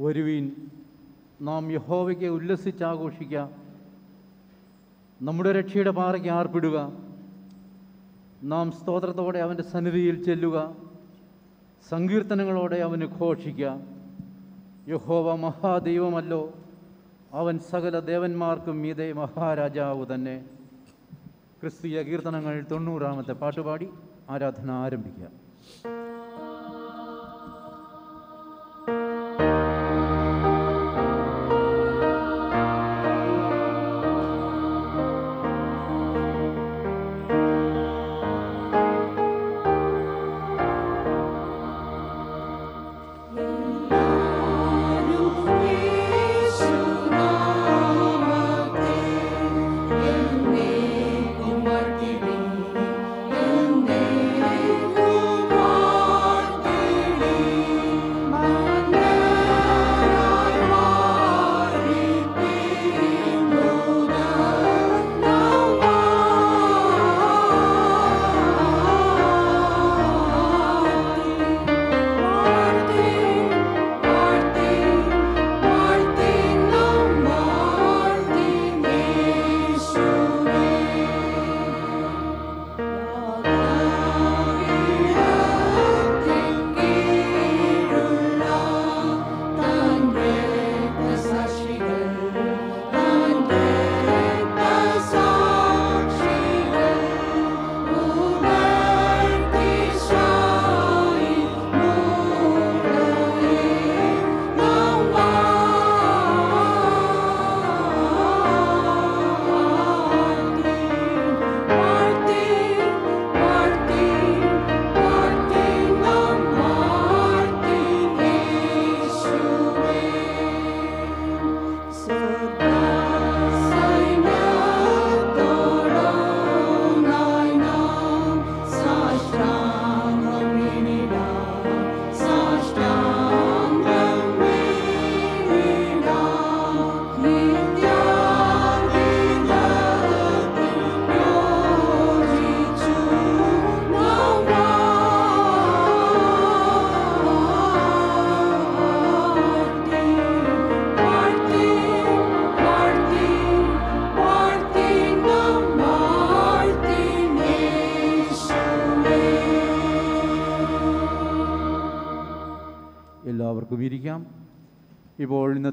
വരുവീൻ. നാം യഹോവയ്ക്ക് ഉല്ലസിച്ചാഘോഷിക്കാം. നമ്മുടെ രക്ഷയുടെ പാറയ്ക്ക് ആർപ്പിടുക. നാം സ്തോത്രത്തോടെ അവന്റെ സന്നിധിയിൽ ചെല്ലുക. സങ്കീർത്തനങ്ങളോടെ അവന് ഘോഷിക്കുക യഹോവ മഹാദൈവമല്ലോ. അവൻ സകല ദേവന്മാർക്കും മീതെ മഹാരാജാവ് തന്നെ. ക്രിസ്തീയ കീർത്തനങ്ങൾ തൊണ്ണൂറാമത്തെ പാട്ടുപാടി ആരാധന ആരംഭിക്കുക.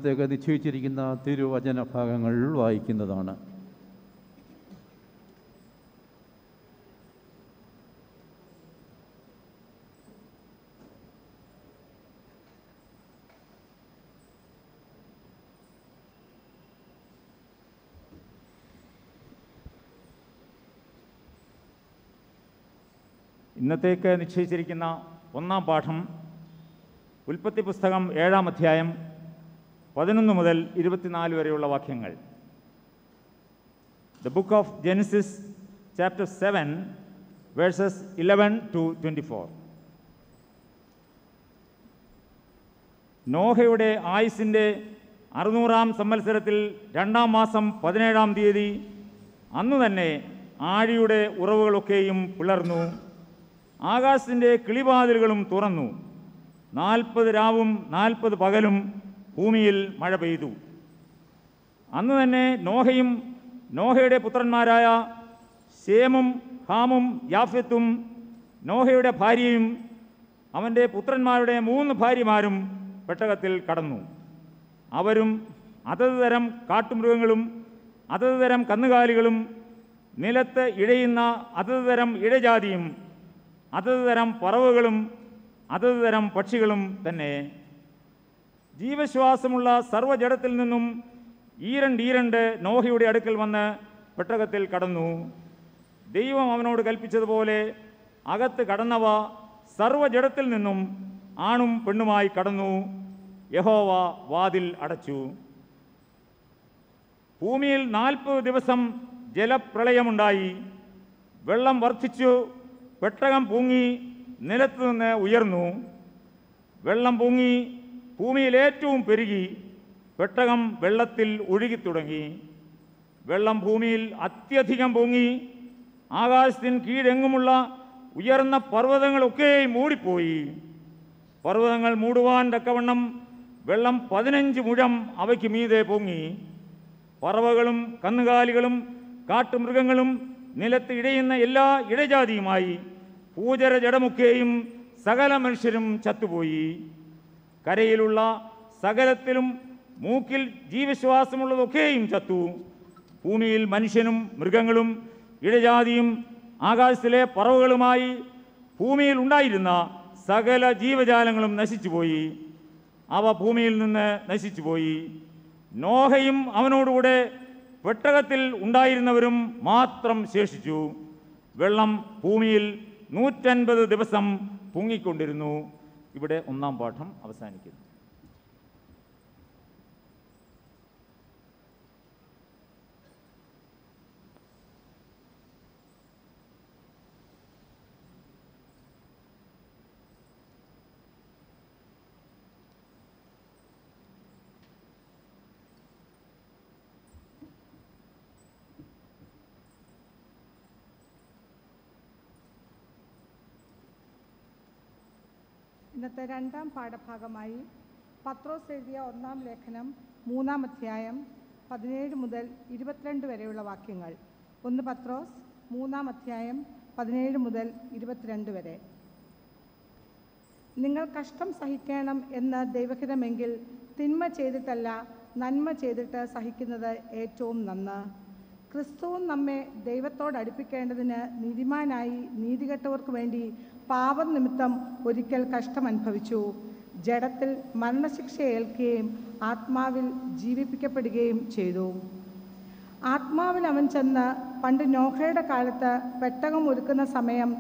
ഇന്നത്തേക്ക് നിശ്ചയിച്ചിരിക്കുന്ന തിരുവചന ഭാഗങ്ങൾ വായിക്കുന്നതാണ്. ഇന്നത്തേക്ക് നിശ്ചയിച്ചിരിക്കുന്ന ഒന്നാം പാഠം ഉൽപ്പത്തി പുസ്തകം ഏഴാം അധ്യായം പതിനൊന്ന് മുതൽ ഇരുപത്തിനാല് വരെയുള്ള വാക്യങ്ങൾ. The book of Genesis chapter seven verses eleven to twenty four നോഹയുടെ ആയുസിന്റെ അറുന്നൂറാം സംവത്സരത്തിൽ രണ്ടാം മാസം പതിനേഴാം തീയതി അന്നു തന്നെ ആഴിയുടെ ഉറവുകളൊക്കെയും പിളർന്നു. ആകാശത്തിന്റെ കിളിവാതിലുകളും തുറന്നു. നാൽപ്പത് രാവും നാൽപ്പത് പകലും ഭൂമിയിൽ മഴ പെയ്തു. അന്ന് തന്നെ നോഹയും നോഹയുടെ പുത്രന്മാരായ സേമും ഹാമും യാഫത്തും നോഹയുടെ ഭാര്യയും അവന്റെ പുത്രന്മാരുടെ മൂന്ന് ഭാര്യമാരും പെട്ടകത്തിൽ കടന്നു. അവരും അതത് തരം കാട്ടുമൃഗങ്ങളും അതത് തരം കന്നുകാലികളും നിലത്ത് ഇഴയുന്ന അതത് തരം ഇഴജാതിയും അതത് തരം പറവുകളും അതത് തരം പക്ഷികളും തന്നെ ജീവശ്വാസമുള്ള സർവജടത്തിൽ നിന്നും ഈരണ്ട് ഈരണ്ട് നോഹയുടെ അടുക്കൽ വന്ന് പെട്ടകത്തിൽ കടന്നു. ദൈവം അവനോട് കൽപ്പിച്ചതുപോലെ അകത്ത് കടന്നവ സർവജടത്തിൽ നിന്നും ആണും പെണ്ണുമായി കടന്നു. യഹോവ വാതിൽ അടച്ചു. ഭൂമിയിൽ നാൽപ്പത് ദിവസം ജലപ്രളയമുണ്ടായി. വെള്ളം വർദ്ധിച്ചു. പെട്ടകം പൊങ്ങി നിലത്തുനിന്ന് ഉയർന്നു. വെള്ളം പൊങ്ങി ഭൂമിയിൽ ഏറ്റവും പെരുകി പെട്ടകം വെള്ളത്തിൽ ഒഴുകി തുടങ്ങി വെള്ളം ഭൂമിയിൽ അത്യധികം പൊങ്ങി. ആകാശത്തിന് കീഴെങ്ങുമുള്ള ഉയർന്ന പർവതങ്ങളൊക്കെ മൂടിപ്പോയി. പർവതങ്ങൾ മൂടുവാൻ തക്കവണ്ണം വെള്ളം പതിനഞ്ച് മുഴം അവയ്ക്ക് മീതെ പൊങ്ങി. പറവകളും കന്നുകാലികളും കാട്ടുമൃഗങ്ങളും നിലത്ത് ഇഴയുന്ന എല്ലാ ഇഴജാതിയുമായി പൂജര ജഡമൊക്കെയും സകല മനുഷ്യരും ചത്തുപോയി. കരയിലുള്ള സകലത്തിലും മൂക്കിൽ ജീവശ്വാസമുള്ളതൊക്കെയും ചത്തു. ഭൂമിയിൽ മനുഷ്യനും മൃഗങ്ങളും ഇഴജാതിയും ആകാശത്തിലെ പറവുകളുമായി ഭൂമിയിൽ ഉണ്ടായിരുന്ന സകല ജീവജാലങ്ങളും നശിച്ചുപോയി. അവ ഭൂമിയിൽ നിന്ന് നശിച്ചുപോയി. നോഹയും അവനോടുകൂടെ പെട്ടകത്തിൽ ഉണ്ടായിരുന്നവരും മാത്രം ശേഷിച്ചു. വെള്ളം ഭൂമിയിൽ നൂറ്റൻപത് ദിവസം പൊങ്ങിക്കൊണ്ടിരുന്നു. ഇവിടെ ഒന്നാം പാഠം അവസാനിക്കുന്നു. ഇന്നത്തെ രണ്ടാം പാഠഭാഗമായി പത്രോസ് എഴുതിയ ഒന്നാം ലേഖനം മൂന്നാം അധ്യായം പതിനേഴ് മുതൽ ഇരുപത്തിരണ്ട് വരെയുള്ള വാക്യങ്ങൾ. ഒന്ന് പത്രോസ് മൂന്നാം അധ്യായം പതിനേഴ് മുതൽ ഇരുപത്തിരണ്ട് വരെ. നിങ്ങൾ കഷ്ടം സഹിക്കണം എന്ന് ദൈവഹിതമെങ്കിൽ തിന്മ ചെയ്തിട്ടല്ല നന്മ ചെയ്തിട്ട് സഹിക്കുന്നത് ഏറ്റവും നന്ന്. ക്രിസ്തുവും നമ്മെ ദൈവത്തോട് അടുപ്പിക്കേണ്ടതിന് നീതിമാനായി നീതികെട്ടവർക്ക് വേണ്ടി പാപം നിമിത്തം ഒരിക്കൽ കഷ്ടം അനുഭവിച്ചു. ജഡത്തിൽ മരണശിക്ഷ ഏൽക്കുകയും ആത്മാവിൽ ജീവിപ്പിക്കപ്പെടുകയും ചെയ്തു. ആത്മാവിൽ അവൻ ചെന്ന് പണ്ട് നോഹയുടെ കാലത്ത് പെട്ടകം ഒരുക്കുന്ന സമയം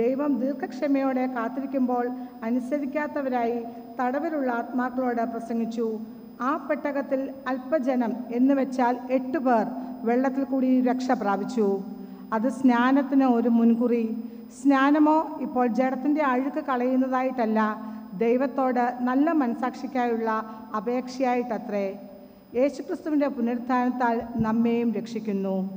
ദൈവം ദീർഘക്ഷമയോടെ കാത്തിരിക്കുമ്പോൾ അനുസരിക്കാത്തവരായി തടവിലുള്ള ആത്മാക്കളോട് പ്രസംഗിച്ചു. ആ പെട്ടകത്തിൽ അല്പജനം എന്ന് വെച്ചാൽ എട്ട് പേർ വെള്ളത്തിൽ കൂടി രക്ഷ പ്രാപിച്ചു. അത് സ്നാനത്തിന് ഒരു മുൻകുറി. സ്നാനമോ ഇപ്പോൾ ജഡത്തിന്റെ അഴുക്ക് കളയുന്നതായിട്ടല്ല ദൈവത്തോട് നല്ല മനസാക്ഷിക്കായുള്ള അപേക്ഷയായിട്ടത്രേ. യേശുക്രിസ്തുവിന്റെ പുനരുത്ഥാനത്താൽ നമ്മെയും രക്ഷിക്കുന്നു.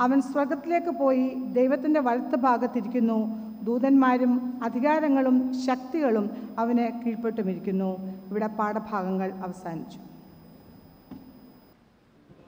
അവൻ സ്വർഗത്തിലേക്ക് പോയി ദൈവത്തിന്റെ വലത്ത് ഭാഗത്തിരിക്കുന്നു. ദൂതന്മാരും അധികാരങ്ങളും ശക്തികളും അവന് കീഴ്പ്പെട്ടുമിരിക്കുന്നു. ഇവിടെ പാഠഭാഗങ്ങൾ അവസാനിച്ചു.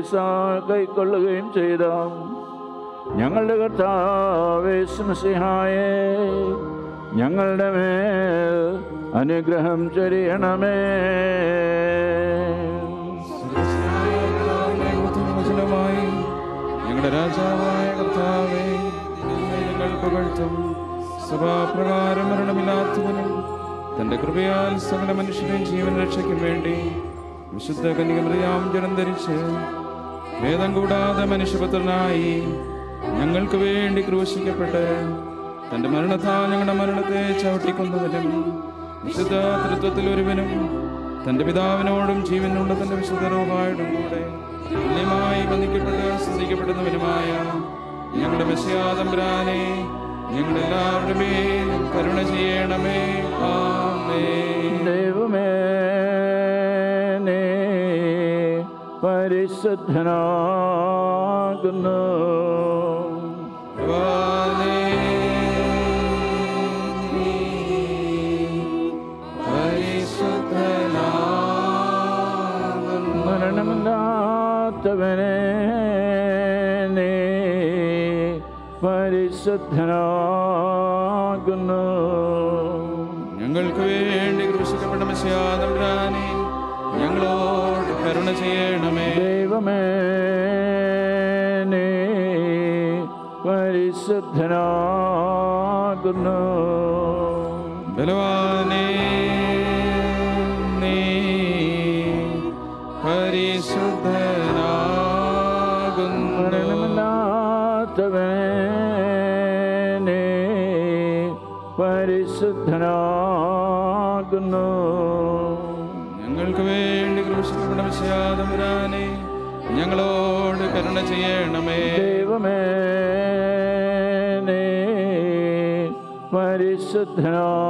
മാമോദീസ കൈക്കൊള്ളുകയും ചെയ്ത ഞങ്ങളുടെ കർത്താവേശ്മസിഹായെ ഞങ്ങളുടെ മേൽ അനുഗ്രഹം ചൊരിയണമേ. ഞങ്ങളുടെ രാജാവായ കർത്താവേ ഞങ്ങൾ പുകഴ്ത്തും. സഭാപ്രകാരം മരണമില്ലാത്തവനും തന്റെ കൃപയാൽ സകല മനുഷ്യരെയും ജീവൻ രക്ഷയ്ക്കും വേണ്ടി വിശുദ്ധ കന്യകമറിയാം ജനം ധരിച്ച് ഭേദം കൂടാതെ മനുഷ്യപുത്രനായി ഞങ്ങൾക്ക് വേണ്ടി ക്രൂശിക്കപ്പെട്ട് തന്റെ മരണത്താൽ ഞങ്ങളുടെ മരണത്തെ ചവിട്ടിക്കൊന്നവനും വിശുദ്ധ തൃത്വത്തിൽ ഒരുവനും തന്റെ പിതാവിനോടും ജീവനുള്ള തന്റെ വിശുദ്ധ റോഹായോടും കൂടെ തുല്യമായി വന്നിക്കപ്പെട്ട് ശ്രദ്ധിക്കപ്പെടുന്നവരുമായ ഞങ്ങളുടെ മെസ്സിയാതമ്പുരാനെ ഞങ്ങളെല്ലാവരുടെ മേൽ കരുണ ചെയ്യണമേ. ആമേൻ. പരിശുദ്ധനാകുന്നു ഭഗവാനേ, നീ പരിശുദ്ധനാകുന്നു. മരണമില്ലാത്തവനെ നീ ഞങ്ങളോട് കരുണ ചെയ്യണമേ ദൈവമേ ഞങ്ങളോട് കരുണ ചെയ്യണമേ ദൈവമേ നീ പരിശുദ്ധനാകുന്നു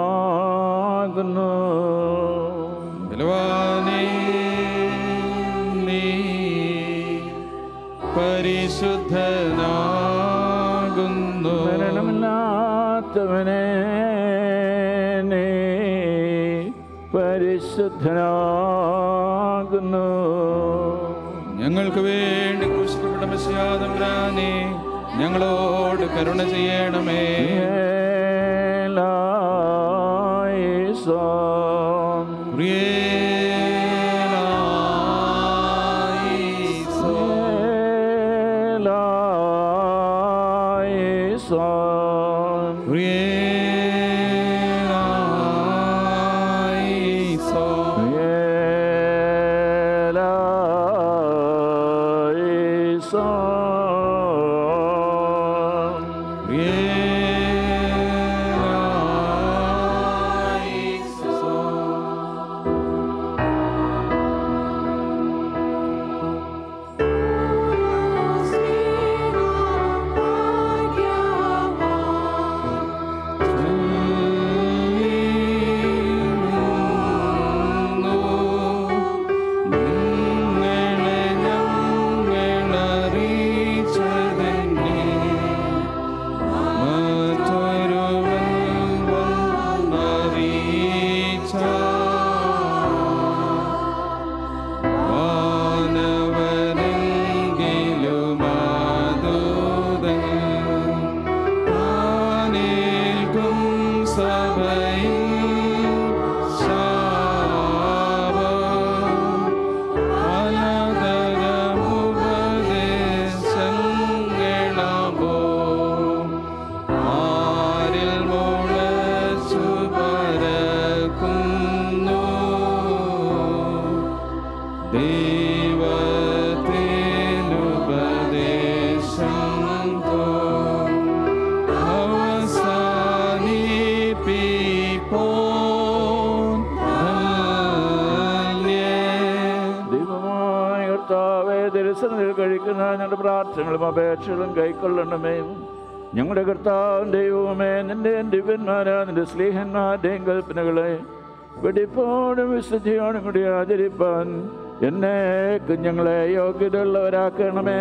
കരുണ ചെയ്യണമേ. അപേക്ഷകളും കൈക്കൊള്ളണമേ. ഞങ്ങളുടെ കർത്താവും ദൈവമേ നിന്റെ ദിവ്യന്മാരാ നിന്റെ സ്നേഹന്മാരുടെയും കൽപ്പനകളെ വെടിപ്പോടും വിശുദ്ധിയോടും കൂടി ആചരിപ്പാൻ എന്നെ കുഞ്ഞുങ്ങളെ യോഗ്യതയുള്ളവരാക്കണമേ.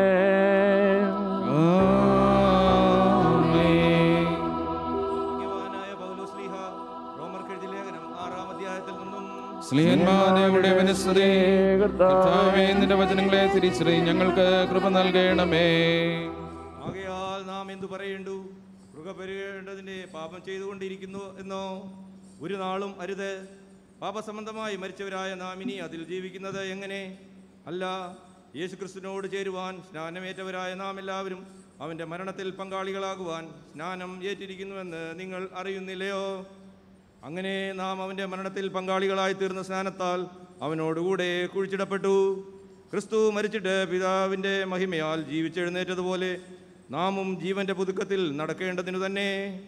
വചനങ്ങളെ തിരിച്ചറിയും ഞങ്ങൾക്ക് കൃപ നൽകണമേ. ആകയാൽ നാം എന്തു പറയേണ്ടു? മൃഗ പെരുകേണ്ടതിന്റെ പാപം ചെയ്തുകൊണ്ടിരിക്കുന്നു എന്നോ? ഒരു നാളും അരുത്. പാപസംബന്ധമായി മരിച്ചവരായ നാം ഇനി അതിൽ ജീവിക്കുന്നത് എങ്ങനെ? അല്ല യേശുക്രിസ്തുവിനോട് ചേരുവാൻ സ്നാനമേറ്റവരായ നാം എല്ലാവരും അവന്റെ മരണത്തിൽ പങ്കാളികളാകുവാൻ സ്നാനം ഏറ്റിരിക്കുന്നുവെന്ന് നിങ്ങൾ അറിയുന്നില്ലയോ? അങ്ങനെ നാം അവന്റെ മരണത്തിൽ പങ്കാളികളായി തീർന്ന സ്നാനത്താൽ അവനോടുകൂടെ കുഴിച്ചിടപ്പെട്ടു. ക്രിസ്തു മരിച്ചിട്ട് പിതാവിന്റെ മഹിമയാൽ ജീവിച്ചെഴുന്നേറ്റതുപോലെ നാമും ജീവന്റെ പുതുക്കത്തിൽ നടക്കേണ്ടതിനു തന്നെ.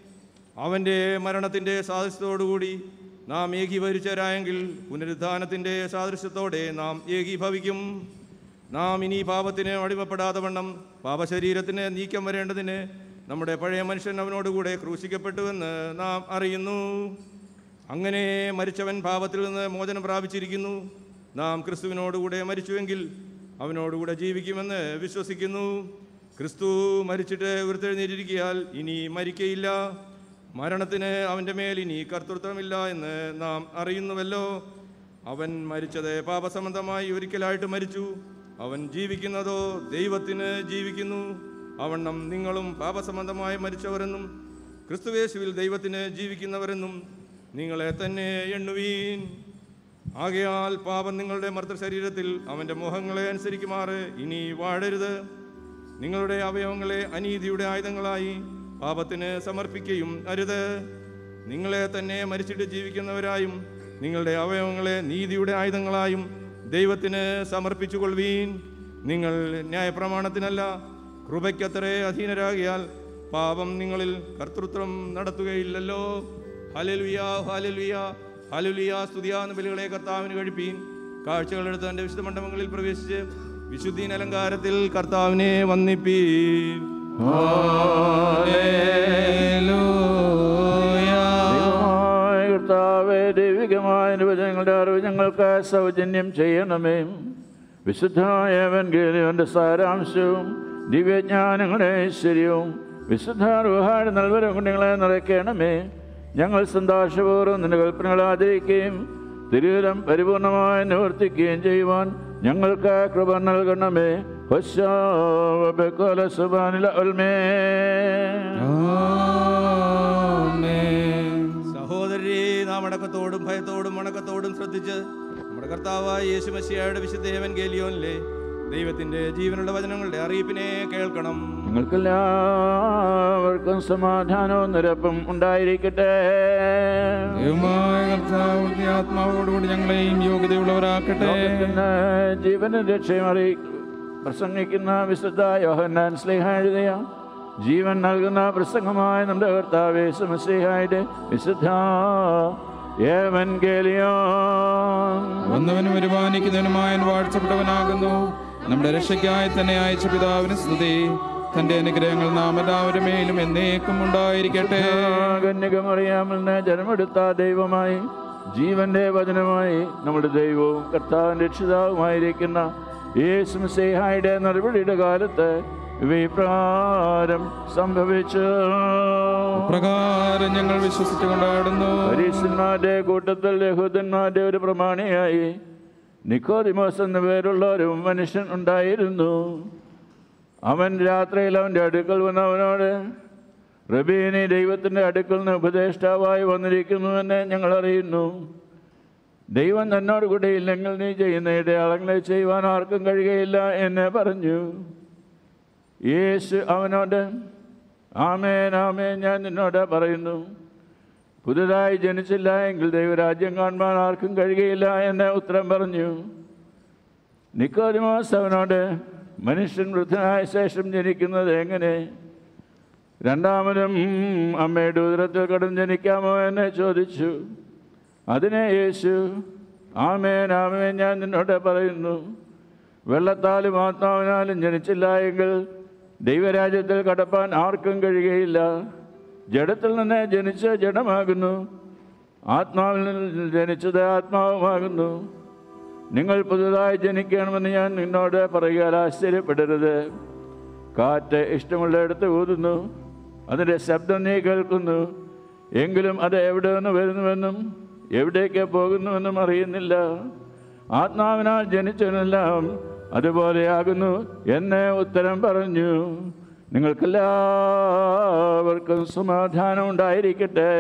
അവന്റെ മരണത്തിന്റെ സാദൃശ്യത്തോടുകൂടി നാം ഏകീഭവിച്ചവരായെങ്കിൽ പുനരുദ്ധാനത്തിന്റെ സാദൃശ്യത്തോടെ നാം ഏകീഭവിക്കും. നാം ഇനി പാപത്തിന് അടിമപ്പെടാതെ വണ്ണം പാപശരീരത്തിന് നീക്കം വരേണ്ടതിന് നമ്മുടെ പഴയ മനുഷ്യൻ അവനോടുകൂടെ ക്രൂശിക്കപ്പെട്ടുവെന്ന് നാം അറിയുന്നു. അങ്ങനെ മരിച്ചവൻ പാപത്തിൽ നിന്ന് മോചനം പ്രാപിച്ചിരിക്കുന്നു. നാം ക്രിസ്തുവിനോടുകൂടെ മരിച്ചുവെങ്കിൽ അവനോടുകൂടെ ജീവിക്കുമെന്ന് വിശ്വസിക്കുന്നു. ക്രിസ്തു മരിച്ചിട്ട് ഉയർത്തെഴുന്നേറ്റിരിക്കിയാൽ ഇനി മരിക്കയില്ല. മരണത്തിന് അവന്റെ മേൽ ഇനി കർത്തൃത്വമില്ല എന്ന് നാം അറിയുന്നുവല്ലോ. അവൻ മരിച്ചത് പാപസംബന്ധമായി ഒരിക്കലായിട്ട് മരിച്ചു. അവൻ ജീവിക്കുന്നതോ ദൈവത്തിന് ജീവിക്കുന്നു. അവണ്ണം നിങ്ങളും പാപസംബന്ധമായി മരിച്ചവരെന്നും ക്രിസ്തുവേശുവിൽ ദൈവത്തിന് ജീവിക്കുന്നവരെന്നും നിങ്ങളെ തന്നെ എണ്ണുവീൻ. ആകയാൽ പാപം നിങ്ങളുടെ മർദ്ദ ശരീരത്തിൽ അവന്റെ മുഖങ്ങളെ അനുസരിക്കുമാറ്. ഇനി വാഴരുത് നിങ്ങളുടെ അവയവങ്ങളെ അനീതിയുടെ ആയുധങ്ങളായി പാപത്തിന് സമർപ്പിക്കുകയും അരുത്. നിങ്ങളെ തന്നെ മരിച്ചിട്ട് ജീവിക്കുന്നവരായും നിങ്ങളുടെ അവയവങ്ങളെ നീതിയുടെ ആയുധങ്ങളായും ദൈവത്തിന് സമർപ്പിച്ചുകൊള്ളുവീൻ. നിങ്ങൾ ന്യായപ്രമാണത്തിനല്ല കൃപയ്ക്കത്രേ അധീനരാകിയാൽ പാപം നിങ്ങളിൽ കർത്തൃത്വം നടത്തുകയില്ലല്ലോ. ഹലലുയ ഹലലുയ ഹലുലിയ സ്തുതിയാന്ന ബലികളെ കർത്താവിന് കഴിപ്പീൻ. കാഴ്ചകളെടുത്ത് എന്റെ വിശുദ്ധ മണ്ഡപങ്ങളിൽ പ്രവേശിച്ച് വിശുദ്ധീൻ അലങ്കാരത്തിൽ കർത്താവിനെ വന്നിപ്പീൻ ദൈവമായ കർത്താവേ ദൈവികമായ അനുവചനങ്ങളുടെ അറിവ് ഞങ്ങൾക്ക് സൗജന്യം ചെയ്യണമേ. വിശുദ്ധമായ ഗേലിയവന്റെ സാരാംശവും ദിവ്യജ്ഞാനങ്ങളുടെ ഐശ്വര്യവും വിശുദ്ധ റുഹാട് നൽവരം കുഞ്ഞുങ്ങളെ നിറയ്ക്കണമേ. ഞങ്ങൾ സന്താഷപൂർവം നിന്റെ കൽപ്പനകൾ ആദരിക്കുകയും തിരുവരം പരിപൂർണമായി നിവർത്തിക്കുകയും ചെയ്യുവാൻ ഞങ്ങൾക്ക് കൃപ നൽകണമേ. സഹോദരരെ നാം അടക്കത്തോടും ഭയത്തോടും വണക്കത്തോടും ശ്രദ്ധിച്ച് നമ്മുടെ കർത്താവായ യേശുമശിയായുടെ വിശുദ്ധേവൻ ഗേലിയോനിലെ ദൈവത്തിന്റെ ജീവനുള്ള വചനങ്ങളുടെ അറിയിപ്പിനെ കേൾക്കണം. നിങ്ങൾക്കെല്ലാവർക്കും സമാധാനവും നിരപ്പും ഉണ്ടായിരിക്കട്ടെ. ദൈവമായ കർത്താവ് ആത്മാവോടുകൂടി ഞങ്ങളെയും യോഗ്യതയുള്ളവരാക്കട്ടെ. ജീവൻ ജീവനും രക്ഷയും അറിയി പ്രസംഗിക്കുന്ന വിശുദ്ധ യോഹന്നാൻ സ്ലേഹ എഴുതിയ ജീവൻ നൽകുന്ന പ്രസംഗമായ നമ്മുടെ കർത്താവേ സമസ്ലിഹായുടെ വിശുദ്ധ ഏവൻ വന്നവനും ഒരുപാനിക്കുന്നവനുമായ വാഴ്ചപ്പെട്ടവനാകുന്നു. നമ്മുടെ രക്ഷയ്ക്കായി തന്നെ അയച്ച പിതാവിന് സ്തുതി. തന്റെ അനുഗ്രഹങ്ങൾ നാം എല്ലാവരുടെ മേലും എന്നേക്കും ഉണ്ടായിരിക്കട്ടെ. കന്യകമറിയാമെന്ന് ജന്മെടുത്ത ദൈവമായി ജീവന്റെ വചനമായി നമ്മുടെ ദൈവവും കർത്താവിന്റെ രക്ഷിതാവുമായിരിക്കുന്ന യേശു സേഹായുടെ നടപടിയുടെ കാലത്ത് വിപ്രകാരം സംഭവിച്ചു. പ്രകാരം ഞങ്ങൾ വിശ്വസിച്ചു കൊണ്ടാടുന്നു കൂട്ടത്തിൽ യഹൂദന്മാരുടെ ഒരു പ്രമാണിയായി നിക്കോദിമോസ് എന്ന പേരുള്ള ഒരു മനുഷ്യൻ ഉണ്ടായിരുന്നു. അവൻ രാത്രിയിൽ അവന്റെ അടുക്കൽ വന്നവനോട് റബീനി ദൈവത്തിന്റെ അടുക്കൽ നിന്ന് ഉപദേഷ്ടാവായി വന്നിരിക്കുന്നുവെന്ന് ഞങ്ങൾ അറിയുന്നു. ദൈവം തന്നോട് കൂടെ ഇല്ലെങ്കിൽ നീ ചെയ്യുന്ന ഇടയാളങ്ങളെ ചെയ്യുവാൻ ആർക്കും കഴിയുകയില്ല എന്ന് പറഞ്ഞു. യേശു അവനോട് ആമേൻ ആമേൻ ഞാൻ നിന്നോട് പറയുന്നു. പുതുതായി ജനിച്ചില്ല എങ്കിൽ ദൈവരാജ്യം കാണുവാൻ ആർക്കും കഴിയുകയില്ല എന്ന് ഉത്തരം പറഞ്ഞു. നിക്കോദിമാസ് അവനോട് മനുഷ്യൻ വൃദ്ധനായ ശേഷം ജനിക്കുന്നത് എങ്ങനെ? രണ്ടാമതും അമ്മയുടെ ഉദരത്തിൽ കടം ജനിക്കാമോ എന്ന് ചോദിച്ചു. അതിനെ യേശു ആമേൻ ആമേൻ ഞാൻ നിന്നോട് പറയുന്നു. വെള്ളത്താലും ആത്മാവിനാലും ജനിച്ചില്ല എങ്കിൽ ദൈവരാജ്യത്തിൽ കടപ്പാൻ ആർക്കും കഴിയുകയില്ല. ജഡത്തിൽ നിന്ന് ജനിച്ച ജഡമാകുന്നു. ആത്മാവിൽ നിന്ന് ജനിച്ചത് ആത്മാവുമാകുന്നു. നിങ്ങൾ പുതുതായി ജനിക്കണമെന്ന് ഞാൻ നിന്നോട് പറയുക ആശ്ചര്യപ്പെടരുത്. കാറ്റ് ഇഷ്ടമുള്ളയിടത്ത് ഊതുന്നു. അതിന്റെ ശബ്ദം നീ കേൾക്കുന്നു. എങ്കിലും അത് എവിടെ നിന്ന് വരുന്നുവെന്നും എവിടേക്ക് പോകുന്നുവെന്നും അറിയുന്നില്ല. ആത്മാവിനാൽ ജനിച്ചവനെല്ലാം അതുപോലെയാകുന്നു എന്നെ ഉത്തരം പറഞ്ഞു. നിങ്ങൾക്കെല്ലാവർക്കും സമാധാനം ഉണ്ടായിരിക്കട്ടെ.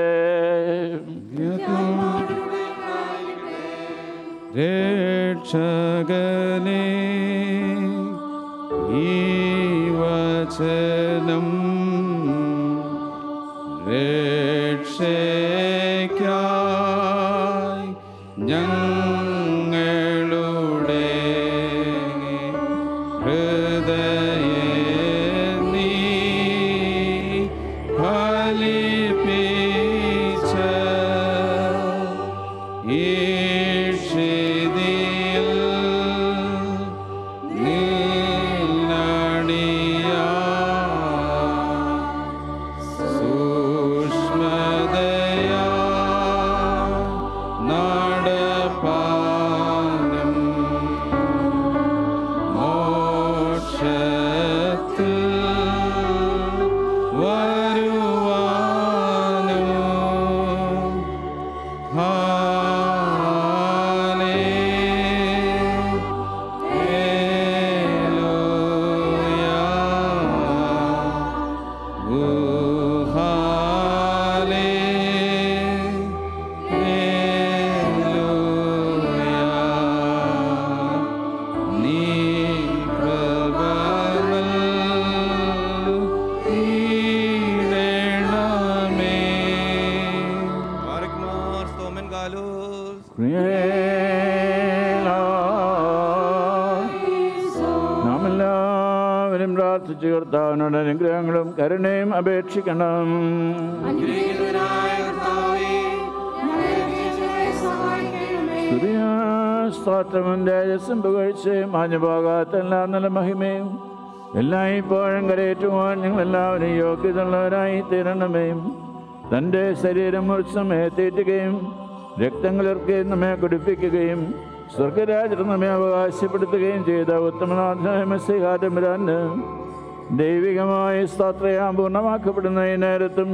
രക്ഷകനെ ഈ വചനം രക്ഷയ്ക്കായി സഹായിക്കണമേ. സ്തോത്രവും തേജസ്സും പുകഴ്ചയും മാഞ്ഞുപോകാത്ത എല്ലാ നല്ല മഹിമയും എല്ലാം ഇപ്പോഴും കരയേറ്റുവാൻ ഞങ്ങൾ എല്ലാവരും യോഗ്യതയുള്ളവരായി തീരണമേ തന്റെ ശരീരം മുറിച്ചമേറ്റേറ്റുകയും രക്തങ്ങളിർക്കുകയും നമ്മെ കുടിപ്പിക്കുകയും സ്വർഗരാജർ നമ്മെ അവകാശപ്പെടുത്തുകയും ചെയ്ത ഉത്തമനാഥനായ മത്സ്യകാരമ്പരാന് ദൈവികമായ സ്തോത്രയാം പൂർണമാക്കപ്പെടുന്ന ഈ നേരത്തും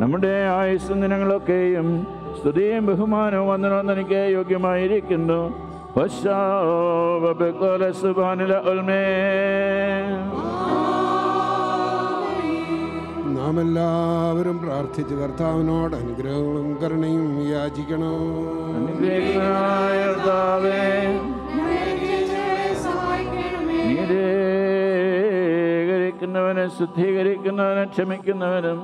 നമ്മുടെ ആയുസ് ദിനങ്ങളൊക്കെയും സ്തുതിയും ബഹുമാനവും വന്ദനവും എനിക്ക് യോഗ്യമായിരിക്കുന്നു. നാം എല്ലാവരും പ്രാർത്ഥിച്ച് കർത്താവിനോട് അനുഗ്രഹങ്ങളും കരുണയും യാചിക്കണം കർത്താവേ, ശുദ്ധീകരിക്കുന്നവന് ക്ഷമിക്കുന്നവനും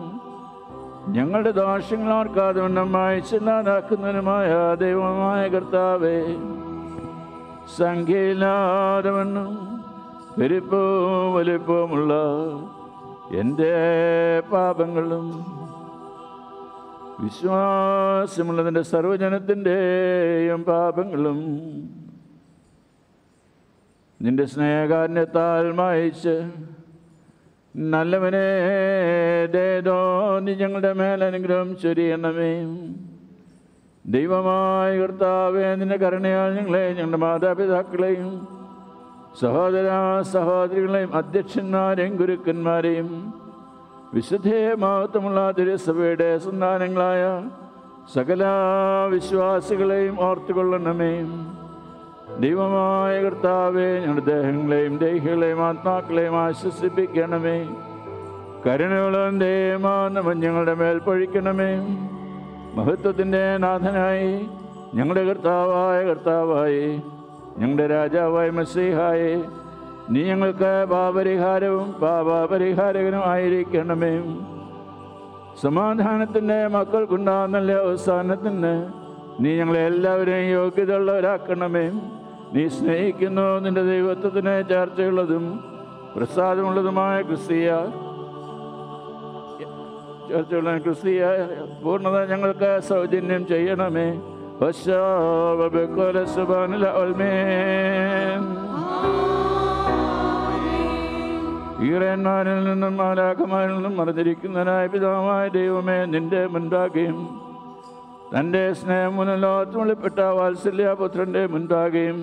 ഞങ്ങളുടെ ദോഷങ്ങൾ ഓർക്കാതെ വണ്ണം മായച്ചില്ലാതാക്കുന്നവനുമായ ദൈവമായ കർത്താവേ സംഖ്യയില്ലാതവണ്ണം പെരുപ്പവും വലിപ്പവുമുള്ള എന്റെ പാപങ്ങളും വിശ്വാസമുള്ളതിന്റെ സർവജനത്തിന്റെയും പാപങ്ങളും നിന്റെ സ്നേഹകാരണ്യത്താൽ മായിച്ച് നല്ലവനെ ദേദോ നീ ഞങ്ങളുടെ മേൽ അനുഗ്രഹം ചൊരിയണമേ. ദൈവമായ കർത്താവേ നിന്റെ കരുണയാൽ ഞങ്ങളെ ഞങ്ങളുടെ മാതാപിതാക്കളെയും സഹോദര സഹോദരികളെയും അധ്യക്ഷന്മാരെയും ഗുരുക്കന്മാരെയും വിശുദ്ധേ മഹത്വമുള്ള തിരുസഭയുടെ സന്താനങ്ങളായ സകല വിശ്വാസികളെയും ഓർത്തുകൊള്ളണമേ. ദൈവമായ കർത്താവെ ഞങ്ങളുടെ ദേഹങ്ങളെയും ദേഹികളെയും ആത്മാക്കളെയും ആശ്വസിപ്പിക്കണമേ. കരുണകളും ദയമാനവൻ ഞങ്ങളുടെ മേൽ പഴിക്കണമേ. മഹത്വത്തിന്റെ നാഥനായി ഞങ്ങളുടെ കർത്താവായ കർത്താവായി ഞങ്ങളുടെ രാജാവായ മസീഹായി നീ ഞങ്ങൾക്ക് പാപരിഹാരവും പാപപരിഹാരകനും ആയിരിക്കണമേ. സമാധാനത്തിന്റെ മക്കൾക്കുണ്ടാകുന്ന അവസാനത്തിന് നീ ഞങ്ങളെ എല്ലാവരെയും യോഗ്യതയുള്ളവരാക്കണമേ. നീ സ്നേഹിക്കുന്നു നിന്റെ ദൈവത്വത്തിന് ചർച്ചയുള്ളതും പ്രസാദമുള്ളതുമായ ക്രിസ്തീയ ചർച്ചയുള്ള ക്രിസ്തീയ പൂർണത ഞങ്ങൾക്ക് സൗജന്യം ചെയ്യണമേ. ഈറന്മാരിൽ നിന്നും മാലാഖമാരിൽ നിന്നും മറിഞ്ഞിരിക്കുന്നതിനായ പിതാവായ ദൈവമേ നിന്റെ മുൻപാകെയും തന്റെ സ്നേഹം മുന്നിലോത്ത് വെളിപ്പെട്ട വാത്സല്യപുത്രന്റെ മുൻപാകെയും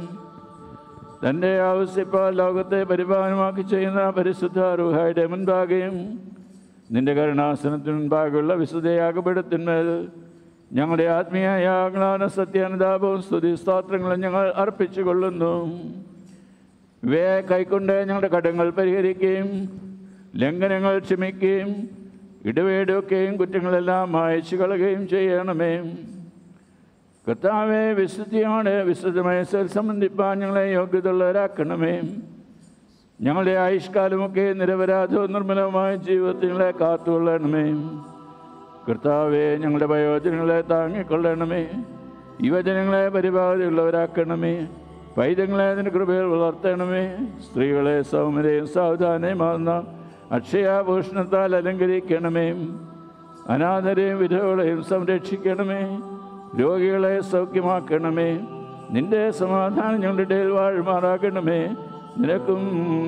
തന്റെ ആവശ്യപ്പാൽ ലോകത്തെ പരിപാലനമാക്കി ചെയ്യുന്ന പരിശുദ്ധ റുഹായുടെ മുൻപാകെയും നിന്റെ കരുണാസനത്തിന് മുൻപാകെയുള്ള വിശുദ്ധയാകപ്പെടുത്തിന്മേൽ ഞങ്ങളുടെ ആത്മീയ യാഗങ്ങളാണ് സത്യാനുതാപവും സ്തുതി സ്തോത്രങ്ങളും ഞങ്ങൾ അർപ്പിച്ചു കൊള്ളുന്നു ഇവയെ കൈക്കൊണ്ട് ഞങ്ങളുടെ കടങ്ങൾ പരിഹരിക്കുകയും ലംഘനങ്ങൾ ക്ഷമിക്കുകയും ഇടവേടുകയും കുറ്റങ്ങളെല്ലാം മായച്ചു കളയുകയും ചെയ്യണമേ. കർത്താവെ വിശുദ്ധിയാണ് വിശുദ്ധമായ സർ സംബന്ധിപ്പാൻ ഞങ്ങളെ യോഗ്യതയുള്ളവരാക്കണമേ. ഞങ്ങളുടെ ആയുഷ്കാലമൊക്കെ നിരപരാധവും നിർമ്മലവുമായ ജീവിതത്തിങ്ങളെ കാത്തുകൊള്ളണമേ. കർത്താവെ ഞങ്ങളുടെ വയോജനങ്ങളെ താങ്ങിക്കൊള്ളണമേ. യുവജനങ്ങളെ പരിപാടിയുള്ളവരാക്കണമേ പൈതങ്ങളെ അതിന് കൃപയിൽ വളർത്തണമേ. സ്ത്രീകളെ സൗമ്യതയും സാവധാനയുമാകുന്ന അക്ഷയാഭൂഷണത്താൽ അലങ്കരിക്കണമേ. അനാഥരെയും വിധവളെയും സംരക്ഷിക്കണമേ. രോഗികളെ സൗഖ്യമാക്കണമേ. നിന്റെ സമാധാനം ഞങ്ങളുടെ ഇടയിൽ വാഴുമാറാക്കണമേ നിനക്കും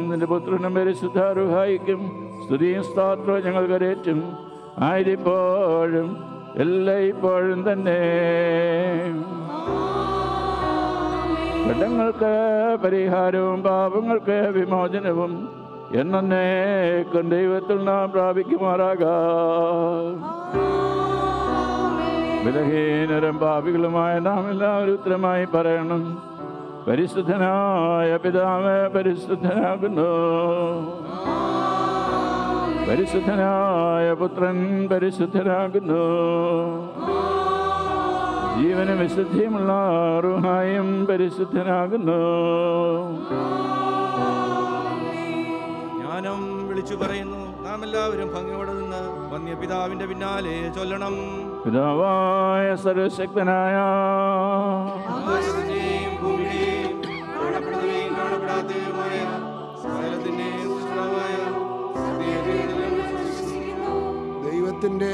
നിന്റെ പുത്രനും പരിശുദ്ധാരുഹായിക്കും സ്തുതിയും സ്ഥാത്രവും ഞങ്ങൾ കരേറ്റും ആയിരിപ്പോഴും എല്ലായ്പ്പോഴും തന്നെ. കടങ്ങൾക്ക് പരിഹാരവും പാപങ്ങൾക്ക് വിമോചനവും എന്നേക്കും ദൈവത്തിൽ നാം പ്രാപിക്കുമാറാകാം. പാപികളുമായ നാം എല്ലാവരും ഉത്തരമായി പറയണം. പരിശുദ്ധനായ പിതാവ് പരിശുദ്ധനാകുന്നു. പരിശുദ്ധനായ പുത്രൻ പരിശുദ്ധനാകുന്നു. ജീവനും വിശുദ്ധിയുമുള്ള റുഹായും പരിശുദ്ധനാകുന്നു. ഗാനം വിളിച്ചു പറയുന്നു നാം എല്ലാവരും ഭംഗിയോടെ നിന്ന് വന്യ പിതാവിന്റെ പിന്നാലെ ചൊല്ലണം. പിതാവായ സർവശക്തനായ ദൈവത്തിന്റെ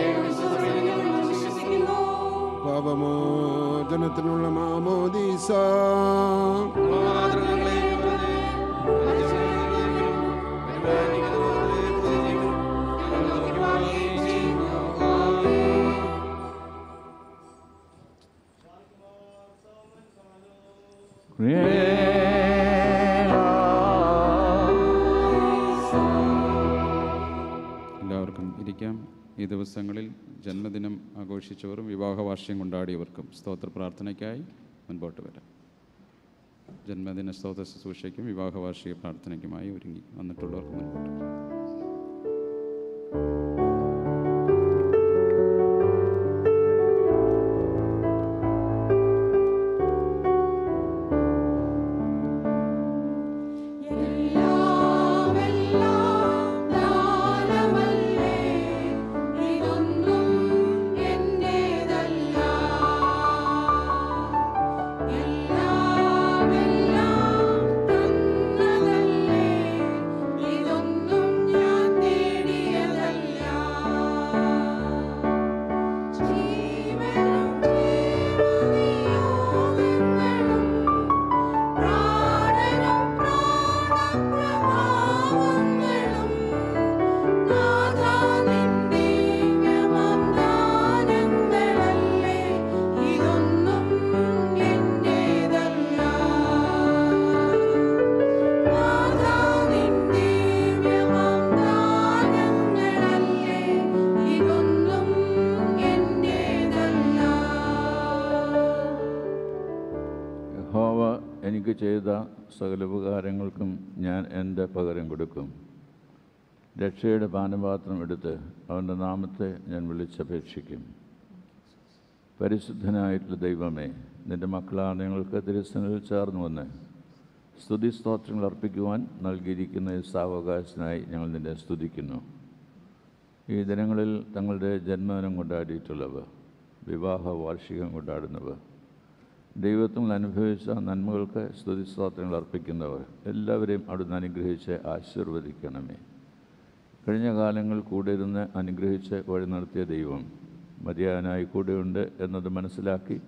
ഏകവിശ്വസഭയിൽ ഞങ്ങൾ പാപമോ പാപമോചനത്തിനുള്ള മാമോദീസ. എല്ലാവർക്കും ഇരിക്കാം. ഈ ദിവസങ്ങളിൽ ജന്മദിനം ആഘോഷിച്ചവരും വിവാഹ വാർഷികം കൊണ്ടാടിയവർക്കും സ്തോത്ര പ്രാർത്ഥനയ്ക്കായി മുൻപോട്ട് വരാം. ജന്മദിന സ്തോത്ര ശുശ്രൂഷയ്ക്കും വിവാഹ വാർഷിക പ്രാർത്ഥനയ്ക്കുമായി ഒരുങ്ങി വന്നിട്ടുള്ളവർക്ക് മുൻപോട്ട് വരാം. സകല ഉപകാരങ്ങൾക്കും ഞാൻ എന്റെ പകരം കൊടുക്കും. രക്ഷയുടെ പാനപാത്രം എടുത്ത് അവന്റെ നാമത്തെ ഞാൻ വിളിച്ചപേക്ഷിക്കും. പരിശുദ്ധനായിട്ടുള്ള ദൈവമേ നിന്റെ മക്കളാണ് ഞങ്ങൾക്ക് തിരുസനിൽ ചേർന്ന് വന്ന് സ്തുതി സ്തോത്രങ്ങൾ അർപ്പിക്കുവാൻ നൽകിയിരിക്കുന്ന ഈ സാവകാശത്തിനായി ഞങ്ങൾ നിന്നെ സ്തുതിക്കുന്നു. ഈ ദിനങ്ങളിൽ തങ്ങളുടെ ജന്മദിനം കൊണ്ടാടിയിട്ടുള്ളവർ വിവാഹ വാർഷികം കൊണ്ടാടുന്നവർ ദൈവത്തിൽ അനുഭവിച്ച നന്മകൾക്ക് സ്തുതി സ്വാത്രങ്ങൾ അർപ്പിക്കുന്നവർ എല്ലാവരെയും അവിടുന്ന് അനുഗ്രഹിച്ച് ആശീർവദിക്കണമേ. കഴിഞ്ഞ കാലങ്ങൾ കൂടെ ഇരുന്ന് അനുഗ്രഹിച്ച് വഴി നടത്തിയ ദൈവം മതിയാനായി കൂടെയുണ്ട് എന്നത് മനസ്സിലാക്കി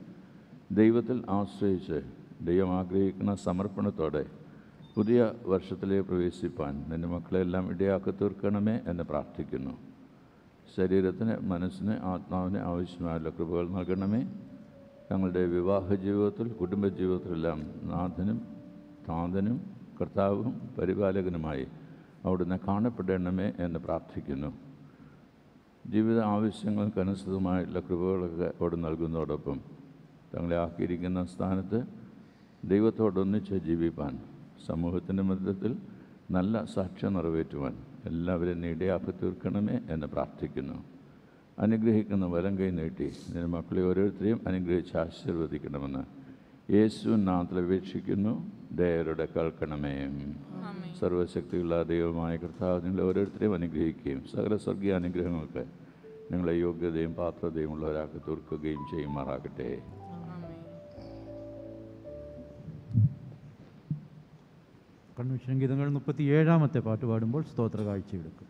ദൈവത്തിൽ ആശ്രയിച്ച് ദൈവം ആഗ്രഹിക്കുന്ന സമർപ്പണത്തോടെ പുതിയ വർഷത്തിലേക്ക് പ്രവേശിപ്പാൻ നിന്റെ മക്കളെല്ലാം ഇടയാക്കി തീർക്കണമേ എന്ന് പ്രാർത്ഥിക്കുന്നു. ശരീരത്തിന് മനസ്സിന് ആത്മാവിന് ആവശ്യമായുള്ള കൃപകൾ നൽകണമേ. തങ്ങളുടെ വിവാഹ ജീവിതത്തിൽ കുടുംബജീവിതത്തിലെല്ലാം നാഥനും താതനും കർത്താവും പരിപാലകനുമായി അവിടുന്ന് കാണപ്പെടണമേ എന്ന് പ്രാർത്ഥിക്കുന്നു. ജീവിത ആവശ്യങ്ങൾക്കനുസൃതമായിട്ടുള്ള കൃപകളൊക്കെ അവിടെ നൽകുന്നതോടൊപ്പം തങ്ങളെ ആക്കിയിരിക്കുന്ന സ്ഥാനത്ത് ദൈവത്തോടൊന്നിച്ച് ജീവിപ്പാൻ സമൂഹത്തിന്റെ മധ്യത്തിൽ നല്ല സാക്ഷ്യം നിറവേറ്റുവാൻ എല്ലാവരെയും ഇടയാക്കി തീർക്കണമേ എന്ന് പ്രാർത്ഥിക്കുന്നു. അനുഗ്രഹിക്കുന്ന വലം കൈ നീട്ടി നിന്റെ മക്കളെ ഓരോരുത്തരെയും അനുഗ്രഹിച്ച് ആശീർവദിക്കണമെന്ന് യേശു നാത്തിൽ അപേക്ഷിക്കുന്നു. ദയരുടെ കേൾക്കണമേ. സർവശക്തിയുള്ള ദൈവമായ കർത്താവ് നിങ്ങളെ ഓരോരുത്തരെയും അനുഗ്രഹിക്കുകയും സകല സ്വർഗീയ അനുഗ്രഹങ്ങൾക്ക് നിങ്ങളെ യോഗ്യതയും പാത്രതയും ഉള്ളവരാക്കി തീർക്കുകയും ചെയ്യുമാറാകട്ടെ. കൺവെൻഷൻ ഗീതങ്ങൾ മുപ്പത്തി ഏഴാമത്തെ പാട്ട് പാടുമ്പോൾ സ്തോത്ര കാഴ്ചയെടുക്കും ും.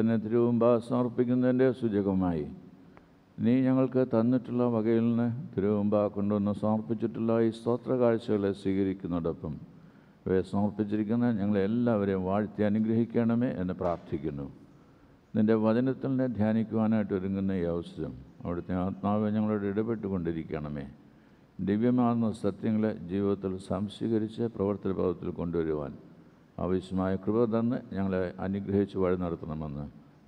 തന്നെ തിരുവുമ്പ സമർപ്പിക്കുന്നതിന്റെ സൂചകമായി നീ ഞങ്ങൾക്ക് തന്നിട്ടുള്ള വകയിൽ നിന്ന് തിരുവുമ്പ കൊണ്ടുവന്ന് സമർപ്പിച്ചിട്ടുള്ള ഈ സ്തോത്ര കാഴ്ചകളെ സ്വീകരിക്കുന്നതോടൊപ്പം ഇവയെ സമർപ്പിച്ചിരിക്കുന്ന ഞങ്ങളെല്ലാവരെയും വാഴ്ത്തി അനുഗ്രഹിക്കണമേ എന്ന് പ്രാർത്ഥിക്കുന്നു. നിന്റെ വചനത്തിൽ നിന്ന് ധ്യാനിക്കുവാനായിട്ട് ഒരുങ്ങുന്ന ഈ അവസരം അവിടുത്തെ ആത്മാവ് ഞങ്ങളോട് ഇടപെട്ടുകൊണ്ടിരിക്കണമേ. ദിവ്യമാർന്ന സത്യങ്ങളെ ജീവിതത്തിൽ സംസ്വീകരിച്ച് പ്രവർത്തന ഭാവത്തിൽ കൊണ്ടുവരുവാൻ ആവശ്യമായ കൃപ തന്ന് ഞങ്ങളെ അനുഗ്രഹിച്ച് വഴി നടത്തണമെന്ന്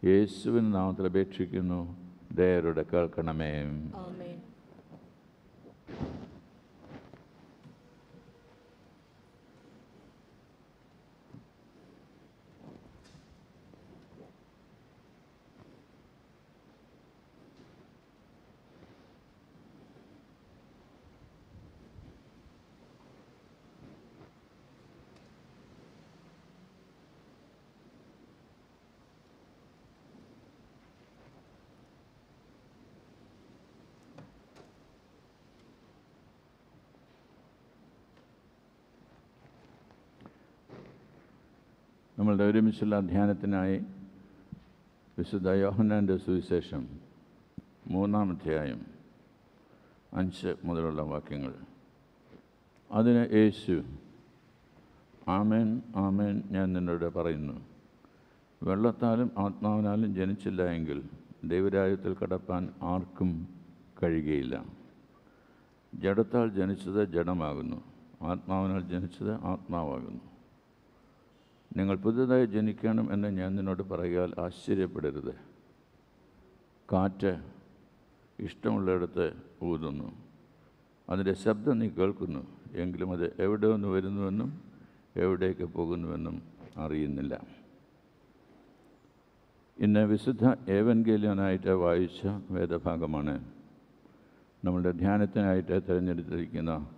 യേശുവിൻ നാമത്തിൽ അപേക്ഷിക്കുന്നു. ദയരുടെ കേൾക്കണമേ. നമ്മളുടെ ഒരുമിച്ചുള്ള അധ്യയനത്തിനായി വിശുദ്ധ യോഹനാന്റെ സുവിശേഷം മൂന്നാം അധ്യായം അഞ്ച് മുതലുള്ള വാക്യങ്ങൾ. അതിന് യേശു ആമേൻ ആമേൻ ഞാൻ നിന്നോട് പറയുന്നു. വെള്ളത്താലും ആത്മാവിനാലും ജനിച്ചില്ല എങ്കിൽ ദൈവരാജ്യത്തിൽ കടപ്പാൻ ആർക്കും കഴിയുകയില്ല. ജഡത്താൽ ജനിച്ചത് ജഡമാകുന്നു. ആത്മാവിനാൽ ജനിച്ചത് ആത്മാവാകുന്നു. നിങ്ങൾ പുതുതായി ജനിക്കണം എന്ന് ഞാൻ നിന്നോട് പറയാൽ ആശ്ചര്യപ്പെടരുത്. കാറ്റ് ഇഷ്ടമുള്ളിടത്ത് ഊതുന്നു. അതിന്റെ ശബ്ദം നീ കേൾക്കുന്നു. എങ്കിലും അത് എവിടെ നിന്ന് വരുന്നുവെന്നും എവിടേക്ക് പോകുന്നുവെന്നും അറിയുന്നില്ല. ഇന്ന് വിശുദ്ധ ഏവൻഗേലിയനായിട്ട് വായിച്ച വേദഭാഗമാണ്. നമ്മളുടെ ധ്യാനത്തിനായിട്ട് തിരഞ്ഞെടുത്തിരിക്കുന്ന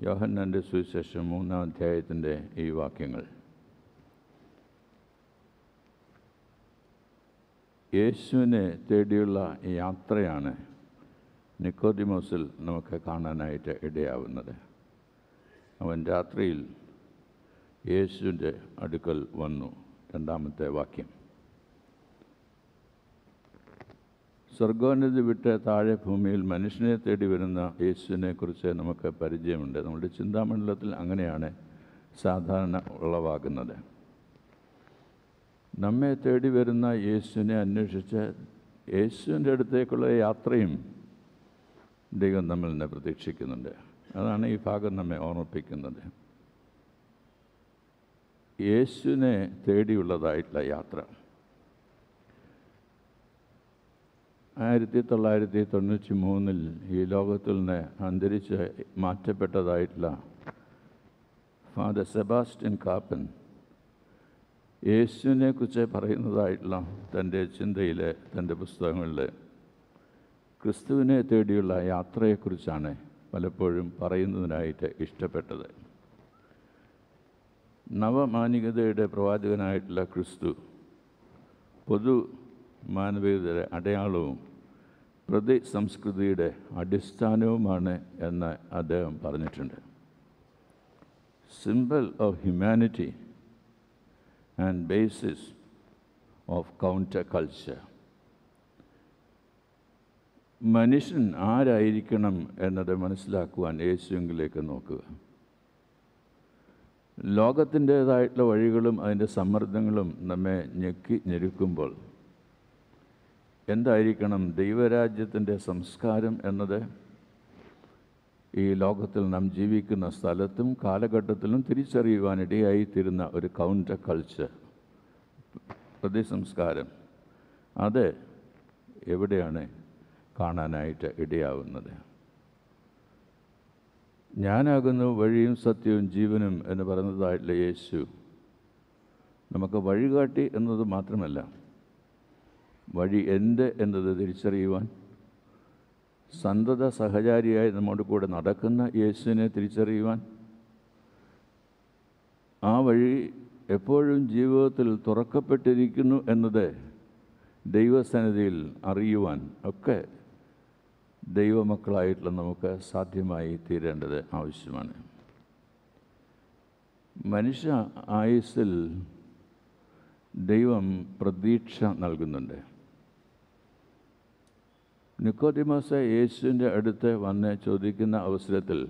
യോഹന്നന്റെ സുവിശേഷം മൂന്നാം അധ്യായത്തിന്റെ ഈ വാക്യങ്ങൾ. യേശുവിനെ തേടിയുള്ള യാത്രയാണ് നിക്കോദിമോസിൽ നമുക്ക് കാണാനായിട്ട് ഇടയാവുന്നത്. അവൻ രാത്രിയിൽ യേശുവിന്റെ അടുക്കൽ വന്നു. രണ്ടാമത്തെ വാക്യം. സ്വർഗോന്നതി വിട്ട് താഴെ ഭൂമിയിൽ മനുഷ്യനെ തേടി വരുന്ന യേശുവിനെ കുറിച്ച് നമുക്ക് പരിചയമുണ്ട്. നമ്മുടെ ചിന്താമണ്ഡലത്തിൽ അങ്ങനെയാണ് സാധാരണ ഉളവാകുന്നത്. നമ്മെ തേടി വരുന്ന യേശുവിനെ അന്വേഷിച്ച് യേശുവിന്റെ അടുത്തേക്കുള്ള യാത്രയും ദൈവം നമ്മൾ നിന്ന് പ്രതീക്ഷിക്കുന്നുണ്ട്. അതാണ് ഈ ഭാഗം നമ്മെ ഓർമ്മിപ്പിക്കുന്നത്. യേശുവിനെ തേടിയുള്ളതായിട്ടുള്ള യാത്ര. ആയിരത്തി തൊള്ളായിരത്തി തൊണ്ണൂറ്റി മൂന്നിൽ ഈ ലോകത്തിൽ നിന്ന് അന്തരിച്ച് മാറ്റപ്പെട്ടതായിട്ടുള്ള ഫാദർ സെബാസ്റ്റ്യൻ കാപ്പൻ യേശുവിനെ കുറിച്ച് പറയുന്നതായിട്ടുള്ള തന്റെ ചിന്തയിലെ തന്റെ പുസ്തകങ്ങളിൽ ക്രിസ്തുവിനെ തേടിയുള്ള യാത്രയെക്കുറിച്ചാണ് പലപ്പോഴും പറയുന്നതിനായിട്ട് ഇഷ്ടപ്പെട്ടത്. നവമാനികതയുടെ പ്രവാചകനായിട്ടുള്ള ക്രിസ്തു പൊതു മാനവികതയുടെ അടയാളവും പ്രതി സംസ്കൃതിയുടെ അടിസ്ഥാനവുമാണ് എന്ന് അദ്ദേഹം പറഞ്ഞിട്ടുണ്ട്. Simple of humanity and basis of counterculture. മനുഷ്യൻ ആരായിരിക്കണം എന്നത് മനസ്സിലാക്കുവാൻ യേശുവിലേക്ക് നോക്കുക ലോകത്തിന്റേതായിട്ടുള്ള വഴികളും അതിന്റെ സമ്മർദ്ദങ്ങളും നമ്മെ ഞെക്കി ഞെരുക്കുമ്പോൾ എന്തായിരിക്കണം ദൈവരാജ്യത്തിന്റെ സംസ്കാരം എന്നത് ഈ ലോകത്തിൽ നാം ജീവിക്കുന്ന സ്ഥലത്തും കാലഘട്ടത്തിലും തിരിച്ചറിയുവാനിടയായിത്തീരുന്ന ഒരു കൗണ്ടർ കൾച്ചർ പ്രതിസംസ്കാരം. അത് എവിടെയാണ് കാണാനായിട്ട് ഇടയാവുന്നത്? ഞാനാകുന്നു വഴിയും സത്യവും ജീവനും എന്ന് പറയുന്നതായിട്ടുള്ള യേശു നമുക്ക് വഴികാട്ടി എന്നത് മാത്രമല്ല വഴി എന്ത് എന്നത് തിരിച്ചറിയുവാൻ സന്തത സഹചാരിയായി നമ്മുടെ കൂടെ നടക്കുന്ന യേശുവിനെ തിരിച്ചറിയുവാൻ ആ വഴി എപ്പോഴും ജീവിതത്തിൽ തുറക്കപ്പെട്ടിരിക്കുന്നു എന്നത് ദൈവസന്നിധിയിൽ അറിയുവാൻ ഒക്കെ ദൈവമക്കളായിട്ടുള്ള നമുക്ക് സാധ്യമായി തീരേണ്ടത് ആവശ്യമാണ്. മനുഷ്യ ആയുസ്സിൽ ദൈവം പ്രതീക്ഷ നൽകുന്നുണ്ട്. നിക്കോദിമോസ് യേശുവിന്റെ അടുത്ത് വന്ന് ചോദിക്കുന്ന അവസരത്തിൽ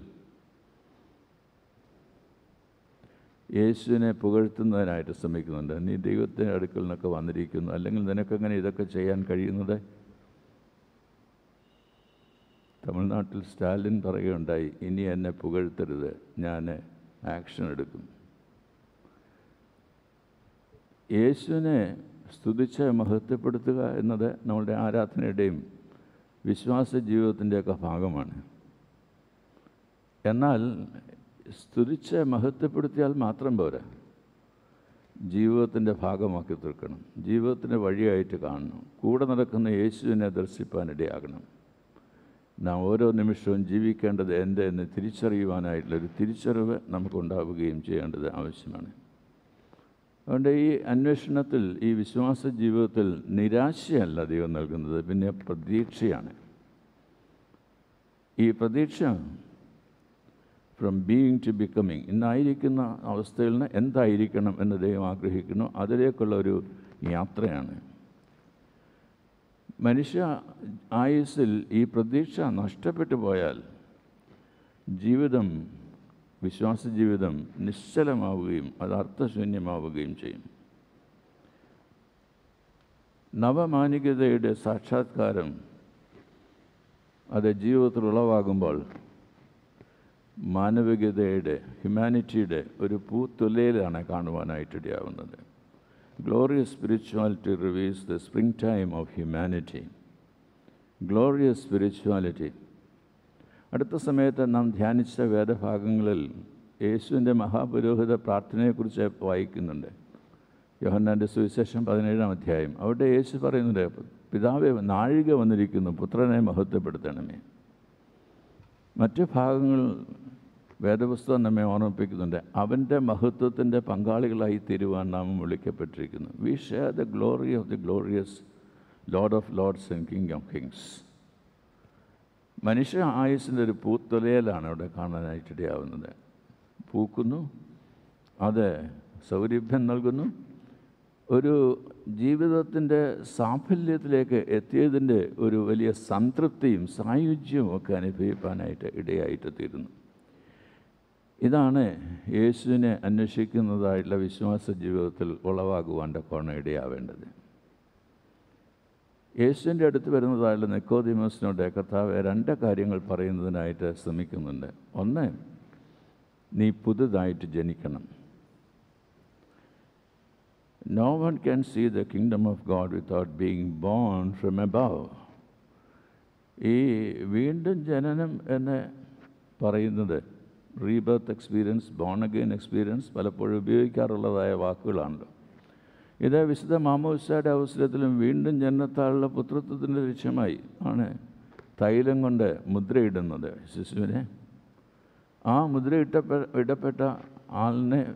യേശുവിനെ പുകഴ്ത്തുന്നതിനായിട്ട് ശ്രമിക്കുന്നുണ്ട്. നീ ദൈവത്തിന്റെ അടുക്കൽ നിന്നൊക്കെ വന്നിരിക്കുന്നു. അല്ലെങ്കിൽ നിനക്കെങ്ങനെ ഇതൊക്കെ ചെയ്യാൻ കഴിയുന്നത്? തമിഴ്നാട്ടിൽ സ്റ്റാലിൻ പറയുകയുണ്ടായി ഇനി എന്നെ പുകഴ്ത്തരുത്. ഞാൻ ആക്ഷൻ എടുക്കും. യേശുവിനെ സ്തുതിച്ച് മഹത്വപ്പെടുത്തുക എന്നത് നമ്മളുടെ ആരാധനയുടെയും വിശ്വാസ ജീവിതത്തിന്റെയൊക്കെ ഭാഗമാണ്. എന്നാൽ സ്തുതിച്ച് മഹത്വപ്പെടുത്തിയാൽ മാത്രം പോരാ. ജീവിതത്തിന്റെ ഭാഗമാക്കി തീർക്കണം. ജീവിതത്തിന്റെ വഴിയായിട്ട് കാണണം. കൂടെ നടക്കുന്ന യേശുവിനെ ദർശിപ്പാനിടയാകണം. നാം ഓരോ നിമിഷവും ജീവിക്കേണ്ടത് എന്റെ എന്ന് തിരിച്ചറിയുവാനായിട്ടുള്ളൊരു തിരിച്ചറിവ് നമുക്കുണ്ടാവുകയും ചെയ്യേണ്ടത് ആവശ്യമാണ്. അതുകൊണ്ട് ഈ അന്വേഷണത്തിൽ ഈ വിശ്വാസ ജീവിതത്തിൽ നിരാശയല്ല ദൈവം നൽകുന്നത് പിന്നെ പ്രതീക്ഷയാണ്. ഈ പ്രതീക്ഷ ഫ്രം ബീയിങ് ടു ബിക്കമിങ് ഇന്നായിരിക്കുന്ന അവസ്ഥയിൽ നിന്ന് എന്തായിരിക്കണം എന്ന് ദൈവം ആഗ്രഹിക്കുന്നു അതിലേക്കുള്ള ഒരു യാത്രയാണ്. മനുഷ്യ ആയുസ്സിൽ ഈ പ്രതീക്ഷ നഷ്ടപ്പെട്ടു പോയാൽ ജീവിതം വിശ്വാസ ജീവിതം നിശ്ചലമാവുകയും അത് അർത്ഥശൂന്യമാവുകയും ചെയ്യും. നവമാനികതയുടെ സാക്ഷാത്കാരം അത് ജീവിതത്തിൽ ഉളവാകുമ്പോൾ മാനവികതയുടെ ഹ്യൂമാനിറ്റിയുടെ ഒരു പൂത്തുലയിലാണ് കാണുവാനായിട്ടിടയാവുന്നത് glorious spirituality reveals the spring time of humanity glorious spirituality അടുത്ത സമയത്ത് നാം ധ്യാനിച്ച വേദഭാഗങ്ങളിൽ യേശുവിന്റെ മഹാപുരോഹിത പ്രാർത്ഥനയെക്കുറിച്ച് വായിക്കുന്നുണ്ട്. യോഹന്നാന്റെ സുവിശേഷം പതിനേഴാം അധ്യായം. അവിടെ യേശു പറയുന്നുണ്ട് പിതാവെ നാഴിക വന്നിരിക്കുന്നു പുത്രനെ മഹത്വപ്പെടുത്തണമേ. മറ്റു ഭാഗങ്ങൾ വേദപുസ്തകം നമ്മെ ഓർമ്മിപ്പിക്കുന്നുണ്ട്. അവന്റെ മഹത്വത്തിന്റെ പങ്കാളികളായി തീരുവാൻ നാം വിളിക്കപ്പെട്ടിരിക്കുന്നു. We share the glory of the glorious Lord of lords and king of kings മനുഷ്യ ആയുസിന്റെ ഒരു പൂത്തൊലയിലാണ് അവിടെ കാണാനായിട്ടിടയാവുന്നത് പൂക്കുന്നു അത് സൗരഭ്യം നൽകുന്നു. ഒരു ജീവിതത്തിന്റെ സാഫല്യത്തിലേക്ക് എത്തിയതിന്റെ ഒരു വലിയ സംതൃപ്തിയും സായുജ്യവും ഒക്കെ അനുഭവിക്കാനായിട്ട് ഇടയായിട്ട് തീരുന്നു. ഇതാണ് യേശുവിനെ അന്വേഷിക്കുന്നതായിട്ടുള്ള വിശ്വാസ ജീവിതത്തിൽ ഉളവാകുവാന്റെ കോണ ഇടയാവേണ്ടത്. യേശുവിന്റെ അടുത്ത് വരുന്നതായുള്ള നിക്കോദിമസിനോട് കർത്താവ് രണ്ട് കാര്യങ്ങൾ പറയുന്നതിനായിട്ട് ശ്രമിക്കുന്നുണ്ട്. ഒന്ന് നീ പുതുതായിട്ട് ജനിക്കണം. No one can see the kingdom of God without being born from above ഈ വീണ്ടും ജനനം എന്ന് പറയുന്നത് rebirth experience born again experience പലപ്പോഴും ഉപയോഗിക്കാറുള്ളതായ വാക്കുകളാണല്ലോ. ഇത് വിശുദ്ധ മാമോസയുടെ അവസരത്തിലും വീണ്ടും ജന്മത്താളുള്ള പുത്രത്വത്തിന്റെ ലക്ഷ്യമായി ആണ് തൈലം കൊണ്ട് മുദ്രയിടുന്നത്. ശിശുവിനെ. ആ മുദ്രയിട്ട ഇടപ്പെട്ട ആളിനെ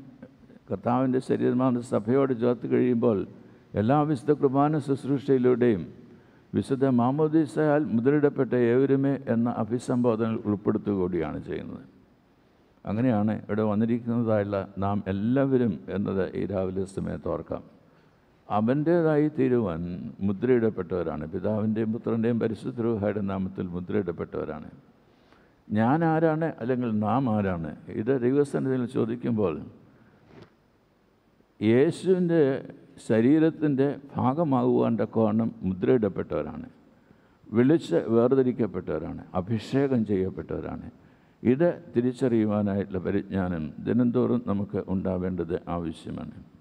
കർത്താവിന്റെ ശരീരമാണ് സഭയോട് ചേർത്ത് കഴിയുമ്പോൾ എല്ലാ വിശുദ്ധ കുർബാന ശുശ്രൂഷയിലൂടെയും വിശുദ്ധ മാമോദീസയാൽ മുദ്രയിടപ്പെട്ട ഏവരുമേ എന്ന അഭിസംബോധന ഉൾപ്പെടുത്തുക കൂടിയാണ് ചെയ്യുന്നത്. അങ്ങനെയാണ് ഇവിടെ വന്നിരിക്കുന്നതായുള്ള നാം എല്ലാവരും എന്നത് ഈ രാവിലെ സമയത്ത് ഓർക്കാം. അവന്റേതായി തീരുവാൻ മുദ്രയിടപ്പെട്ടവരാണ്. പിതാവിന്റെയും പുത്രന്റെയും പരിശുദ്ധരൂഹയുടെ നാമത്തിൽ മുദ്രയിടപ്പെട്ടവരാണ്. ഞാൻ ആരാണ്? അല്ലെങ്കിൽ നാം ആരാണ്? ഇത് ദൈവസന്നിധിയിൽ ചോദിക്കുമ്പോൾ യേശുവിന്റെ ശരീരത്തിന്റെ ഭാഗമാകുവാന്റെ കോണം മുദ്രയിടപ്പെട്ടവരാണ്. വിളിച്ച് വേർതിരിക്കപ്പെട്ടവരാണ്. അഭിഷേകം ചെയ്യപ്പെട്ടവരാണ്. ഇത് തിരിച്ചറിയുവാനായിട്ടുള്ള പരിജ്ഞാനം ദിനംതോറും നമുക്ക് ഉണ്ടാവേണ്ടത് ആവശ്യമാണ്.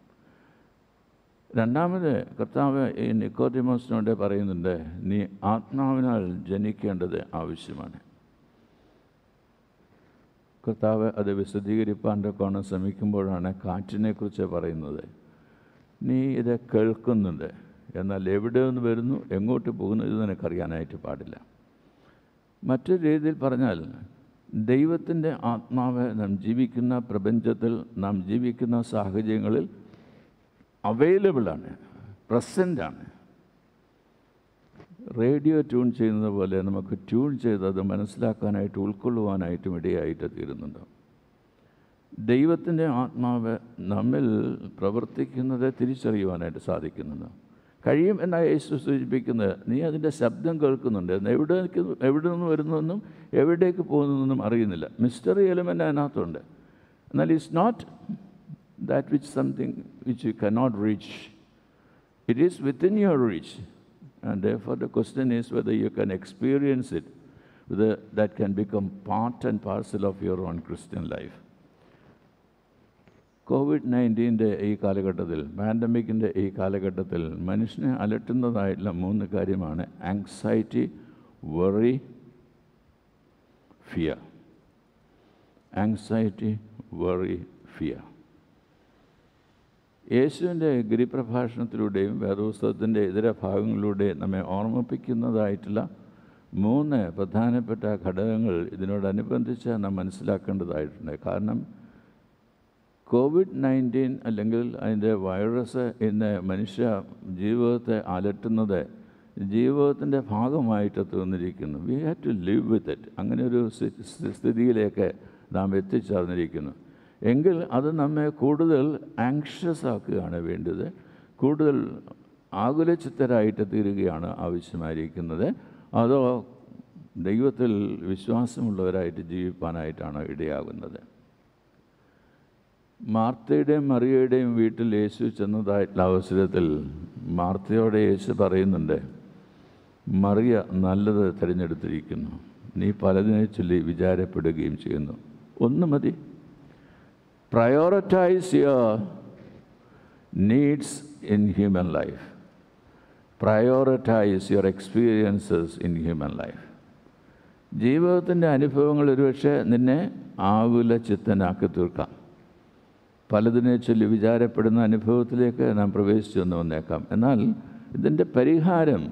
രണ്ടാമത് കർത്താവ് ഈ നിക്കോതിമോസിനോട് പറയുന്നുണ്ട് നീ ആത്മാവിനാൽ ജനിക്കേണ്ടത് ആവശ്യമാണ്. കർത്താവ് അത് വിശദീകരിപ്പാന്റെ കോണം ശ്രമിക്കുമ്പോഴാണ് കാറ്റിനെക്കുറിച്ച് പറയുന്നത്. നീ ഇത് കേൾക്കുന്നുണ്ട് എന്നാൽ എവിടെ നിന്ന് വരുന്നു എങ്ങോട്ട് പോകുന്നു ഇത് നിനക്കറിയാനായിട്ട് പാടില്ല. മറ്റൊരു രീതിയിൽ പറഞ്ഞാൽ ദൈവത്തിന്റെ ആത്മാവ് നാം ജീവിക്കുന്ന പ്രപഞ്ചത്തിൽ നാം ജീവിക്കുന്ന സാഹചര്യങ്ങളിൽ അവൈലബിളാണ് പ്രസന്റാണ് റേഡിയോ ട്യൂൺ ചെയ്യുന്നത് പോലെ നമുക്ക് ട്യൂൺ ചെയ്ത് അത് മനസ്സിലാക്കാനായിട്ട് ഉൾക്കൊള്ളുവാനായിട്ടും ഇടയായിട്ട് തീരുന്നുണ്ട്. ദൈവത്തിന്റെ ആത്മാവ് നമ്മിൽ പ്രവർത്തിക്കുന്നത് തിരിച്ചറിയുവാനായിട്ട് സാധിക്കുന്നുണ്ട്. കഴിയും എന്നാണ് യേശു സൂചിപ്പിക്കുന്നത്. നീ അതിന്റെ ശബ്ദം കേൾക്കുന്നുണ്ട്. എവിടേക്ക് എവിടെ നിന്ന് വരുന്നതെന്നും എവിടേക്ക് പോകുന്നതെന്നും അറിയുന്നില്ല. മിസ്റ്ററി എലിമെന്റ് അതിനകത്തുണ്ട്. എന്നാൽ it's not That which something which you cannot reach It is within your reach. And therefore, the question is whether you can experience it, whether that can become part and parcel of your own Christian life. COVID നയൻറ്റീൻ്റെ ഈ കാലഘട്ടത്തിൽ പാൻഡമിക്കിൻ്റെ ഈ കാലഘട്ടത്തിൽ മനുഷ്യനെ അലട്ടുന്നതായിട്ടുള്ള മൂന്ന് കാര്യമാണ് anxiety worry fear anxiety worry fear യേശുവിന്റെ ഗിരിപ്രഭാഷണത്തിലൂടെയും വേദപുസ്തകത്തിന്റെ ഇതര ഭാഗങ്ങളിലൂടെയും നമ്മെ ഓർമ്മിപ്പിക്കുന്നതായിട്ടുള്ള മൂന്ന് പ്രധാനപ്പെട്ട ഘടകങ്ങൾ ഇതിനോടനുബന്ധിച്ച് നാം മനസ്സിലാക്കേണ്ടതായിട്ടുണ്ട്. കാരണം കോവിഡ് നയന്റീൻ അല്ലെങ്കിൽ അതിന്റെ വൈറസ് ഇന്ന് മനുഷ്യ ജീവിതത്തെ അലട്ടുന്നത് ജീവിതത്തിന്റെ ഭാഗമായിട്ട് തോന്നിയിരിക്കുന്നു we have to live with it. അങ്ങനെ ഒരു സ്ഥി- സ്ഥി- സ്ഥിതിയിലേക്ക് നാം എത്തിച്ചേർന്നിരിക്കുന്നു. എങ്കിൽ അത് നമ്മെ കൂടുതൽ ആങ്ഷ്യസ് ആക്കുകയാണ് വേണ്ടത്. കൂടുതൽ ആകുലചിത്തരായിട്ട് തീരുകയാണ് ആവശ്യമായിരിക്കുന്നത്. അതോ ദൈവത്തിൽ വിശ്വാസമുള്ളവരായിട്ട് ജീവിപ്പാനായിട്ടാണ് ഇടയാകുന്നത്. മാർത്തയുടെയും മറിയയുടെയും വീട്ടിൽ യേശു ചെന്നതായിട്ടുള്ള അവസരത്തിൽ മാർത്തയോടെ യേശു പറയുന്നുണ്ട് മറിയ നല്ലത് തിരഞ്ഞെടുത്തിരിക്കുന്നു. നീ പലതിനെ ചൊല്ലി വിചാരപ്പെടുകയും ചെയ്യുന്നു. ഒന്ന് മതി. Prioritise your needs in human life. Prioritize your experiences in human life. ജീവിതത്തിന്റെ അനുഭവങ്ങൾ ഒരുപക്ഷെ നിന്നെ ആകുല ചിത്തനാക്കി തീർക്കാം പലതിനെ ചൊല്ലി വിചാരപ്പെടുന്ന അനുഭവത്തിലേക്ക് നാം പ്രവേശിച്ചു എന്ന് വന്നേക്കാം എന്നാൽ ഇതിന്റെ പരിഹാരം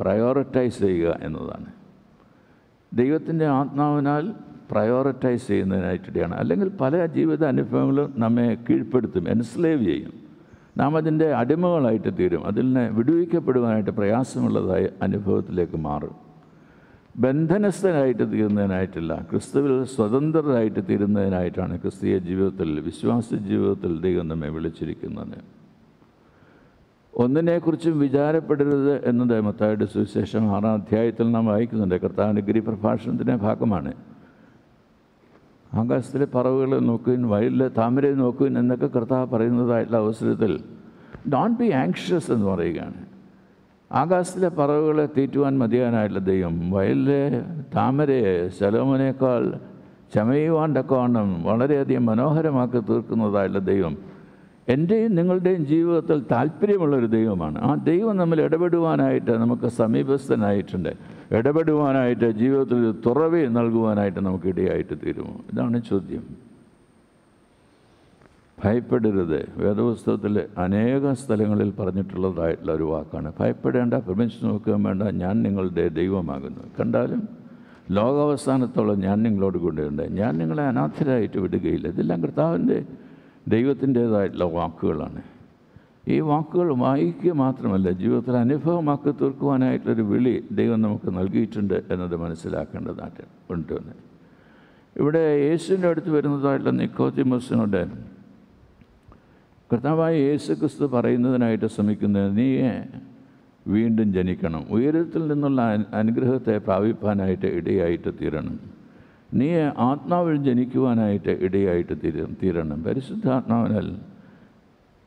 പ്രയോറിറ്റൈസ് ചെയ്യുക എന്നതാണ് ദൈവത്തിന്റെ ആത്മാവിനാൽ പ്രയോറിറ്റൈസ് ചെയ്യുന്നതിനായിട്ടിടെയാണ് അല്ലെങ്കിൽ പല ജീവിത അനുഭവങ്ങളും നമ്മെ കീഴ്പ്പെടുത്തും എൻസ്ലേവ് ചെയ്യും. നാം അതിന്റെ അടിമകളായിട്ട് തീരും. അതിൽ നിന്ന് വിടുവിക്കപ്പെടുവാനായിട്ട് പ്രയാസമുള്ളതായ അനുഭവത്തിലേക്ക് മാറും. ബന്ധനസ്ഥനായിട്ട് തീരുന്നതിനായിട്ടില്ല ക്രിസ്തുവിൽ സ്വതന്ത്രരായിട്ട് തീരുന്നതിനായിട്ടാണ് ക്രിസ്തീയ ജീവിതത്തിൽ വിശ്വാസ ജീവിതത്തിൽ ദൈവം നമ്മെ വിളിച്ചിരിക്കുന്നത്. ഒന്നിനെക്കുറിച്ചും വിചാരപ്പെടരുത് എന്നത് മത്തായുടെ സുവിശേഷം ആറാം അധ്യായത്തിൽ നാം വായിക്കുന്നുണ്ട്. കർത്താവിന്റെ ഗിരി പ്രഭാഷണത്തിന്റെ ഭാഗമാണ്. ആകാശത്തിലെ പറവുകളെ നോക്കുവിൻ വയലിലെ താമരയെ നോക്കുവിൻ എന്നൊക്കെ കർത്താവ് പറയുന്നതായിട്ടുള്ള അവസരത്തിൽ ഡോണ്ട് ബി ആങ്ഷ്യസ് എന്ന് പറയുകയാണ്. ആകാശത്തിലെ പറവുകളെ തീറ്റുവാൻ മതിയാനായിട്ടുള്ള ദൈവം വയലിലെ താമരയെ ശലോമനേക്കാൾ ചമയുവാൻ വളരെയധികം മനോഹരമാക്കി തീർക്കുന്നതായിട്ടുള്ള ദൈവം എന്റെയും നിങ്ങളുടെയും ജീവിതത്തിൽ താല്പര്യമുള്ളൊരു ദൈവമാണ്. ആ ദൈവം നമ്മൾ ഇടപെടുവാനായിട്ട് നമുക്ക് സമീപസ്ഥനായിട്ടുണ്ട്. ഇടപെടുവാനായിട്ട് ജീവിതത്തിൽ തുറവേ നൽകുവാനായിട്ട് നമുക്ക് ഇടയായിട്ട് തീരുമോ? ഇതാണ് ചോദ്യം. ഭയപ്പെടരുത്. വേദപുസ്തകത്തിൽ അനേക സ്ഥലങ്ങളിൽ പറഞ്ഞിട്ടുള്ളതായിട്ടുള്ള ഒരു വാക്കാണ്. ഭയപ്പെടേണ്ട പ്രപഞ്ചം നോക്കുകയും വേണ്ട ഞാൻ നിങ്ങളുടെ ദൈവമാകുന്നു. കണ്ടാലും ലോകാവസാനത്തോളം ഞാൻ നിങ്ങളോട് കൊണ്ടുവരേണ്ടത് ഞാൻ നിങ്ങളെ അനാഥരായിട്ട് വിടുകയില്ല. ഇതെല്ലാം കർത്താവിന്റെ ദൈവത്തിന്റേതായിട്ടുള്ള വാക്കുകളാണ്. ഈ വാക്കുകൾ വായിക്കുക മാത്രമല്ല ജീവിതത്തിൽ അനുഭവമാക്കി തീർക്കുവാനായിട്ടൊരു വിളി ദൈവം നമുക്ക് നൽകിയിട്ടുണ്ട് എന്നത് മനസ്സിലാക്കേണ്ടതായിട്ട് ഉണ്ട് ഇവിടെ യേശുവിന്റെ അടുത്ത് വരുന്നതായിട്ടുള്ള നിക്കോത്തിമസിനോട് കർത്താവായ യേശു ക്രിസ്തു പറയുന്നതിനായിട്ട് ശ്രമിക്കുന്നത് നീ വീണ്ടും ജനിക്കണം. ഉയരത്തിൽ നിന്നുള്ള അനു- അനുഗ്രഹത്തെ പ്രാപിപ്പാനായിട്ട് ഇടയായിട്ട് തീരണം. നീ ആത്മാവിൽ ജനിക്കുവാനായിട്ട് ഇടയായിട്ട് തീര തീരണം. പരിശുദ്ധാത്മാവിനാൽ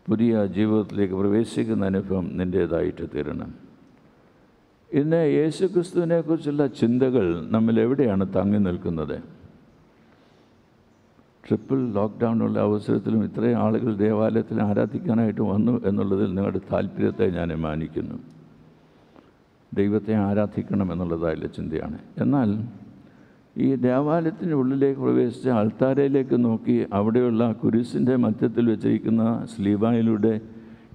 പുതിയ ജീവിതത്തിലേക്ക് പ്രവേശിക്കുന്ന അനുഭവം നിന്റേതായിട്ട് തീരണം. ഇന്ന് യേശു ക്രിസ്തുവിനെക്കുറിച്ചുള്ള ചിന്തകൾ നമ്മൾ എവിടെയാണ് തങ്ങി നിൽക്കുന്നത്? ട്രിപ്പിൾ ലോക്ക്ഡൗണുള്ള അവസരത്തിലും ഇത്രയും ആളുകൾ ദേവാലയത്തിൽ ആരാധിക്കാനായിട്ട് വന്നു എന്നുള്ളതിൽ നിങ്ങളുടെ താല്പര്യത്തെ ഞാൻ മാനിക്കുന്നു. ദൈവത്തെ ആരാധിക്കണം എന്നുള്ളതായുള്ള ചിന്തയാണ്. എന്നാൽ ഈ ദേവാലയത്തിന്റെ ഉള്ളിലേക്ക് പ്രവേശിച്ച് അൾത്താരയിലേക്ക് നോക്കി അവിടെയുള്ള കുരിശിന്റെ മധ്യത്തിൽ വെച്ചിരിക്കുന്ന സ്ലീബായിലൂടെ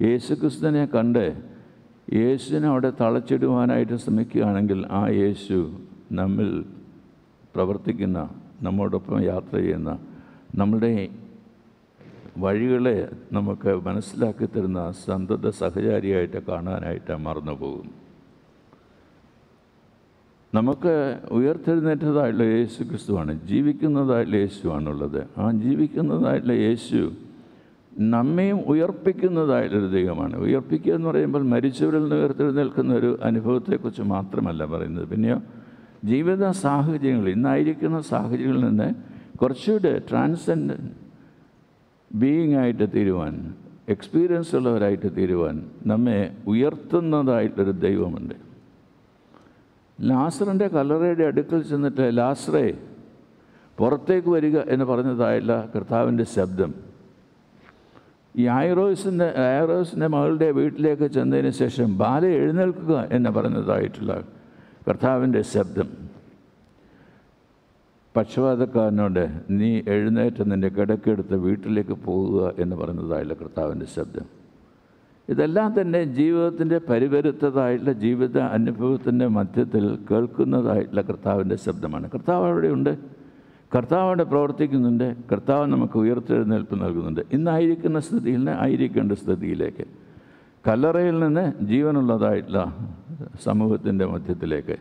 യേശുക്രിസ്തുവിനെ കണ്ട് യേശുവിനെ അവിടെ തളച്ചിടുവാനായിട്ട് ശ്രമിക്കുകയാണെങ്കിൽ ആ യേശു നമ്മിൽ പ്രവർത്തിക്കുന്ന നമ്മോടൊപ്പം യാത്ര ചെയ്യുന്ന നമ്മുടെ വഴികളെ നമുക്ക് മനസ്സിലാക്കി തരുന്ന സന്തത സഹചാരിയായിട്ട് കാണാനായിട്ട് മറന്നു പോകും നമുക്ക് ഉയർത്തെഴുന്നേറ്റതായിട്ടുള്ള യേശു ക്രിസ്തുവാണ്. ജീവിക്കുന്നതായിട്ടുള്ള യേശുവാണുള്ളത്. ആ ജീവിക്കുന്നതായിട്ടുള്ള യേശു നമ്മയും ഉയർപ്പിക്കുന്നതായിട്ടൊരു ദൈവമാണ്. ഉയർപ്പിക്കുക എന്ന് പറയുമ്പോൾ മരിച്ചവരിൽ നിന്ന് ഉയർത്തെഴുന്നേൽക്കുന്ന ഒരു അനുഭവത്തെക്കുറിച്ച് മാത്രമല്ല പറയുന്നത്. പിന്നെയോ ജീവിത സാഹചര്യങ്ങൾ ഇന്നായിരിക്കുന്ന സാഹചര്യങ്ങളിൽ നിന്ന് കുറച്ചുകൂടെ ട്രാൻസെൻഡ് ബീയിങ് ആയിട്ട് തീരുവാൻ എക്സ്പീരിയൻസ് ഉള്ളവരായിട്ട് തീരുവാൻ നമ്മെ ഉയർത്തുന്നതായിട്ടൊരു ദൈവമുണ്ട്. ലാസറിന്റെ കല്ലറയുടെ അടുക്കൽ ചെന്നിട്ട് ലാസറേ പുറത്തേക്ക് വരിക എന്ന് പറഞ്ഞതായില്ല കർത്താവിന്റെ ശബ്ദം. ഈ ആയിറോസിന്റെ ആയിറോസിന്റെ മകളുടെ വീട്ടിലേക്ക് ചെന്നതിന് ശേഷം ബാല എഴുന്നേൽക്കുക എന്ന് പറഞ്ഞതായിട്ടുള്ള കർത്താവിന്റെ ശബ്ദം. പക്ഷപാതക്കാരനോട് നീ എഴുന്നേറ്റ് നിന്റെ കിടക്കെടുത്ത് വീട്ടിലേക്ക് പോകുക എന്ന് പറഞ്ഞതായില്ല കർത്താവിന്റെ ശബ്ദം. ഇതെല്ലാം തന്നെ ജീവിതത്തിന്റെ പരിവരുത്തതായിട്ടുള്ള ജീവിത അനുഭവത്തിന്റെ മധ്യത്തിൽ കേൾക്കുന്നതായിട്ടുള്ള കർത്താവിന്റെ ശബ്ദമാണ്. കർത്താവ് അവിടെയുണ്ട്. കർത്താവ് അവിടെ പ്രവർത്തിക്കുന്നുണ്ട്. കർത്താവ് നമുക്ക് ഉയർത്തെഴുന്നേൽപ്പ് നൽകുന്നുണ്ട്. ഇന്നായിരിക്കുന്ന സ്ഥിതിയിൽ നിന്ന് ആയിരിക്കേണ്ട സ്ഥിതിയിലേക്ക്. കല്ലറയിൽ നിന്ന് ജീവനുള്ളതായിട്ടുള്ള സമൂഹത്തിന്റെ മധ്യത്തിലേക്ക്.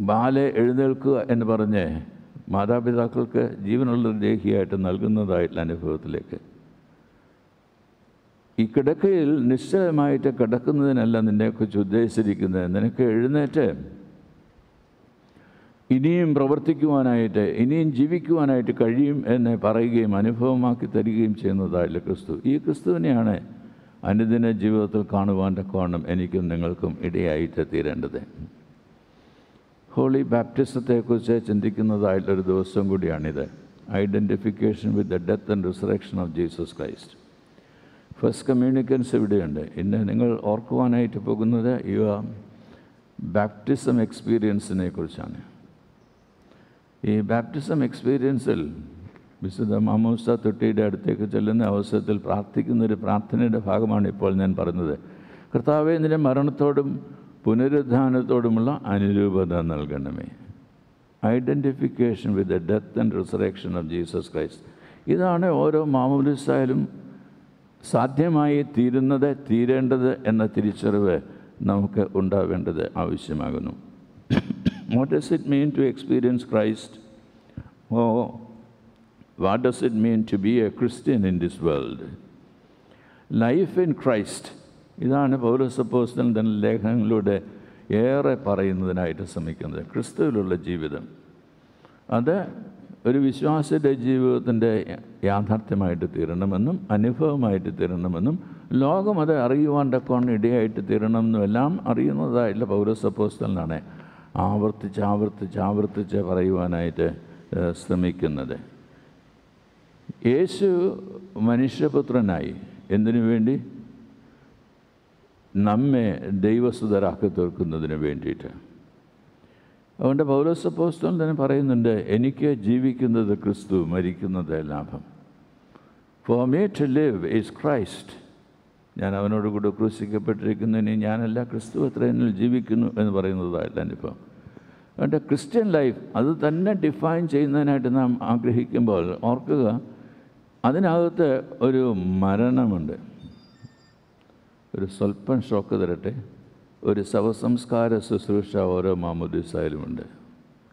ബാലെ എഴുന്നേൽക്കുക എന്ന് പറഞ്ഞ് മാതാപിതാക്കൾക്ക് ജീവനുള്ള ദേഹിയായിട്ട് നൽകുന്നതായിട്ടുള്ള അനുഭവത്തിലേക്ക്. ഈ കിടക്കയിൽ നിശ്ചലമായിട്ട് കിടക്കുന്നതിനല്ല നിന്നെക്കുറിച്ച് ഉദ്ദേശിച്ചിരിക്കുന്നത് നിനക്ക് എഴുന്നേറ്റ്. ഇനിയും പ്രവർത്തിക്കുവാനായിട്ട് ഇനിയും ജീവിക്കുവാനായിട്ട് കഴിയും എന്ന് പറയുകയും അനുഭവമാക്കി തരികയും ചെയ്യുന്നതായില്ല ക്രിസ്തു. ഈ ക്രിസ്തുവിനെയാണ് അനുദിന ജീവിതത്തിൽ കാണുവാൻ കോണം എനിക്കും നിങ്ങൾക്കും ഇടയായിട്ട് തീരേണ്ടത്. ഹോളി ബാപ്റ്റിസത്തെക്കുറിച്ച് ചിന്തിക്കുന്നതായിട്ടൊരു ദിവസം കൂടിയാണിത്. Identification with the death and resurrection of Jesus Christ. First communicants ഇവിടെയുണ്ട്. ഇന്ന് നിങ്ങൾ ഓർക്കുവാനായിട്ട് പോകുന്നത് യുവ ബാപ്റ്റിസം എക്സ്പീരിയൻസിനെ കുറിച്ചാണ് ഈ ബാപ്റ്റിസം എക്സ്പീരിയൻസിൽ വിശുദ്ധ മാമൂസ തൊട്ടിയുടെ അടുത്തേക്ക് ചെല്ലുന്ന അവസരത്തിൽ പ്രാർത്ഥിക്കുന്ന ഒരു പ്രാർത്ഥനയുടെ ഭാഗമാണ് ഇപ്പോൾ ഞാൻ പറഞ്ഞത് കർത്താവെ നിന്റെ മരണത്തോടും പുനരുദ്ധാനത്തോടുമുള്ള അനുരൂപത നൽകണമേ. Identification with the death and resurrection of Jesus Christ ഇതാണ് ഓരോ മാമൂലിസായാലും സാധ്യമായി തീരുന്നത് തീരേണ്ടത് എന്ന തിരിച്ചറിവ് നമുക്ക് ഉണ്ടാവേണ്ടത് ആവശ്യമാകുന്നു. What does it mean to experience Christ or what does it mean to be a Christian in this world life in Christ ഇതാണ് പൗരസപ്പോസ്റ്റൽ ലേഖനങ്ങളിലൂടെ ഏറെ പറയുന്നതിനായിട്ട് ശ്രമിക്കുന്നത് ക്രിസ്തുവിലുള്ള ജീവിതം. അത് ഒരു വിശ്വാസിയുടെ ജീവിതത്തിന്റെ യാഥാർത്ഥ്യമായിട്ട് തീരണമെന്നും അനുഭവമായിട്ട് തീരണമെന്നും ലോകം അത് അറിയുവാൻ തക്കവണ്ണം ഇടയായിട്ട് തീരണമെന്നും എല്ലാം അറിയുന്നതായിട്ടുള്ള പൗരസപ്പോസ്റ്റലിനാണ് ആവർത്തിച്ച് ആവർത്തിച്ച് ആവർത്തിച്ച് പറയുവാനായിട്ട് ശ്രമിക്കുന്നത്. യേശു മനുഷ്യപുത്രനായി എന്തിനു വേണ്ടി? നമ്മെ ദൈവസുതരാക്കി തീർക്കുന്നതിന് വേണ്ടിയിട്ട്. അതുകൊണ്ട് പൗലോസ് പൗലോസപ്പോസ്റ്റൽ തന്നെ പറയുന്നുണ്ട് എനിക്ക് ജീവിക്കുന്നത് ക്രിസ്തു മരിക്കുന്നത് ലാഭം. For me to live is Christ ഞാൻ അവനോട് കൂടെ ക്രൂശിക്കപ്പെട്ടിരിക്കുന്നതിന് ഞാനല്ല ക്രിസ്തു എത്ര എന്നിൽ ജീവിക്കുന്നു എന്ന് പറയുന്നതായിട്ട് അനുഭവം അതുകൊണ്ട് ക്രിസ്ത്യൻ ലൈഫ് അത് തന്നെ ഡിഫൈൻ ചെയ്യുന്നതിനായിട്ട് നാം ആഗ്രഹിക്കുമ്പോൾ ഓർക്കുക അതിനകത്ത് ഒരു മരണമുണ്ട്. ഒരു സ്വല്പം ഷോക്ക് തരട്ടെ. ഒരു ശവസംസ്കാര ശുശ്രൂഷ ഓരോ മാമുദിസായാലുമുണ്ട്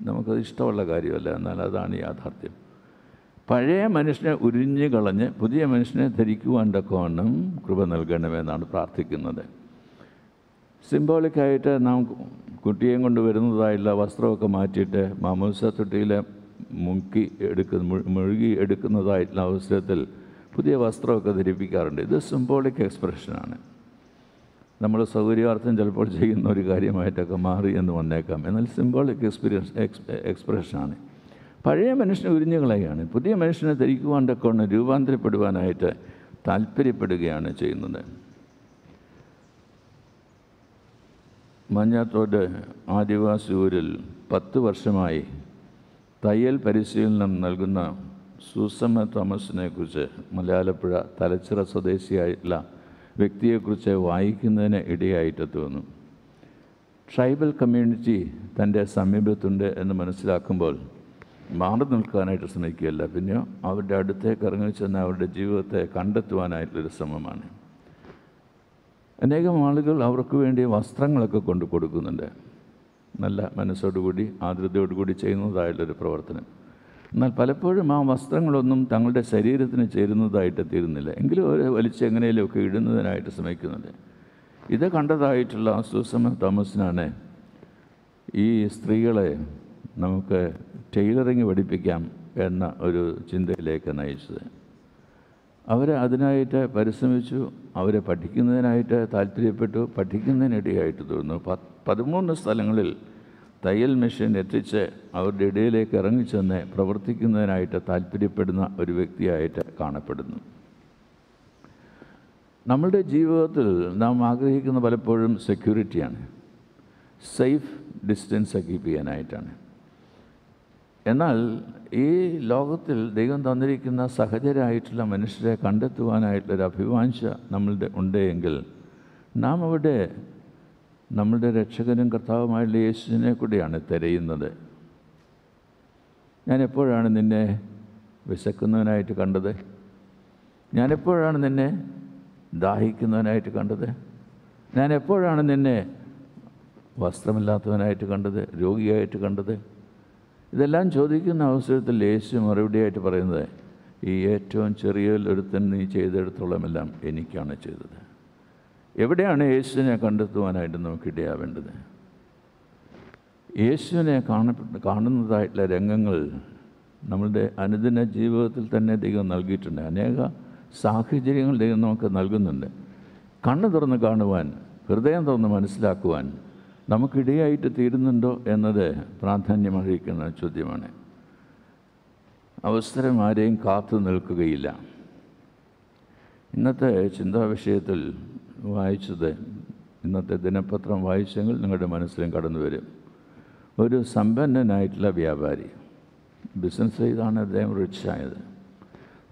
നമുക്കത് ഇഷ്ടമുള്ള കാര്യമല്ല എന്നാൽ അതാണ് യാഥാർത്ഥ്യം. പഴയ മനുഷ്യനെ ഉരിഞ്ഞു കളഞ്ഞ് പുതിയ മനുഷ്യനെ ധരിക്കുവാൻ തക്കവണ്ണം കൃപ നൽകണമെന്നാണ് പ്രാർത്ഥിക്കുന്നത്. സിംബോളിക്കായിട്ട് നാം കുട്ടിയെയും കൊണ്ട് വരുന്നതായുള്ള വസ്ത്രമൊക്കെ മാറ്റിയിട്ട് മാമൂസ തൊട്ടിയിൽ മുക്കി എടുക്കുന്ന മുഴുകി എടുക്കുന്നതായിട്ടുള്ള അവസരത്തിൽ പുതിയ വസ്ത്രമൊക്കെ ധരിപ്പിക്കാറുണ്ട്. ഇത് സിംബോളിക് എക്സ്പ്രഷനാണ് നമ്മൾ സൗകര്യാർത്ഥം ചിലപ്പോൾ ചെയ്യുന്ന ഒരു കാര്യമായിട്ടൊക്കെ മാറി എന്ന് വന്നേക്കാം. എന്നാൽ സിംബോളിക് എക്സ്പീരിയൻസ് എക്സ് എക്സ്പ്രഷനാണ് പഴയ മനുഷ്യനെ ഉരിഞ്ഞു കളയുകയാണ്. പുതിയ മനുഷ്യനെ ധരിക്കുവാണ്ടൊക്കെ ഒന്ന് രൂപാന്തരപ്പെടുവാനായിട്ട് താല്പര്യപ്പെടുകയാണ് ചെയ്യുന്നത്. മഞ്ഞാത്തോട് ആദിവാസി ഊരിൽ പത്ത് വർഷമായി തയ്യൽ പരിശീലനം നൽകുന്ന സൂസമ്മ തോമസിനെ കുറിച്ച് മലയാളപ്പുഴ തലച്ചിറ സ്വദേശിയായിട്ടുള്ള വ്യക്തിയെക്കുറിച്ച് വായിക്കുന്നതിന് ഇടയായിട്ട് തോന്നും. ട്രൈബൽ കമ്മ്യൂണിറ്റി തന്റെ സമീപത്തുണ്ട് എന്ന് മനസ്സിലാക്കുമ്പോൾ മാറി നിൽക്കാനായിട്ട് ശ്രമിക്കുകയല്ല. പിന്നെയോ അവരുടെ അടുത്തേക്ക് ഇറങ്ങി ചെന്ന് അവരുടെ ജീവിതത്തെ കണ്ടെത്തുവാനായിട്ടുള്ളൊരു ശ്രമമാണ്. അനേകം ആളുകൾ അവർക്ക് വേണ്ടി വസ്ത്രങ്ങളൊക്കെ കൊണ്ടു കൊടുക്കുന്നുണ്ട്. നല്ല മനസ്സോടുകൂടി ആർദ്രതയോടുകൂടി ചെയ്യുന്നതായുള്ളൊരു പ്രവർത്തനം. എന്നാൽ പലപ്പോഴും ആ വസ്ത്രങ്ങളൊന്നും തങ്ങളുടെ ശരീരത്തിന് ചേരുന്നതായിട്ട് തീരുന്നില്ല എങ്കിലും അവർ വലിച്ച് എങ്ങനെയൊക്കെ ഇടുന്നതിനായിട്ട് ശ്രമിക്കുന്നുണ്ട്. ഇത് കണ്ടതായിട്ടുള്ള സൂസമ തോമസിനാണ് ഈ സ്ത്രീകളെ നമുക്ക് ടൈലറിങ് പഠിപ്പിക്കാം എന്ന ഒരു ചിന്തയിലേക്ക് നയിച്ചത്. അവർ അതിനായിട്ട് പരിശ്രമിച്ചു അവരെ പഠിക്കുന്നതിനായിട്ട് താല്പര്യപ്പെട്ടു പഠിക്കുന്നതിനിടയായിട്ട് തോന്നുന്നു പതിമൂന്ന് സ്ഥലങ്ങളിൽ തയ്യൽ മെഷീൻ എത്തിച്ച് അവരുടെ ഇടയിലേക്ക് ഇറങ്ങിച്ചെന്ന് പ്രവർത്തിക്കുന്നതിനായിട്ട് താല്പര്യപ്പെടുന്ന ഒരു വ്യക്തിയായിട്ട് കാണപ്പെടുന്നു. നമ്മളുടെ ജീവിതത്തിൽ നാം ആഗ്രഹിക്കുന്ന പലപ്പോഴും സെക്യൂരിറ്റിയാണ്. സേഫ് ഡിസ്റ്റൻസ് കീപ്പ് ചെയ്യാനായിട്ടാണ്. എന്നാൽ ഈ ലോകത്തിൽ ദൈവം തന്നിരിക്കുന്ന സഹചരായിട്ടുള്ള മനുഷ്യരെ കണ്ടെത്തുവാനായിട്ടുള്ളൊരു അഭിവാഞ്ച നമ്മളുടെ ഉണ്ടെങ്കിൽ നാം അവിടെ നമ്മളുടെ രക്ഷകനും കർത്താവുമായുള്ള യേശുവിനെ കൂടിയാണ് തിരയുന്നത്. ഞാൻ എപ്പോഴാണ് നിന്നെ വിശക്കുന്നവനായിട്ട് കണ്ടത്? ഞാൻ എപ്പോഴാണ് നിന്നെ ദാഹിക്കുന്നവനായിട്ട് കണ്ടത്? ഞാൻ എപ്പോഴാണ് നിന്നെ വസ്ത്രമില്ലാത്തവനായിട്ട് കണ്ടത്? രോഗിയായിട്ട് കണ്ടത്? ഇതെല്ലാം ചോദിക്കുന്ന അവസരത്തിൽ യേശു മറുപടിയായിട്ട് പറയുന്നത് ഈ ഏറ്റവും ചെറിയ ഒരുത്തൻ നീ ചെയ്തെടുത്തോളമെല്ലാം എനിക്കാണ് ചെയ്തത്. എവിടെയാണ് യേശുവിനെ കണ്ടെത്തുവാനായിട്ട് നമുക്ക് ഇടയാവേണ്ടത്? യേശുവിനെ കാണപ്പെട്ട കാണുന്നതായിട്ടുള്ള രംഗങ്ങൾ നമ്മളുടെ അനുദിന ജീവിതത്തിൽ തന്നെ ദൈവം നൽകിയിട്ടുണ്ട്. അനേക സാഹചര്യങ്ങൾ ദൈവം നമുക്ക് നൽകുന്നുണ്ട്. കണ്ണ് തുറന്ന് കാണുവാൻ ഹൃദയം തുറന്ന് മനസ്സിലാക്കുവാൻ നമുക്കിടയായിട്ട് തീരുന്നുണ്ടോ എന്നത് പ്രാധാന്യമർഹിക്കുന്ന ചോദ്യമാണ്. അവസരം ആരെയും കാത്തു നിൽക്കുകയില്ല. ഇന്നത്തെ ചിന്താ വിഷയത്തിൽ വായിച്ചത്. ഇന്നത്തെ ദിനപത്രം വായിച്ചെങ്കിൽ നിങ്ങളുടെ മനസ്സിലും കടന്നു വരും. ഒരു സമ്പന്നനായിട്ടുള്ള വ്യാപാരി ബിസിനസ് ചെയ്താണ് അദ്ദേഹം റിച്ചായത്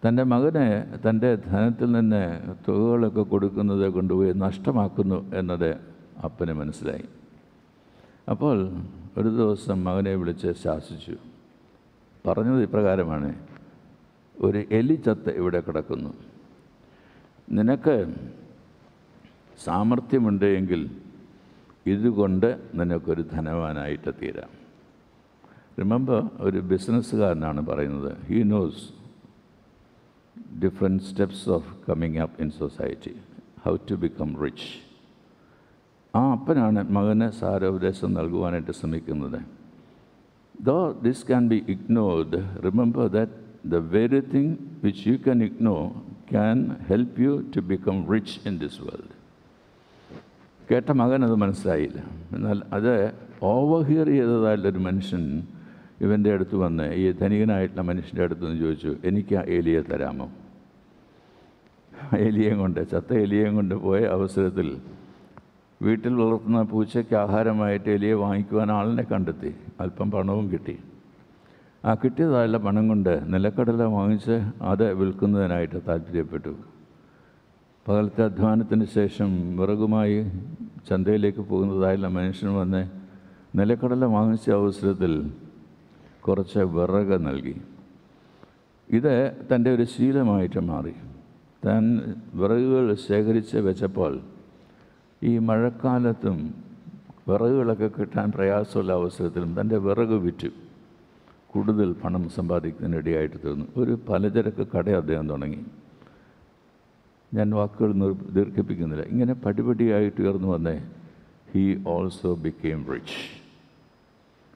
തന്റെ മകനെ തന്റെ ധനത്തിൽ നിന്ന് തുകകളൊക്കെ കൊടുക്കുന്നത് കൊണ്ടുപോയി നഷ്ടമാക്കുന്നു എന്നത് അപ്പന് മനസ്സിലായി. അപ്പോൾ ഒരു ദിവസം മകനെ വിളിച്ച് ശാസിച്ചു. പറഞ്ഞത് ഇപ്രകാരമാണ് ഒരു എലിച്ചത്ത് ചത്ത് ഇവിടെ കിടക്കുന്നു. നിനക്ക് സാമർഥ്യമുണ്ട് എങ്കിൽ ഇതുകൊണ്ട് നിനക്കൊരു ധനവാനായിട്ട് തീരാം. റിമെമ്പർ ഒരു ബിസിനസ്സുകാരനാണ് പറയുന്നത്. He knows different steps of coming up in society how to become rich ആ അപ്പനാണ് മകന് സാരോപദേശം നൽകുവാനായിട്ട് ശ്രമിക്കുന്നത്. Though this can be ignored remember that the very thing which you can ignore can help you to become rich in this world കേട്ട മകൻ അത് മനസ്സിലായില്ല. എന്നാൽ അത് ഓവർ ഹിയർ ചെയ്തതായിട്ടുള്ളൊരു മനുഷ്യൻ ഇവന്റെ അടുത്ത് വന്ന് ഈ ധനികനായിട്ടുള്ള മനുഷ്യന്റെ അടുത്ത് നിന്ന് ചോദിച്ചു എനിക്ക് ആ എലിയെ തരാമോ? എലിയും കൊണ്ട് ചത്ത എലിയും കൊണ്ട് പോയ അവസരത്തിൽ വീട്ടിൽ വളർത്തുന്ന പൂച്ചയ്ക്ക് ആഹാരമായിട്ട് എലിയെ വാങ്ങിക്കുവാൻ ആളിനെ കണ്ടെത്തി. അല്പം പണവും കിട്ടി. ആ കിട്ടിയതായുള്ള പണം കൊണ്ട് നിലക്കടല വാങ്ങിച്ച് അത് വിൽക്കുന്നതിനായിട്ട് താല്പര്യപ്പെട്ടു. പകലത്തെ അധ്വാനത്തിന് ശേഷം വിറകുമായി ചന്തയിലേക്ക് പോകുന്നതായുള്ള മനുഷ്യൻ വന്ന് നിലക്കടല വാങ്ങിച്ച അവസരത്തിൽ കുറച്ച് വിറക് നൽകി. ഇത് തന്റെ ഒരു ശീലമായിട്ട് മാറി. താൻ വിറകുകൾ ശേഖരിച്ച് വെച്ചപ്പോൾ ഈ മഴക്കാലത്തും വിറകുകളൊക്കെ കിട്ടാൻ പ്രയാസമുള്ള അവസരത്തിലും തന്റെ വിറക് വിറ്റു. കൂടുതൽ പണം സമ്പാദിക്കുന്നതിനിടയായിട്ട് തീർന്നു. ഒരു പലചരക്ക് കട അദ്ദേഹം തുടങ്ങി. ഞാൻ വാക്കുകൾ നിർ ദീർഘിപ്പിക്കുന്നില്ല ഇങ്ങനെ പടിപടിയായിട്ട് ഉയർന്നു വന്നേ he also became rich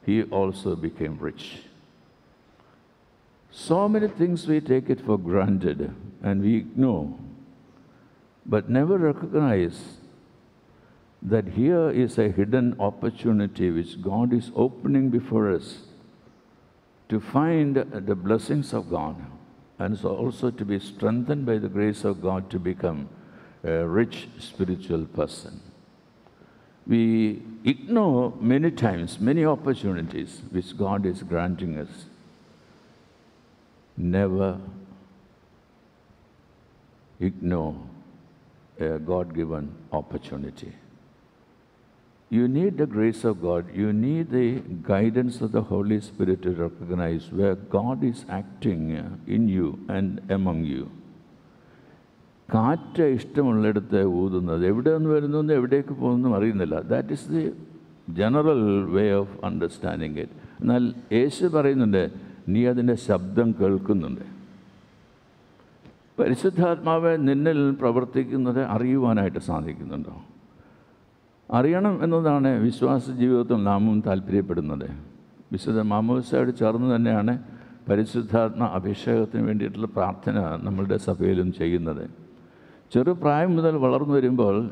he also became rich so many things we take it for granted and we ignore but never recognise that here is a hidden opportunity which God is opening before us to find the blessings of God and so also to be strengthened by the grace of God to become a rich spiritual person. We ignore many times many opportunities which God is granting us. Never ignore a God given opportunity. You need the grace of God. You need the guidance of the Holy Spirit to recognize where God is acting in you and among you. കാറ്റ് ഇഷ്ടമുള്ളിടത്ത് ഊതുന്നത് എവിടെ നിന്ന് വരുന്നു എന്ന് എവിടേക്ക് പോകുന്നു അറിയുന്നില്ല that is the general way of understanding it എന്നാൽ യേശു പറയുന്നുണ്ട് നീ അതിന്റെ ശബ്ദം കേൾക്കുന്നുണ്ട് പരിശുദ്ധാത്മാവ് നിന്നിൽ പ്രവർത്തിക്കുന്നത് അറിയുവാനായിട്ട് സാധിക്കുന്നുണ്ടോ അറിയണം എന്നതാണ് വിശ്വാസ ജീവിതത്തിൽ നാമും താല്പര്യപ്പെടുന്നത്. വിശുദ്ധ മാമോസയോട് ചേർന്ന് തന്നെയാണ് പരിശുദ്ധാത്മ അഭിഷേകത്തിന് വേണ്ടിയിട്ടുള്ള പ്രാർത്ഥന നമ്മളുടെ സഭയിലും ചെയ്യുന്നത്. ചെറുപ്രായം മുതൽ വളർന്നു വരുമ്പോൾ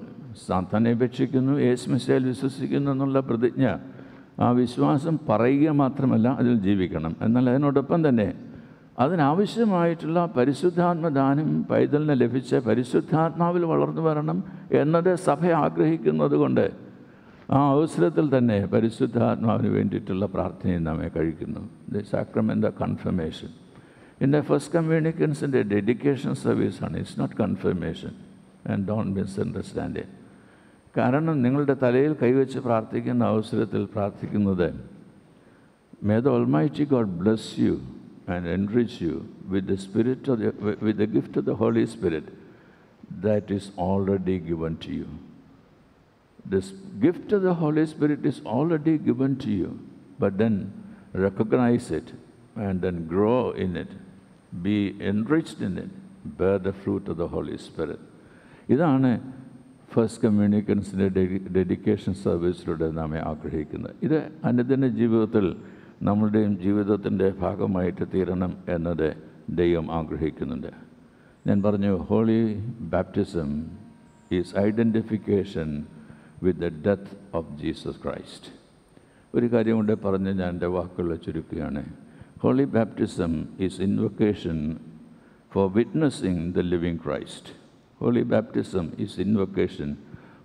സാത്താനെ അപേക്ഷിക്കുന്നു യേശുമിശയിൽ വിശ്വസിക്കുന്നു എന്നുള്ള പ്രതിജ്ഞ ആ വിശ്വാസം പറയുക മാത്രമല്ല അതിൽ ജീവിക്കണം. എന്നാൽ അതിനോടൊപ്പം തന്നെ അതിനാവശ്യമായിട്ടുള്ള പരിശുദ്ധാത്മദാനം പൈതലിന് ലഭിച്ച പരിശുദ്ധാത്മാവിൽ വളർന്നു വരണം എന്നത് സഭ ആഗ്രഹിക്കുന്നത് കൊണ്ട് ആ അവസരത്തിൽ തന്നെ പരിശുദ്ധാത്മാവിന് വേണ്ടിയിട്ടുള്ള പ്രാർത്ഥനയും നമ്മെ കഴിക്കുന്നു. ദ സാക്രമെന്റ് കൺഫർമേഷൻ എന്റെ ഫസ്റ്റ് കമ്മ്യൂണിക്കൻസിന്റെ ഡെഡിക്കേഷൻ സർവീസാണ് it's not confirmation and don't misunderstand കാരണം നിങ്ങളുടെ തലയിൽ കൈവച്ച് പ്രാർത്ഥിക്കുന്ന അവസരത്തിൽ പ്രാർത്ഥിക്കുന്നത് may the almighty God bless you And enrich you with the spirit of the with the gift of the Holy Spirit that is already given to you This gift of the Holy Spirit is already given to you, but then recognize it and then grow in it, be enriched in it, bear the fruit of the Holy Spirit. ഇതാണ് first കമ്മ്യൂണിക്കൻസിൻ്റെ dedication സർവീസിലൂടെ നാം ആഗ്രഹിക്കുന്നത് ഇത് അനുദിന ജീവിതത്തിൽ നമ്മളുടെയും ജീവിതത്തിന്റെ ഭാഗമായിട്ട് തീരണം എന്നത് ദൈവം ആഗ്രഹിക്കുന്നുണ്ട്. ഞാൻ പറഞ്ഞു holy baptism is identification with the death of Jesus Christ ഒരു കാര്യം കൊണ്ട് പറഞ്ഞ് ഞാൻ എന്റെ വാക്കുകൾ ചുരുക്കുകയാണ്. Holy baptism is invocation for witnessing the living Christ holy baptism is invocation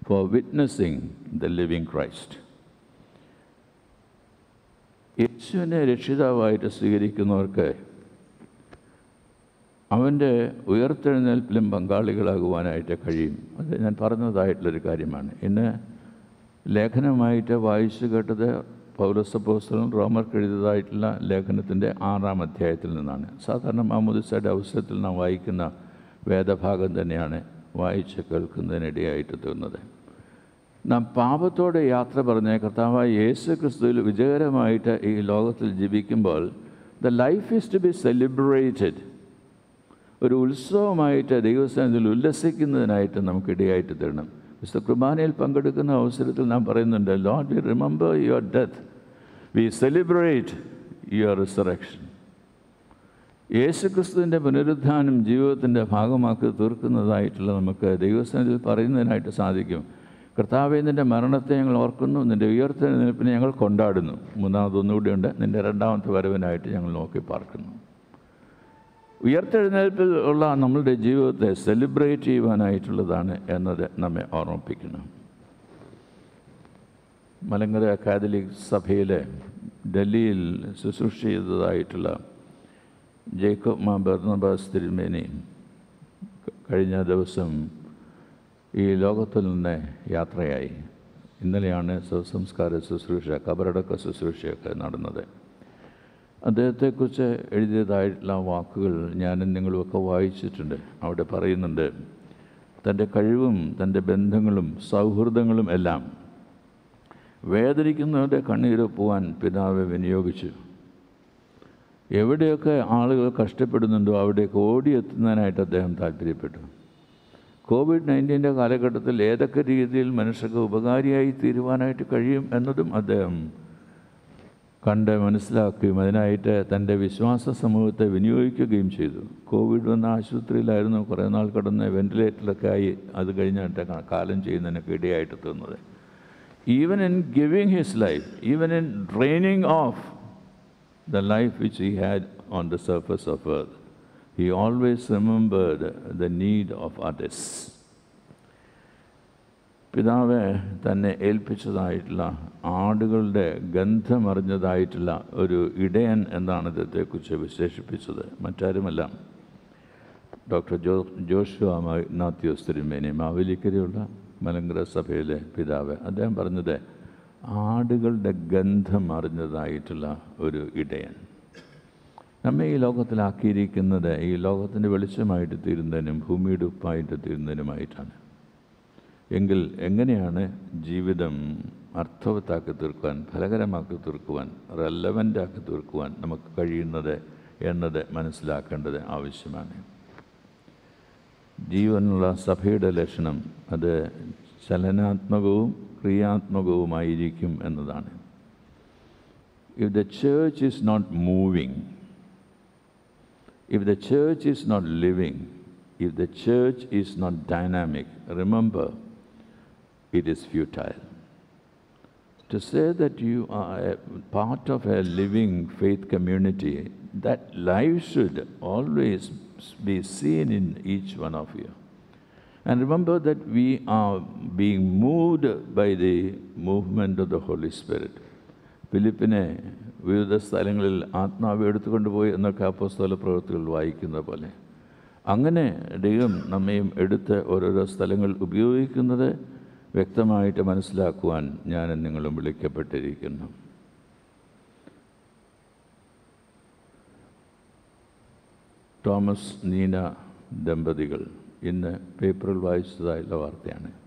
for witnessing the living Christ യേശുവിനെ രക്ഷിതാവായിട്ട് സ്വീകരിക്കുന്നവർക്ക് അവന്റെ ഉയർത്തെഴുന്നേൽപ്പിലും പങ്കാളികളാകുവാനായിട്ട് കഴിയും. അത് ഞാൻ പറഞ്ഞതായിട്ടുള്ളൊരു കാര്യമാണ്. ഇന്ന് ലേഖനമായിട്ട് വായിച്ചു കേട്ടത് പൗരസപ്പോസ്റ്റലും റോമർക്ക് എഴുതിയതായിട്ടുള്ള ലേഖനത്തിന്റെ ആറാം അധ്യായത്തിൽ നിന്നാണ്. സാധാരണ മാമുദിസയുടെ അവസരത്തിൽ നാം വായിക്കുന്ന വേദഭാഗം തന്നെയാണ് വായിച്ച് കേൾക്കുന്നതിനിടയായിട്ട് തീർന്നത് നാം പാപത്തോടെ യാത്ര പറഞ്ഞ കർത്താവായ യേശു ക്രിസ്തുവിൽ വിജയകരമായിട്ട് ഈ ലോകത്തിൽ ജീവിക്കുമ്പോൾ the life is to be celebrated ഒരു ഉത്സവമായിട്ട് ദൈവസ്ഥാനത്തിൽ ഉല്ലസിക്കുന്നതിനായിട്ട് നമുക്കിടയായിട്ട് തരണം. വിശുദ്ധ കുർബാനയിൽ പങ്കെടുക്കുന്ന അവസരത്തിൽ നാം പറയുന്നുണ്ട് Lord we remember your death we celebrate your resurrection യേശു ക്രിസ്തുവിന്റെ പുനരുദ്ധാനം ജീവിതത്തിന്റെ ഭാഗമാക്കി തീർക്കുന്നതായിട്ടുള്ള നമുക്ക് ദൈവസ്ഥാനത്തിൽ പറയുന്നതിനായിട്ട് സാധിക്കും. കർത്താവെ നിന്റെ മരണത്തെ ഞങ്ങൾ ഓർക്കുന്നു നിന്റെ ഉയർത്തെഴുന്നേൽപ്പിനെ ഞങ്ങൾ കൊണ്ടാടുന്നു. മൂന്നാമതൊന്നുകൂടിയുണ്ട് നിന്റെ രണ്ടാമത്തെ വരവിനായിട്ട് ഞങ്ങൾ നോക്കി പാർക്കുന്നു. ഉയർത്തെഴുന്നേൽപ്പിൽ ഉള്ള നമ്മളുടെ ജീവിതത്തെ സെലിബ്രേറ്റ് ചെയ്യുവാനായിട്ടുള്ളതാണ് എന്നത് നമ്മെ ഓർമ്മിപ്പിക്കണം മലങ്കര കാതലിക് സഭയിലെ ഡൽഹിയിൽ ശുശ്രൂഷ ചെയ്തതായിട്ടുള്ള ജേക്കബ് മാ ബർണബാസ് തിരുമേനി കഴിഞ്ഞ ദിവസം ഈ ലോകത്തിൽ നിന്ന് യാത്രയായി. ഇന്നലെയാണ് സംസ്കാര ശുശ്രൂഷ കബറടക്ക ശുശ്രൂഷയൊക്കെ നടന്നത്. അദ്ദേഹത്തെക്കുറിച്ച് എഴുതിയതായിട്ടുള്ള വാക്കുകൾ ഞാനും നിങ്ങളുമൊക്കെ വായിച്ചിട്ടുണ്ട്. അവിടെ പറയുന്നുണ്ട് തന്റെ കഴിവും തന്റെ ബന്ധങ്ങളും സൗഹൃദങ്ങളും എല്ലാം വേദനിക്കുന്നവരുടെ കണ്ണീരൊപ്പുവാൻ പിതാവ് വിനിയോഗിച്ചു. എവിടെയൊക്കെ ആളുകൾ കഷ്ടപ്പെടുന്നുണ്ടോ അവിടേക്ക് ഓടിയെത്തുന്നതിനായിട്ട് അദ്ദേഹം താല്പര്യപ്പെട്ടു. കോവിഡ് നയന്റീന്റെ കാലഘട്ടത്തിൽ ഏതൊക്കെ രീതിയിൽ മനുഷ്യർക്ക് ഉപകാരിയായി തീരുവാനായിട്ട് കഴിയും എന്നതും അദ്ദേഹം കണ്ട് മനസ്സിലാക്കുകയും അതിനായിട്ട് തന്റെ വിശ്വാസ സമൂഹത്തെ വിനിയോഗിക്കുകയും ചെയ്തു. കോവിഡ് വന്ന ആശുപത്രിയിലായിരുന്നു കുറേ നാൾ കിടന്ന് വെന്റിലേറ്ററിലൊക്കെ ആയി അത് കഴിഞ്ഞിട്ട് കാലം ചെയ്യുന്നതിനൊക്കെ ഇടയായിട്ട് തീർന്നത്. Even in giving his life even in draining of the life which he had on the surface of earth he always remembered the need of others. പിതാവ് തന്നെ ഏൽപ്പിച്ചതായിട്ടുള്ള ആടുകളുടെ ഗന്ധമറിഞ്ഞതായിട്ടുള്ള ഒരു ഇടയൻ എന്നാണ് ഇദ്ദേഹത്തെക്കുറിച്ച് വിശേഷിപ്പിച്ചത്. മറ്റാരുമല്ല. ഡോക്ടർ ജോ ജോഷുവ നാത്യോസ് തിരുമേനി മാവേലിക്കരയുള്ള മലങ്കര സഭയിലെ പിതാവ്. അദ്ദേഹം പറഞ്ഞത് ആടുകളുടെ ഗന്ധം അറിഞ്ഞതായിട്ടുള്ള ഒരു ഇടയൻ. നമ്മെ ഈ ലോകത്തിലാക്കിയിരിക്കുന്നത് ഈ ലോകത്തിന്റെ വെളിച്ചമായിട്ട് തീരുന്നതിനും ഭൂമിയുടെ ഉപ്പായിട്ട് തീരുന്നതിനുമായിട്ടാണ്. എങ്കിൽ എങ്ങനെയാണ് ജീവിതം അർത്ഥവത്താക്കി തീർക്കുവാൻ ഫലകരമാക്കി തീർക്കുവാൻ റെലവന്റാക്കി തീർക്കുവാൻ നമുക്ക് കഴിയുന്നത് എന്നത് മനസ്സിലാക്കേണ്ടത് ആവശ്യമാണ്. ജീവനുള്ള സഭയുടെ ലക്ഷണം അത് ചലനാത്മകവും ക്രിയാത്മകവുമായിരിക്കും എന്നതാണ്. If the church is not moving If the church is not living, if the church is not dynamic, remember, it is futile. To say that you are part of a living faith community, that life should always be seen in each one of you. And remember that we are being moved by the movement of the Holy Spirit. Philippine വിവിധ സ്ഥലങ്ങളിൽ ആത്മാവ് എടുത്തുകൊണ്ടുപോയി എന്നൊക്കെ അപ്പോസ്തല പ്രവൃത്തികൾ വായിക്കുന്ന പോലെ. അങ്ങനെ ദൈവം നമ്മയും എടുത്ത് ഓരോരോ സ്ഥലങ്ങൾ ഉപയോഗിക്കുന്നത് വ്യക്തമായിട്ട് മനസ്സിലാക്കുവാൻ ഞാൻ നിങ്ങളും വിളിക്കപ്പെട്ടിരിക്കുന്നു. തോമസ് നീന ദമ്പതികൾ ഇന്ന് പേപ്പറിൽ വായിച്ചതായുള്ള വാർത്തയാണ്.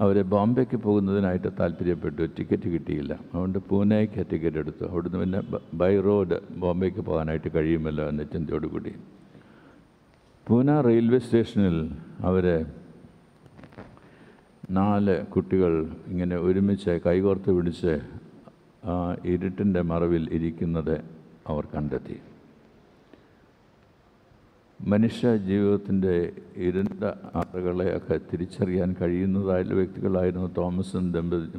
അവർ ബോംബെക്ക് പോകുന്നതിനായിട്ട് താല്പര്യപ്പെട്ടു. ടിക്കറ്റ് കിട്ടിയില്ല. അതുകൊണ്ട് പൂനെക്ക് ടിക്കറ്റ് എടുത്തു. അവിടുന്ന് പിന്നെ ബ- റോഡ് ബോംബെക്ക് പോകാനായിട്ട് കഴിയുമല്ലോ എന്ന ചിന്തയോടുകൂടി പൂന റെയിൽവേ സ്റ്റേഷനിൽ അവരെ നാല് കുട്ടികൾ ഇങ്ങനെ ഒരുമിച്ച് കൈകോർത്ത് പിടിച്ച് ഇരുട്ടിന്റെ മറവിൽ ഇരിക്കുന്നത് അവർ കണ്ടെത്തി. മനുഷ്യ ജീവിതത്തിന്റെ ഇരുണ്ട ആറുകളെയൊക്കെ തിരിച്ചറിയാൻ കഴിയുന്നതായുള്ള വ്യക്തികളായിരുന്നു തോമസും ദമ്പതി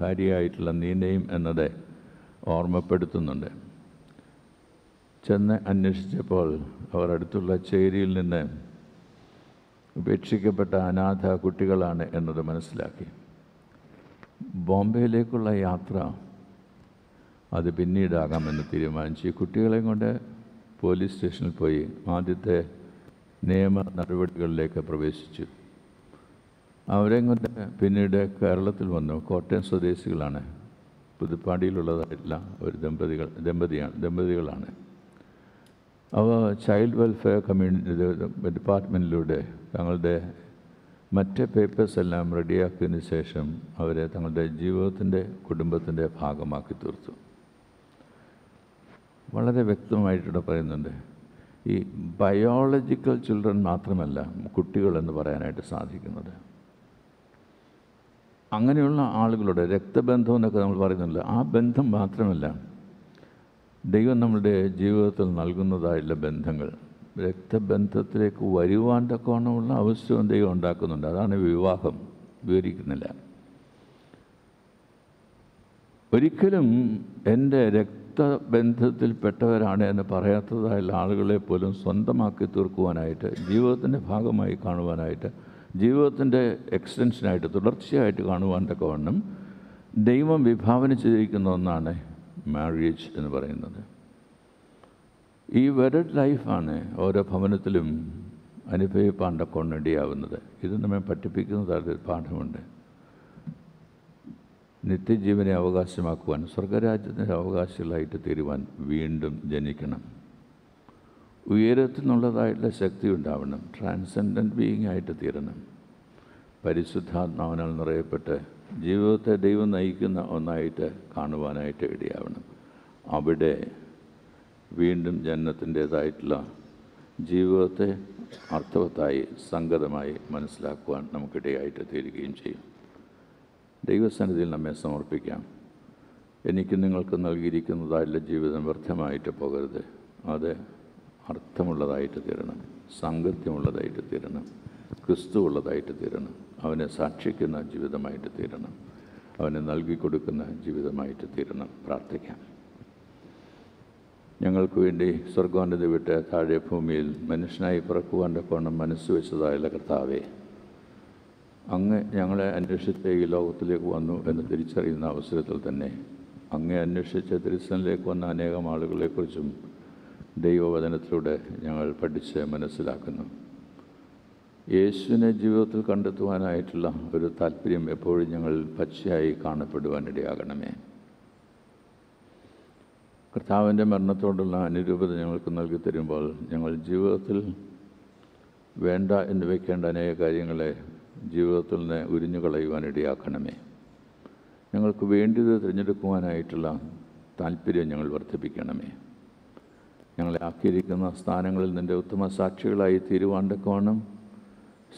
ഭാര്യയായിട്ടുള്ള നീനയും എന്നത് ഓർമ്മപ്പെടുത്തുന്നുണ്ട്. ചെന്ന് അന്വേഷിച്ചപ്പോൾ അവർ അടുത്തുള്ള ചേരിയിൽ നിന്ന് ഉപേക്ഷിക്കപ്പെട്ട അനാഥ കുട്ടികളാണ് എന്നത് മനസ്സിലാക്കി. ബോംബെയിലേക്കുള്ള യാത്ര അത് പിന്നീടാകാമെന്ന് തീരുമാനിച്ചു. ഈ കൊണ്ട് പോലീസ് സ്റ്റേഷനിൽ പോയി ആദ്യത്തെ നിയമ നടപടികളിലേക്ക് പ്രവേശിച്ചു. കൊണ്ട് പിന്നീട് കേരളത്തിൽ വന്നു. കോട്ടയം സ്വദേശികളാണ്. പുതുപ്പാടിയിലുള്ളതായിട്ടുള്ള ഒരു ദമ്പതികൾ ദമ്പതിയാണ് ദമ്പതികളാണ്. അവ ചൈൽഡ് വെൽഫെയർ കമ്മ്യൂണിറ്റി ഡിപ്പാർട്ട്മെന്റിലൂടെ തങ്ങളുടെ മറ്റ് പേപ്പേഴ്സ് എല്ലാം റെഡിയാക്കിയതിന് ശേഷം അവരെ തങ്ങളുടെ ജീവിതത്തിന്റെ കുടുംബത്തിന്റെ ഭാഗമാക്കി തീർത്തു. വളരെ വ്യക്തമായിട്ടിവിടെ പറയുന്നുണ്ട്. ഈ ബയോളജിക്കൽ ചിൽഡ്രൻ മാത്രമല്ല കുട്ടികളെന്ന് പറയാനായിട്ട് സാധിക്കുന്നത്. അങ്ങനെയുള്ള ആളുകളുടെ രക്തബന്ധം എന്നൊക്കെ നമ്മൾ പറയുന്നുണ്ട്. ആ ബന്ധം മാത്രമല്ല ദൈവം നമ്മളുടെ ജീവിതത്തിൽ നൽകുന്നതായുള്ള ബന്ധങ്ങൾ രക്തബന്ധത്തിലേക്ക് വരുവാൻ തക്കവണ്ണമുള്ള അവസ്ഥയും ദൈവം ഉണ്ടാക്കുന്നുണ്ട്. അതാണ് വിവാഹം. വിവരിക്കുന്നില്ല. ഒരിക്കലും എന്റെ രക്തബന്ധത്തിൽപ്പെട്ടവരാണ് എന്ന് പറയാത്തതായുള്ള ആളുകളെ പോലും സ്വന്തമാക്കി തീർക്കുവാനായിട്ട് ജീവിതത്തിന്റെ ഭാഗമായി കാണുവാനായിട്ട് ജീവിതത്തിന്റെ എക്സ്റ്റൻഷനായിട്ട് തുടർച്ചയായിട്ട് കാണുവാൻ തക്കവണ്ണം ദൈവം വിഭാവന ചെയ്തിരിക്കുന്ന ഒന്നാണ് മാരേജ് എന്ന് പറയുന്നത്. ഈ വെഡഡ് ലൈഫാണ് ഓരോ ഭവനത്തിലും അനുഭവിപ്പാൻ തക്കവണ്ണം ഇത് നമ്മെ പഠിപ്പിക്കുന്ന തരത്തിൽ പാഠമുണ്ട്. നിത്യജീവനെ അവകാശമാക്കുവാൻ സ്വർഗരാജ്യത്തിന്റെ അവകാശികളായിട്ട് തീരുവാൻ വീണ്ടും ജനിക്കണം. ഉയരത്തിൽ നിന്നുള്ളതായിട്ടുള്ള ശക്തി ഉണ്ടാവണം ട്രാൻസെൻഡന്റ് ബീയിങ് ആയിട്ട് തീരണം. പരിശുദ്ധാത്മാവിനാൽ നിറയപ്പെട്ട് ജീവിതത്തെ ദൈവം നയിക്കുന്ന ഒന്നായിട്ട് കാണുവാനായിട്ട് ഇടയാവണം. അവിടെ വീണ്ടും ജനനത്തിന്റേതായിട്ടുള്ള ജീവിതത്തെ അർത്ഥവത്തായി സംഗതമായി മനസ്സിലാക്കുവാൻ നമുക്കിടയായിട്ട് തീരുകയും ചെയ്യും. ദൈവസന്നിധിയിൽ നമ്മെ സമർപ്പിക്കാം. എനിക്ക് നിങ്ങൾക്ക് നൽകിയിരിക്കുന്നതായുള്ള ജീവിതം വ്യർത്ഥമായിട്ട് പോകരുത്. അത് അർത്ഥമുള്ളതായിട്ട് തീരണം. സാങ്കത്യമുള്ളതായിട്ട് തീരണം. ക്രിസ്തു ഉള്ളതായിട്ട് തീരണം. അവനെ സാക്ഷിക്കുന്ന ജീവിതമായിട്ട് തീരണം. അവനെ നൽകി കൊടുക്കുന്ന ജീവിതമായിട്ട് തീരണം. പ്രാർത്ഥിക്കാം. ഞങ്ങൾക്ക് വേണ്ടി സ്വർഗോന്നതി വിട്ട് താഴെ ഭൂമിയിൽ മനുഷ്യനായി പിറക്കുവാന്റെ കോണം മനസ്സ് വെച്ചതായുള്ള കർത്താവേ. അങ്ങ് ഞങ്ങളെ അന്വേഷിച്ച് ഈ ലോകത്തിലേക്ക് വന്നു എന്ന് തിരിച്ചറിയുന്ന അവസരത്തിൽ തന്നെ അങ്ങേ അന്വേഷിച്ച് തിരുസനിലേക്ക് വന്ന അനേകം ആളുകളെക്കുറിച്ചും ദൈവവചനത്തിലൂടെ ഞങ്ങൾ പഠിച്ച് മനസ്സിലാക്കുന്നു. യേശുവിനെ ജീവിതത്തിൽ കണ്ടെത്തുവാനായിട്ടുള്ള ഒരു താല്പര്യം എപ്പോഴും ഞങ്ങൾ പച്ചയായി കാണപ്പെടുവാനിടയാകണമേ കർത്താവിന്റെ മരണത്തോടുള്ള അനുരൂപത ഞങ്ങൾക്ക് നൽകി തരുമ്പോൾ ഞങ്ങൾ ജീവിതത്തിൽ വേണ്ട എന്ന് വയ്ക്കേണ്ട അനേക കാര്യങ്ങളെ ജീവിതത്തിൽ നിന്ന് ഉരിഞ്ഞു കളയുവാൻ ഇടയാക്കണമേ. ഞങ്ങൾക്ക് വേണ്ടിയത് തിരഞ്ഞെടുക്കുവാനായിട്ടുള്ള താല്പര്യം ഞങ്ങൾ വർദ്ധിപ്പിക്കണമേ. ഞങ്ങളെ ആക്കിയിരിക്കുന്ന സ്ഥാനങ്ങളിൽ നിന്റെ ഉത്തമ സാക്ഷികളായി തീരുവാൻ തക്കവണ്ണം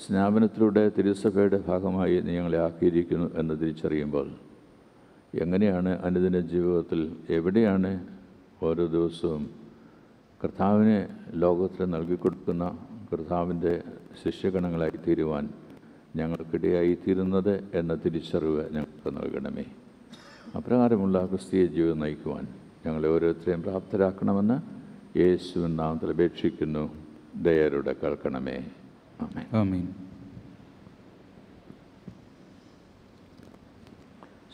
സ്നാപനത്തിലൂടെ തിരുസഭയുടെ ഭാഗമായി നീ ഞങ്ങളെ ആക്കിയിരിക്കുന്നു എന്ന് തിരിച്ചറിയുമ്പോൾ എങ്ങനെയാണ് അനുദിന ജീവിതത്തിൽ എവിടെയാണ് ഓരോ ദിവസവും കർത്താവിനെ ലോകത്തിന് നൽകിക്കൊടുക്കുന്ന കർത്താവിന്റെ ശിഷ്യഗണങ്ങളായി തീരുവാൻ ഞങ്ങൾക്കിടയായി തീരുന്നത് എന്ന തിരിച്ചറിവ് ഞങ്ങൾക്ക് നൽകണമേ. അപ്രകാരമുള്ള ക്രിസ്തീയ ജീവിതം നയിക്കുവാൻ ഞങ്ങളെ ഓരോരുത്തരെയും പ്രാപ്തരാക്കണമെന്ന് യേശുവിൻ നാമത്തിൽ അപേക്ഷിക്കുന്നു. ദയരുടെ കേൾക്കണമേ. ആമേൻ.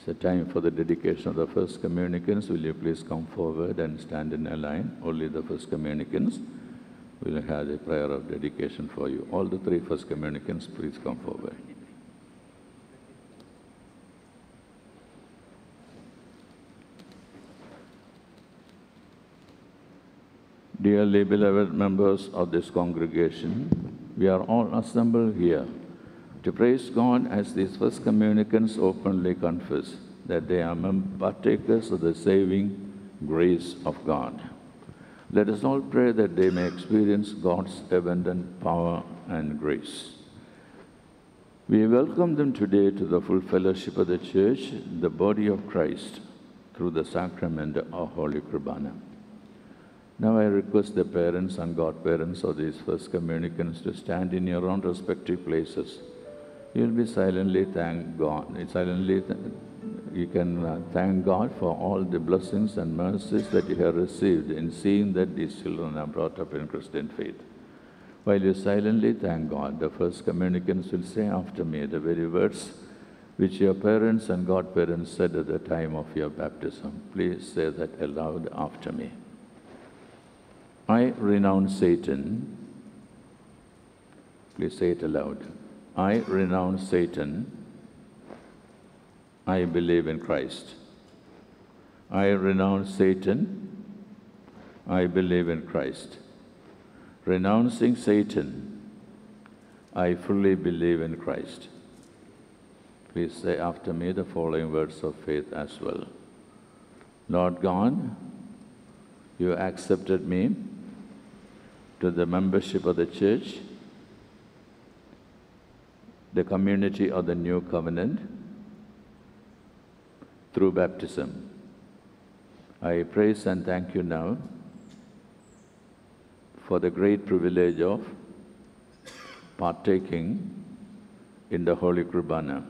the time for the dedication of the first communicants. Will you please come forward and stand in a line? Only the first communicants. Will have a prayer of dedication for you. All the three first communicants, please come forward. Dearly beloved members of this congregation, we are all assembled here to praise God as these first communicants openly confess that they are partakers of the saving grace of God. Let us all pray that they may experience God's abundant power and grace. We welcome them today to the full fellowship of the Church, the body of Christ, through the sacrament of Holy Kurbana. Now I request the parents and godparents of these first communicants to stand in your own respective places. You will be silently thank God. Silently, th- you can uh, thank God for all the blessings and mercies that you have received in seeing that these children are brought up in Christian faith. While you silently thank God, the first communicants will say after me the very words which your parents and godparents said at the time of your baptism. Please say that aloud after me. I renounce Satan. Please say it aloud. I renounce Satan. I believe in Christ. I renounce Satan. I believe in Christ. Renouncing Satan, I fully believe in Christ. Please say after me the following words of faith as well. Lord God, you accepted me to the membership of the church, the community of the new covenant, through baptism. I praise and thank you now for the great privilege of partaking in the Holy Kurbana.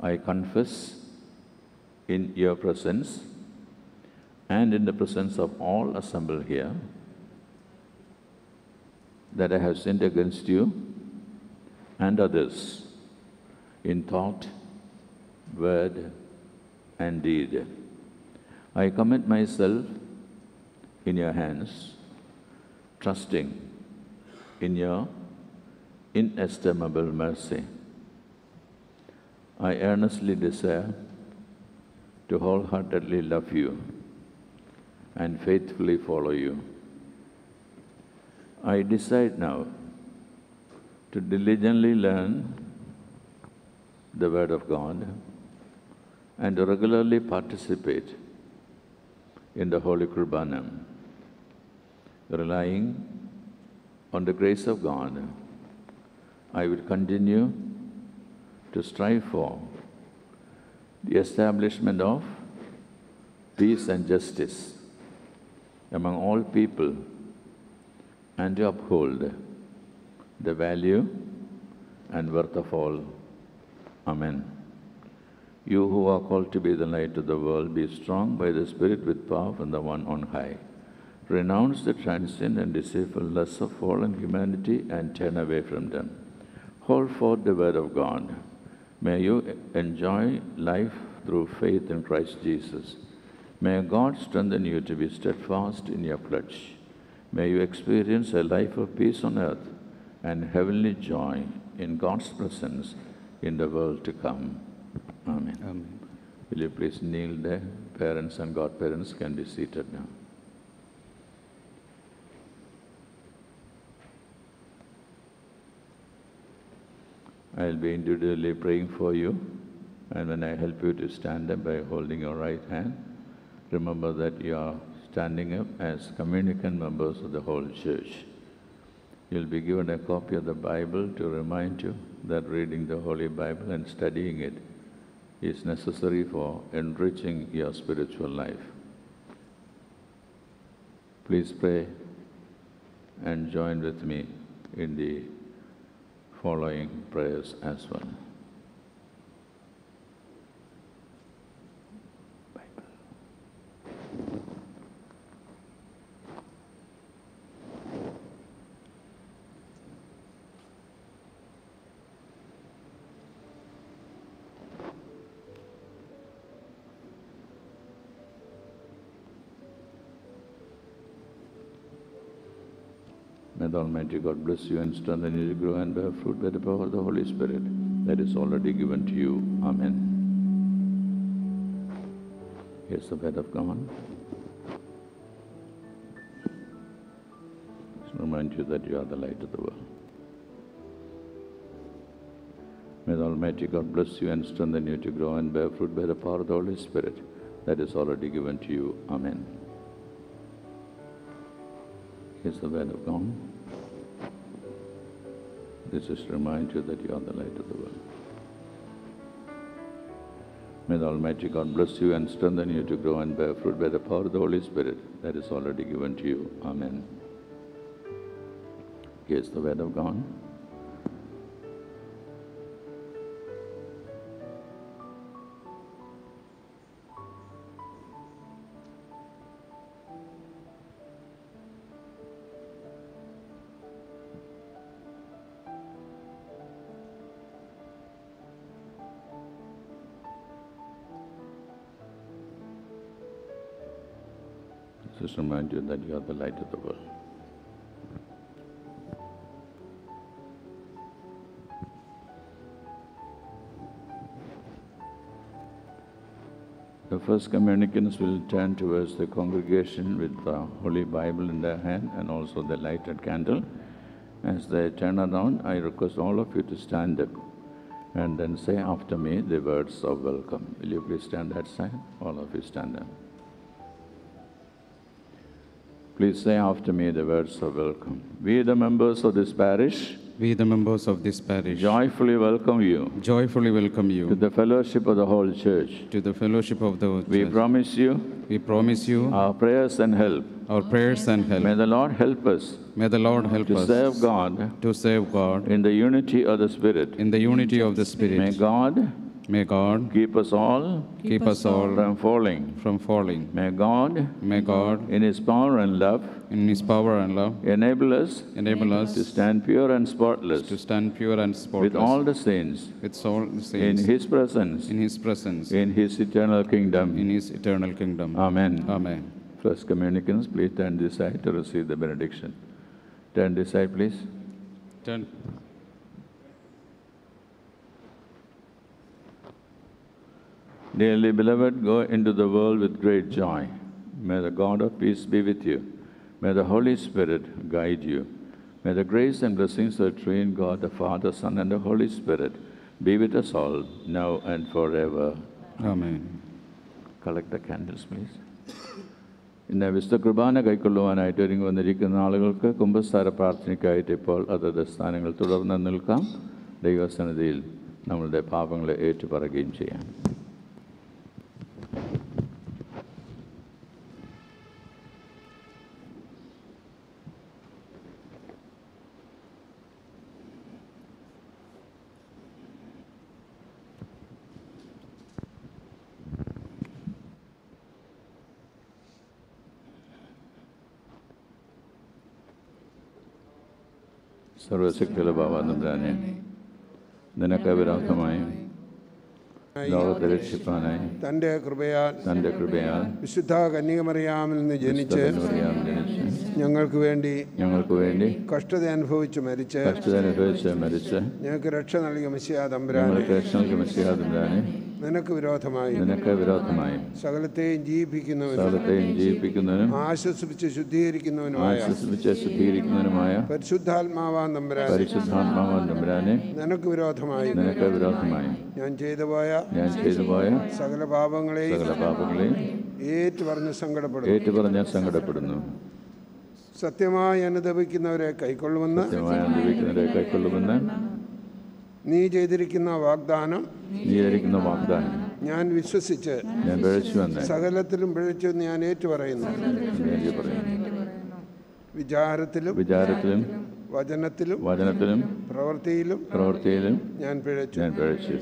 I confess in your presence and in the presence of all assembled here that I have sinned against you and others in thought, word, and deed. I commit myself in your hands, trusting in your inestimable mercy. I earnestly desire to wholeheartedly love you and faithfully follow you. I decide now to diligently learn the Word of God and regularly participate in the Holy Kurbana, relying on the grace of God. I will continue to strive for the establishment of peace and justice among all people and to uphold the value and worth of all. Amen. You who are called to be the light of the world, be strong by the Spirit with power from the one on high. Renounce the transient and deceitful lusts of fallen humanity and turn away from them. Hold forth the word of God. May you enjoy life through faith in Christ Jesus. May God strengthen you to be steadfast in your pledge. May you experience a life of peace on earth and heavenly joy in God's presence in the world to come. Amen. Amen. Will you please kneel there? Parents and godparents can be seated now. I'll be individually praying for you, and when I help you to stand up by holding your right hand, remember that you are standing up as communicant members of the whole church. You'll be given a copy of the Bible to remind you that reading the Holy Bible and studying it is necessary for enriching your spiritual life. Please pray and join with me in the following prayers as well. May the Almighty God bless you and strengthen you to grow and bear fruit by the power of the Holy Spirit that is already given to you. Amen. Here's the word of God. Remind you that you are the light of the world. May the Almighty God bless you and strengthen you to grow and bear fruit by the power of the Holy Spirit that is already given to you. Amen. Here's the word of God. This is to remind you that you are the light of the world. May the Almighty God bless you and strengthen you to grow and bear fruit by the power of the Holy Spirit that is already given to you. Amen. Here's the word of God. Just remind you that you are the light of the world. The first communicants will turn towards the congregation with the Holy Bible in their hand and also the lighted candle. As they turn around, I request all of you to stand up and then say after me the words of welcome. Will you please stand that side? All of you stand up. Please say after me the words of welcome. We, the members of this parish, We, the members of this parish, joyfully welcome you joyfully welcome you to the fellowship of the whole church. to the fellowship of the We church. promise you We promise you our prayers and help. our prayers and help. May the Lord help us May the Lord help to us serve God to serve God in the unity of the Spirit. in the unity of the Spirit. May God May God keep us all keep us all from falling. from falling. May God, May God, in His power and love, in His power and love, enable us enable us to stand pure and spotless, to stand pure and spotless, with all the saints with all the in His presence, in His presence, in His eternal kingdom, in. His eternal kingdom. Amen. Amen. First communicants, please turn this side to receive the benediction. Turn this side, please. Turn. Dearly beloved, go into the world with great joy. May the God of peace be with you. May the Holy Spirit guide you. May the grace and blessings of the Triune God, the Father, Son, and the Holy Spirit be with us all, now and forever. Amen. Collect the candles, please. ഇന്ന് വിശുദ്ധ കുർബാന കൈക്കൊള്ളുവാനായിട്ട് ഒരുങ്ങി വന്നിരിക്കുന്ന ആളുകൾക്ക് കുംഭസാര പ്രാർത്ഥനയ്ക്കായിട്ട് ഇപ്പോൾ അതത് സ്ഥാനങ്ങൾ തുടർന്ന് നിൽക്കാം ദൈവസന്നിധിയിൽ നമ്മളുടെ പാപങ്ങളെ ഏറ്റുപറയുകയും ചെയ്യാം സർവശക്തിയുള്ള ബാബാനന്ദാനെ നിനക്ക് വിരോധമായി ലോകത്തെ രക്ഷിപ്പാനായി തന്റെ കൃപയാൽ തന്റെ കൃപയാൽ വിശുദ്ധ കന്യകമറിയാമിൽ നിന്ന് ജനിച്ച് ഞങ്ങൾക്ക് വേണ്ടി ഞങ്ങൾക്ക് വേണ്ടി കഷ്ടത അനുഭവിച്ച് മരിച്ച് കഷ്ടത അനുഭവിച്ച് മരിച്ച് ഞങ്ങൾക്ക് രക്ഷ നൽകിയ മിശിയ തമ്പുരാനെ. നൽകിയ രക്ഷണക്ക് മെസ്സിയാതമ്പുരാനെ നിനക്ക് വിരോധമായി നിനക്ക് വിരോധമായി സകലത്തെയും ജീവിപ്പിക്കുന്നവനും സകലത്തെയും ജീവിപ്പിക്കുന്നവനും ആശ്വസിപ്പിച്ച് ശുദ്ധീകരിക്കുന്നവനുമായ ആശ്വസിപ്പിച്ച് ശുദ്ധീകരിക്കുന്നവനുമായ പരിശുദ്ധാത്മാവാൻ തമ്പുരാൻ പരിശുദ്ധാത്മാവാൻ നമ്പരാനെ നിനക്ക് വിരോധമായി നിനക്ക് വിരോധമായി ഞാൻ ചെയ്തു പോയ ഞാൻ ചെയ്തു പോയ സകല പാപങ്ങളെയും സകല പാപങ്ങളെയും ഏറ്റുപറഞ്ഞ് സങ്കടപ്പെടും ഏറ്റുപറഞ്ഞ് സങ്കടപ്പെടുന്നു. സത്യമായി അനുദപിക്കുന്നവരെ കൈക്കൊള്ളുമെന്ന് സത്യമായി അനുദപിക്കുന്നവരെ കൈക്കൊള്ളുമെന്ന് നീ ചെയ്തിരിക്കുന്ന വാഗ്ദാനം നീ വാഗ്ദാനം ഞാൻ വിശ്വസിച്ച് ഞാൻ സകലത്തിലും പിഴച്ചെന്ന് ഞാൻ ഏറ്റുപറയുന്നു. വിചാരത്തിലും വിചാരത്തിലും വചനത്തിലും വചനത്തിലും പ്രവൃത്തിയിലും പ്രവൃത്തിയിലും ഞാൻ പിഴച്ചു. ഞാൻ പിഴച്ചു.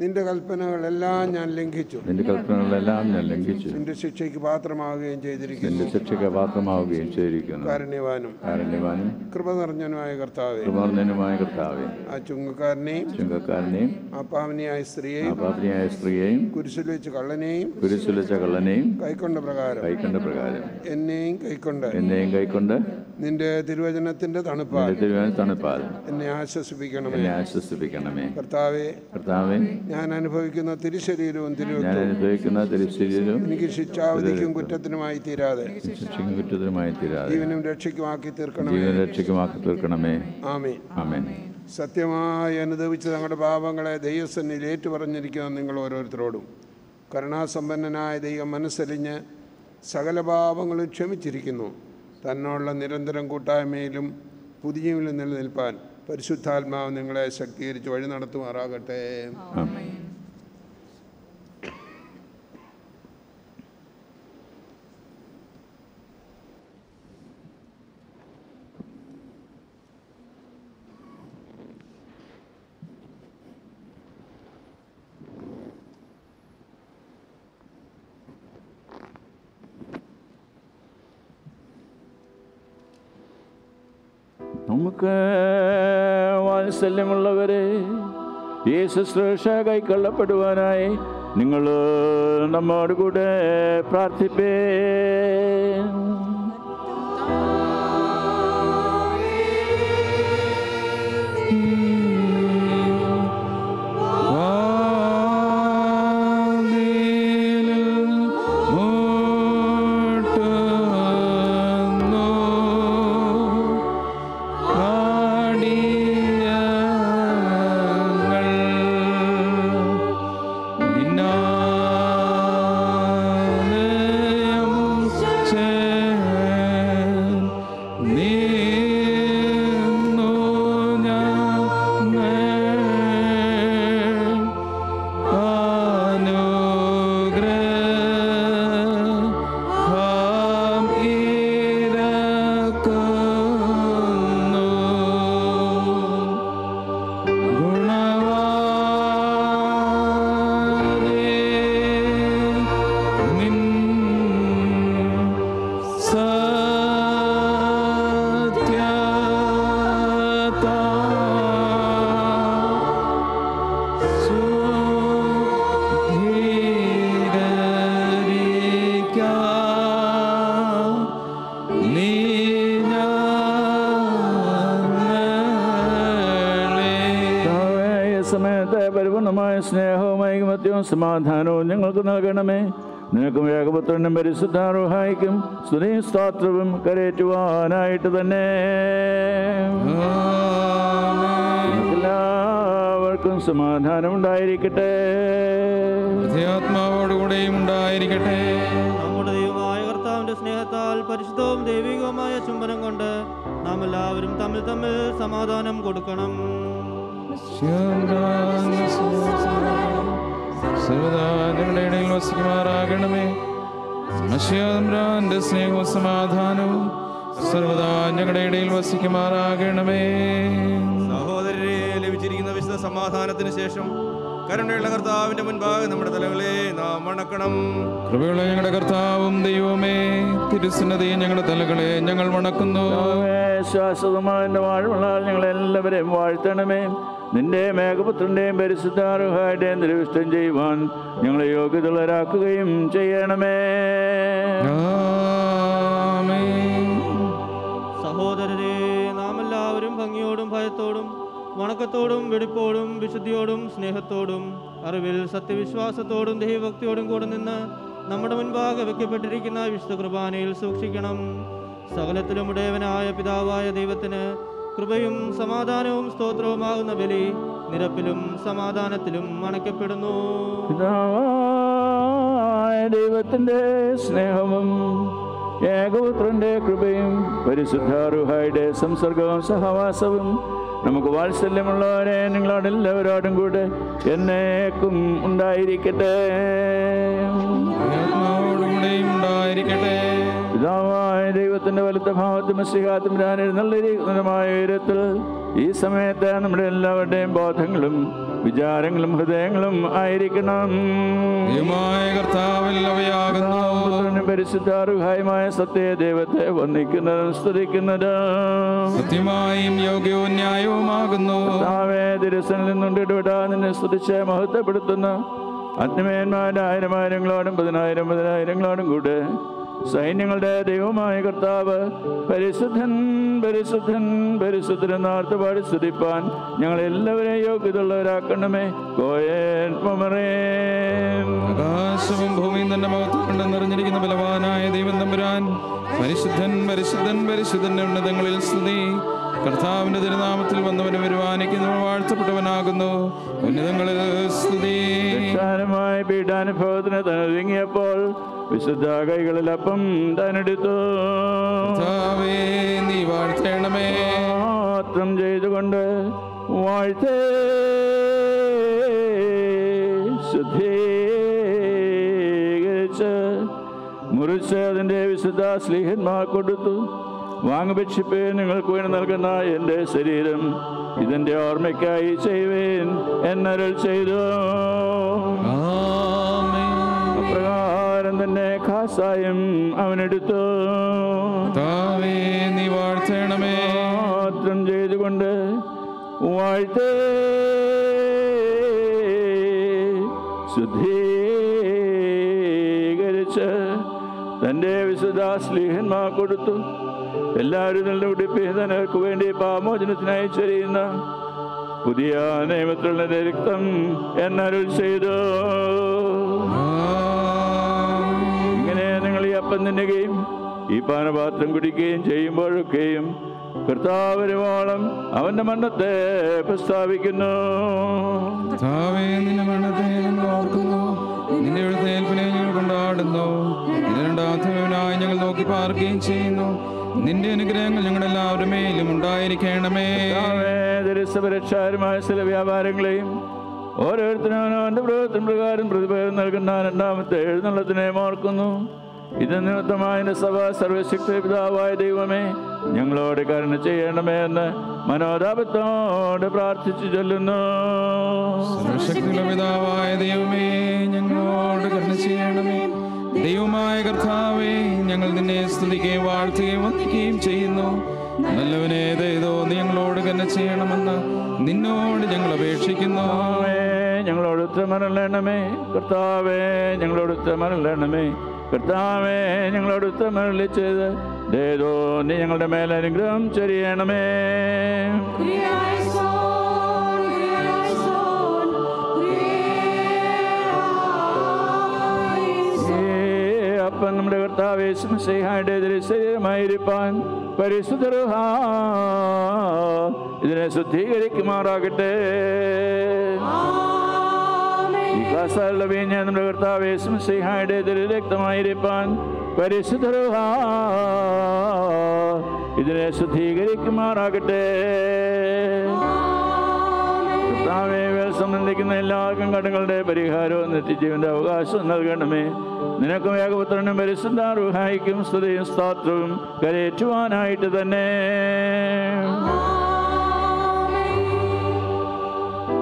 നിന്റെ കൽപ്പനകളെല്ലാം ഞാൻ ലംഘിച്ചു. നിന്റെ കൽപ്പനകളെല്ലാം ഞാൻ ലംഘിച്ചു. നിന്റെ ശിക്ഷയ്ക്ക് പാത്രമാവുകയും ചെയ്തിരിക്കുന്നു. നിന്റെ ശിക്ഷയ്ക്ക് പാത്രമാവുകയും ചെയ്തിരിക്കുന്നു. കാരുണ്യവാനും കാരുണ്യവാനും കൃപ നിറഞ്ഞനുമായ കർത്താവെ. നിറഞ്ഞനുമായ കർത്താവെ. ആ ചുങ്കക്കാരനെയും ചുങ്കക്കാരനെയും ആ പാവനിയായ സ്ത്രീയെയും പാവനിയായ സ്ത്രീയെയും കുരിശിൽ വെച്ച് കള്ളനെയും കുരിശിൽ വെച്ച കള്ളനെയും കൈക്കൊണ്ട പ്രകാരം കൈക്കൊണ്ട പ്രകാരം എന്നെയും കൈക്കൊണ്ട് എന്നെയും കൈക്കൊണ്ട് നിന്റെ തിരുവചനത്തിന്റെ തണുപ്പാൽ നിന്റെ തിരുവചനത്തിന്റെ തണുപ്പാൽ എന്നെ ആശ്വസിപ്പിക്കണമേ. എന്നെ ആശ്വസിപ്പിക്കണമേ. കർത്താവേ കർത്താവെ ഞാൻ അനുഭവിക്കുന്ന തിരുശരീരവും ഞാൻ അനുഭവിക്കുന്ന തിരുശരീരവും എനിക്ക് ശിക്ഷാവധിക്കും കുറ്റത്തിനുമായി തീരാതെ. ശിക്ഷയ്ക്കും കുറ്റത്തിനുമായി തീരാതെ. ജീവനും രക്ഷയ്ക്കുമാക്കി തീർക്കണം ജീവൻ രക്ഷയ്ക്കുമാക്കി തീർക്കണമേ. ആമേ ആമേ സത്യമായി അനുഭവിച്ച് തങ്ങളുടെ പാപങ്ങളെ ദൈവസന്നിധിയിൽ ഏറ്റുപറഞ്ഞിരിക്കുന്ന നിങ്ങൾ ഓരോരുത്തരോടും. കരുണാസമ്പന്നനായ ദൈവം മനസ്സലിഞ്ഞ് സകല പാപങ്ങളും ക്ഷമിച്ചിരിക്കുന്നു. തന്നോടുള്ള നിരന്തരം കൂട്ടായ്മയിലും പുതിയയിലും നിലനിൽപ്പാൻ പരിശുദ്ധാത്മാവ് നിങ്ങളെ ശക്തീകരിച്ച് വഴി നടത്തുമാറാകട്ടെ ആമേൻ നമുക്ക് വാത്സല്യമുള്ളവരെ ഈ ശുശ്രൂഷ കൈക്കൊള്ളപ്പെടുവാനായി നിങ്ങൾ നമ്മോട് കൂടെ പ്രാർത്ഥിപ്പേ. നൽകണമേ. നിനക്കും ഏകപുത്രനും പരിശുദ്ധാറുഹായിക്കും സ്തുതിയും സ്തോത്രവും കരയേറ്റുവാനായിട്ട് തന്നെ. എല്ലാവർക്കും സമാധാനം ഉണ്ടായിരിക്കട്ടെ ആത്മാവോടുകൂടെയും ഉണ്ടായിരിക്കട്ടെ. നമ്മുടെ ദൈവമായ കർത്താവിന്റെ സ്നേഹത്താൽ പരിശുദ്ധവും ദൈവികവുമായ ചുംബനം കൊണ്ട് നാം എല്ലാവരും തമ്മിൽ തമ്മിൽ സമാധാനം കൊടുക്കണം. സർവദാ ഞങ്ങളുടെ ഇടയിൽ വസിക്കുമാറാകണമേ. മഷ്യാമ്രാന്റെ സ്നേഹവും സമാധാനവും സർവദാ ഞങ്ങളുടെ ഇടയിൽ വസിക്കുമാറാകണമേ. സഹോദരരെ ലഭിച്ചിരിക്കുന്ന വിശുദ്ധ സമാധാനത്തിന് ശേഷം കരുണയുള്ള കർത്താവിന്റെ മുൻപാകെ നമ്മുടെ തലകളെ നാം വണക്കണം കൃപയുള്ള ഞങ്ങളുടെ കർത്താവും ദൈവമേ തിരുസന്നതി ഞങ്ങളുടെ തലകളെ ഞങ്ങൾ വണക്കുന്നു ശ്വാസതമായ ഞങ്ങൾ എല്ലാവരെയും വാഴ്ത്തണമേ. നിന്റെ മേഘപുത്രന്റെയും പരിശുദ്ധാറുഹായുടെയും ദൃഷ്ടം ചെയ്യുവാൻ ഞങ്ങളെ യോഗ്യതളരാക്കുകയും ചെയ്യണമേ. സഹോദരരെ നാം എല്ലാവരും ഭംഗിയോടും ഭയത്തോടും വണക്കത്തോടും വെടിപ്പോടും വിശുദ്ധിയോടും സ്നേഹത്തോടും അറിവിൽ സത്യവിശ്വാസത്തോടും ദൈവഭക്തിയോടും കൂടെ നിന്ന് നമ്മുടെ മുൻപാകെ വെക്കപ്പെട്ടിരിക്കുന്ന വിശുദ്ധ കുർബാനയിൽ സൂക്ഷിക്കണം. സകലത്തിലും ഉടയവനായ പിതാവായ ദൈവത്തിന് കൃപയും സമാധാനവും സ്തോത്രവുമാകുന്ന ബലി നിരപ്പിലും സമാധാനത്തിലും അണയ്ക്കപ്പെടുന്നു. ദൈവത്തിന്റെ സ്നേഹവും ഏകപുത്രന്റെ കൃപയും പരിശുദ്ധാരുഹായുടെ സംസർഗവും സഹവാസവും നമുക്ക് വാത്സല്യമുള്ളവരെ നിങ്ങളോടെല്ലാവരോടും കൂടെ എന്നേക്കും ഉണ്ടായിരിക്കട്ടെ. ഉണ്ടായിരിക്കട്ടെ. പിതാവായ ദൈവത്തിന്റെ വലുത്ത ഭാവത്തും നല്ല എഴുന്നള്ളിരിക്കുന്നതുമായ ഉയരത്തിൽ ഈ സമയത്ത് നമ്മുടെ എല്ലാവരുടെയും ബോധങ്ങളും വിചാരങ്ങളും ഹൃദയങ്ങളും ആയിരിക്കണം. പരിശുദ്ധാർഹായമായ സത്യ ദൈവത്തെ വന്ദിക്കുന്നതും സ്തുതിക്കുന്നതും. സത്യമായും യോഗ്യവും ന്യായവുമാകുന്നു. തിരുസനിൽ നിന്നുണ്ട് ഇടപെടാ നിന്നെ സ്തുതിച്ച് മഹത്വപ്പെടുത്തുന്ന. അഗ്നിമേന്മാരുടെ ആയിരം ആയിരങ്ങളോടും പതിനായിരം പതിനായിരങ്ങളോടും കൂടെ സൈന്യങ്ങളുടെ ദൈവമായ കർത്താവ് പരിശുദ്ധൻ പരിശുദ്ധൻ പരിശുദ്ധൻ എന്നാർത്ത് പാടി സ്തുതിപ്പാൻ ഞങ്ങൾ എല്ലാവരെയും യോഗ്യതയുള്ളവരാക്കണമേ. ആകാശവും ഭൂമിയും തന്നെ മഹത്വം കൊണ്ട് നിറഞ്ഞിരിക്കുന്ന ബലവാനായ ദൈവം തമ്പുരാൻ പരിശുദ്ധൻ പരിശുദ്ധൻ പരിശുദ്ധന്റെ ഉന്നതങ്ങളിൽ സ്തുതി. കർത്താവിന്റെ തിരുനാമത്തിൽ വന്നവനെ വരുവാനിക്കുന്നവൻ വാഴ്ത്തപ്പെട്ടവനാകുന്നു. ഉന്നതങ്ങളിൽ സ്തുതി. പീഡാനുഭവത്തിന് തനൊരുങ്ങിയപ്പോൾ വിശുദ്ധ കൈകളിൽ അപ്പം വാഴ്ത്തേണമേ. മാത്രം ചെയ്തുകൊണ്ട് വാഴ്ത്തേ. ശുദ്ധീകരിച്ച് മുറിച്ച് അതിന്റെ വിശുദ്ധ സ്ലീഹന്മാർ കൊടുത്തു. വാങ്ങപേക്ഷിപ്പേ നിങ്ങൾക്ക് വേണ്ടി നൽകുന്ന എന്റെ ശരീരം ഇതിന്റെ ഓർമ്മയ്ക്കായി ചെയ്യുവേൻ എന്നരുൾ ചെയ്തു. ഖാസായും അവനെടുത്തു. കർത്താവേ നീ വാഴ്ത്തേണമേ. മാത്രം ചെയ്തുകൊണ്ട് വാഴ്ത്തേ. ശുദ്ധീകരിച്ച് തന്റെ വിശുദ്ധ സ്ലീഹന്മാർ കൊടുത്തു. എല്ലാവരും നല്ല ഉടുപ്പിതനർക്ക് വേണ്ടി പാമോചനത്തിനായി ചൊരിയുന്ന പുതിയ നിയമത്തിലുള്ള രക്തം എന്നരുൾ ചെയ്തു. തിന്നുകയും ഈ പാനപാത്രം കുടിക്കുകയും ചെയ്യുമ്പോഴൊക്കെയും കർത്താവരുവോളം അവന്റെ മരണത്തെ പ്രസ്താവിക്കുന്നു. നിന്റെ എഴുത്തേൽപ്പിനെ ഞങ്ങൾ കൊണ്ടാടുന്നു. നിന്റെ രണ്ടാമനായി ഞങ്ങൾ നോക്കി പാർക്കുകയും ചെയ്യുന്നു. നിന്റെ അനുഗ്രഹങ്ങൾ ഞങ്ങളുടെ എല്ലാവരുടെ മേലും ഉണ്ടായിരിക്കണമേ. ദരിദ്രപരക്ഷാരുമായ ചില വ്യാപാരങ്ങളെയും ഓരോരുത്തരും അവനവന്റെ പ്രവർത്തന പ്രകാരം പ്രതിഫലം നൽകുന്ന രണ്ടാമത്തെ എഴുന്നള്ളത്തിനെ ഓർക്കുന്നു. ഇത് നിമിത്തമായ സഭ സർവശക്തി പിതാവായ ദൈവമേ ഞങ്ങളോട് കരുണ ചെയ്യണമേ എന്ന് മനോതാപത്തോട് പ്രാർത്ഥിച്ചു ചൊല്ലുന്നു. പിതാവായ ദൈവമേ ഞങ്ങളോട് കരുണ ചെയ്യണമേ. ദൈവമായ കർത്താവേ ഞങ്ങൾ നിന്നെ സ്തുതിക്കുകയും വാഴ്ത്തുകയും വന്ദിക്കുകയും ചെയ്യുന്നു. നല്ലവനെ ദയതോ ഞങ്ങളോട് തന്നെ ചെയ്യണമെന്ന് നിന്നോട് ഞങ്ങൾ അപേക്ഷിക്കുന്നു. ഞങ്ങളോട് ഉത്തരമരളണമേ. കർത്താവേ ഞങ്ങളോട് ഉത്തരമരളണമേ. കർത്താവേ ഞങ്ങളോട് ഉത്തരമരളി ചെയ്ത് ദേതോ നീ ഞങ്ങളുടെ മേലെ അനുഗ്രഹം ചൊരിയണമേ. അപ്പം നമ്മുടെ കർത്താവ് എതിരെ ശരീരമായിരിക്കാൻ പരിശുദ്ധ ഇതിനെ ശുദ്ധീകരിക്കുമാറാകട്ടെ. നമ്മുടെ കർത്താവ് യേശുമിശിഹായുടെ എതിരെ രക്തമായിരിക്കാൻ പരിശുദ്ധ ഇതിനെ ശുദ്ധീകരിക്കുമാറാകട്ടെ. സംബന്ധിക്കുന്ന എല്ലാ കടങ്ങളുടെ പരിഹാരവും നിത്യജീവന്റെ അവകാശം നൽകണമേ. നിനക്കും ഏകപുത്രനും പരിശുദ്ധ റുഹായിക്കും സ്തുതിയും സ്തോത്രവും കരയേറ്റുവാനായിട്ട് തന്നെ.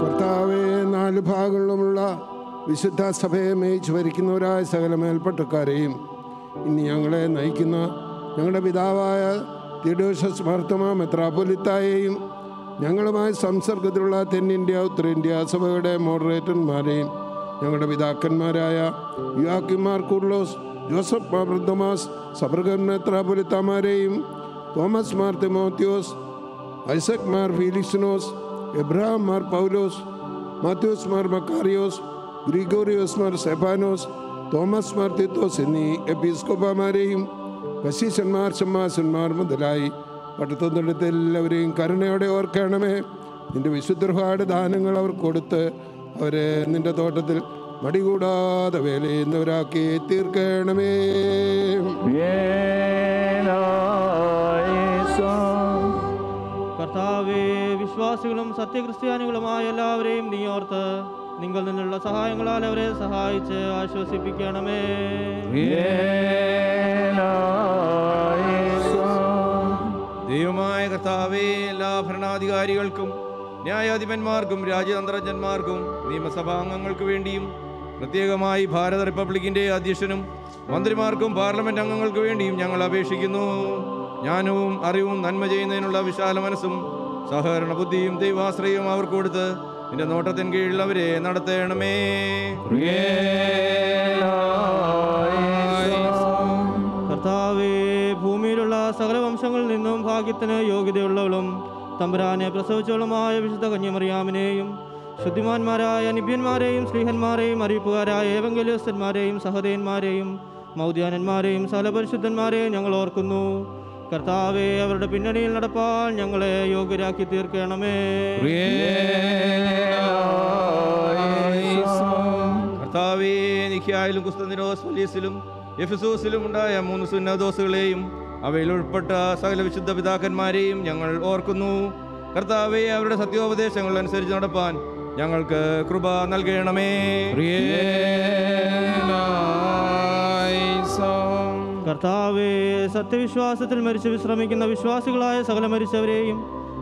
കർത്താവെ നാല് ഭാഗങ്ങളുമുള്ള വിശുദ്ധ സഭയെ മേയിച്ച് ഭരിക്കുന്നവരായ സകല മേൽപ്പട്ടക്കാരെയും ഇനി ഞങ്ങളെ നയിക്കുന്ന ഞങ്ങളുടെ പിതാവായ തിഡോഷസ് ഭർത്തമ മെത്രാപൊലിത്തായെയും ഞങ്ങളുമായി സംസർഗത്തിലുള്ള തെന്നിന്ത്യ ഉത്തരേന്ത്യ സഭയുടെ മോഡറേറ്റർമാരെയും ഞങ്ങളുടെ പിതാക്കന്മാരായ യുവാക്കിമാർ Coorilos Joseph Mar Thomas suffragan മെത്രാപൊലിത്തമാരെയും Thomas Mar Timotheos Isaac Mar Philoxenos Abraham Mar Paulos Mathews Mar Makarios Grigorios Mar Stephanos Thomas Mar Titus എന്നീ എപ്പിസ്കോപ്പമാരെയും കശീശന്മാർ ഷമ്മാസന്മാർ മുതലായി പട്ടത്തൊന്നിടത്ത് എല്ലാവരെയും കരുണയോടെ ഓർക്കണമേ. നിന്റെ വിശുദ്ധർഹാട് ദാനങ്ങൾ അവർ കൊടുത്ത് അവരെ നിന്റെ തോട്ടത്തിൽ മടികൂടാതെ വേല ചെയ്യുന്നവരാക്കി തീർക്കണമേ കർത്താവേ വിശ്വാസികളും സത്യക്രിസ്ത്യാനികളുമായ എല്ലാവരെയും നീ ഓർത്ത് നിങ്ങൾ നിന്നുള്ള സഹായങ്ങളാൽ അവരെ സഹായിച്ച് ആശ്വസിപ്പിക്കണമേ. ദൈവമായ കർത്താവേ എല്ലാ ഭരണാധികാരികൾക്കും ന്യായാധിപന്മാർക്കും രാജ്യതന്ത്രജ്ഞന്മാർക്കും നിയമസഭാംഗങ്ങൾക്ക് വേണ്ടിയും പ്രത്യേകമായി ഭാരത റിപ്പബ്ലിക്കിന്റെ അധ്യക്ഷനും മന്ത്രിമാർക്കും പാർലമെന്റ് അംഗങ്ങൾക്ക് വേണ്ടിയും ഞങ്ങൾ അപേക്ഷിക്കുന്നു. ജ്ഞാനവും അറിവും നന്മ ചെയ്യുന്നതിനുള്ള വിശാല മനസ്സും സഹകരണ ബുദ്ധിയും ദൈവാശ്രയവും അവർക്ക് കൊടുത്ത് നിന്റെ നോട്ടത്തിൻ കീഴിൽ അവരെ നടത്തണമേ കർത്താവേ ഭൂമിയിലുള്ള സകല വംശങ്ങളിൽ നിന്നും ഭാഗ്യത്തിന് യോഗ്യതയുള്ളവളും തമ്പുരാനെ പ്രസവിച്ചവളുമായ വിശുദ്ധ കന്യമറിയാമിനെയും ശുദ്ധിമാന്മാരായ നിഭ്യന്മാരെയും സ്ത്രീഹന്മാരെയും അറിയിപ്പുകാരായ ഏവങ്കലിയസ്ഥന്മാരെയും സഹോദയന്മാരെയും മൗദ്യാനന്മാരെയും സകല പരിശുദ്ധന്മാരെയും ഞങ്ങൾ ഓർക്കുന്നു. കർത്താവെ അവരുടെ പിന്നണിയിൽ നടപ്പാൻ ഞങ്ങളെ യോഗ്യരാക്കി തീർക്കണമേ. കർത്താവേ നിഖ്യായാലും കുസ്തനിരോസ് പോലീസിലും എഫിസോസിലും ഉണ്ടായ മൂന്ന് സുന്നദോസുകളെയും അവയിൽ ഉൾപ്പെട്ട സകല വിശുദ്ധ പിതാക്കന്മാരെയും ഞങ്ങൾ ഓർക്കുന്നു. കർത്താവെ അവരുടെ സത്യോപദേശങ്ങൾ അനുസരിച്ച് നടപ്പാൻ ഞങ്ങൾക്ക് കൃപ നൽകണമേ. കർത്താവേ സത്യവിശ്വാസത്തിൽ മരിച്ച് വിശ്രമിക്കുന്ന വിശ്വാസികളായ സകല മരിച്ചവരെയും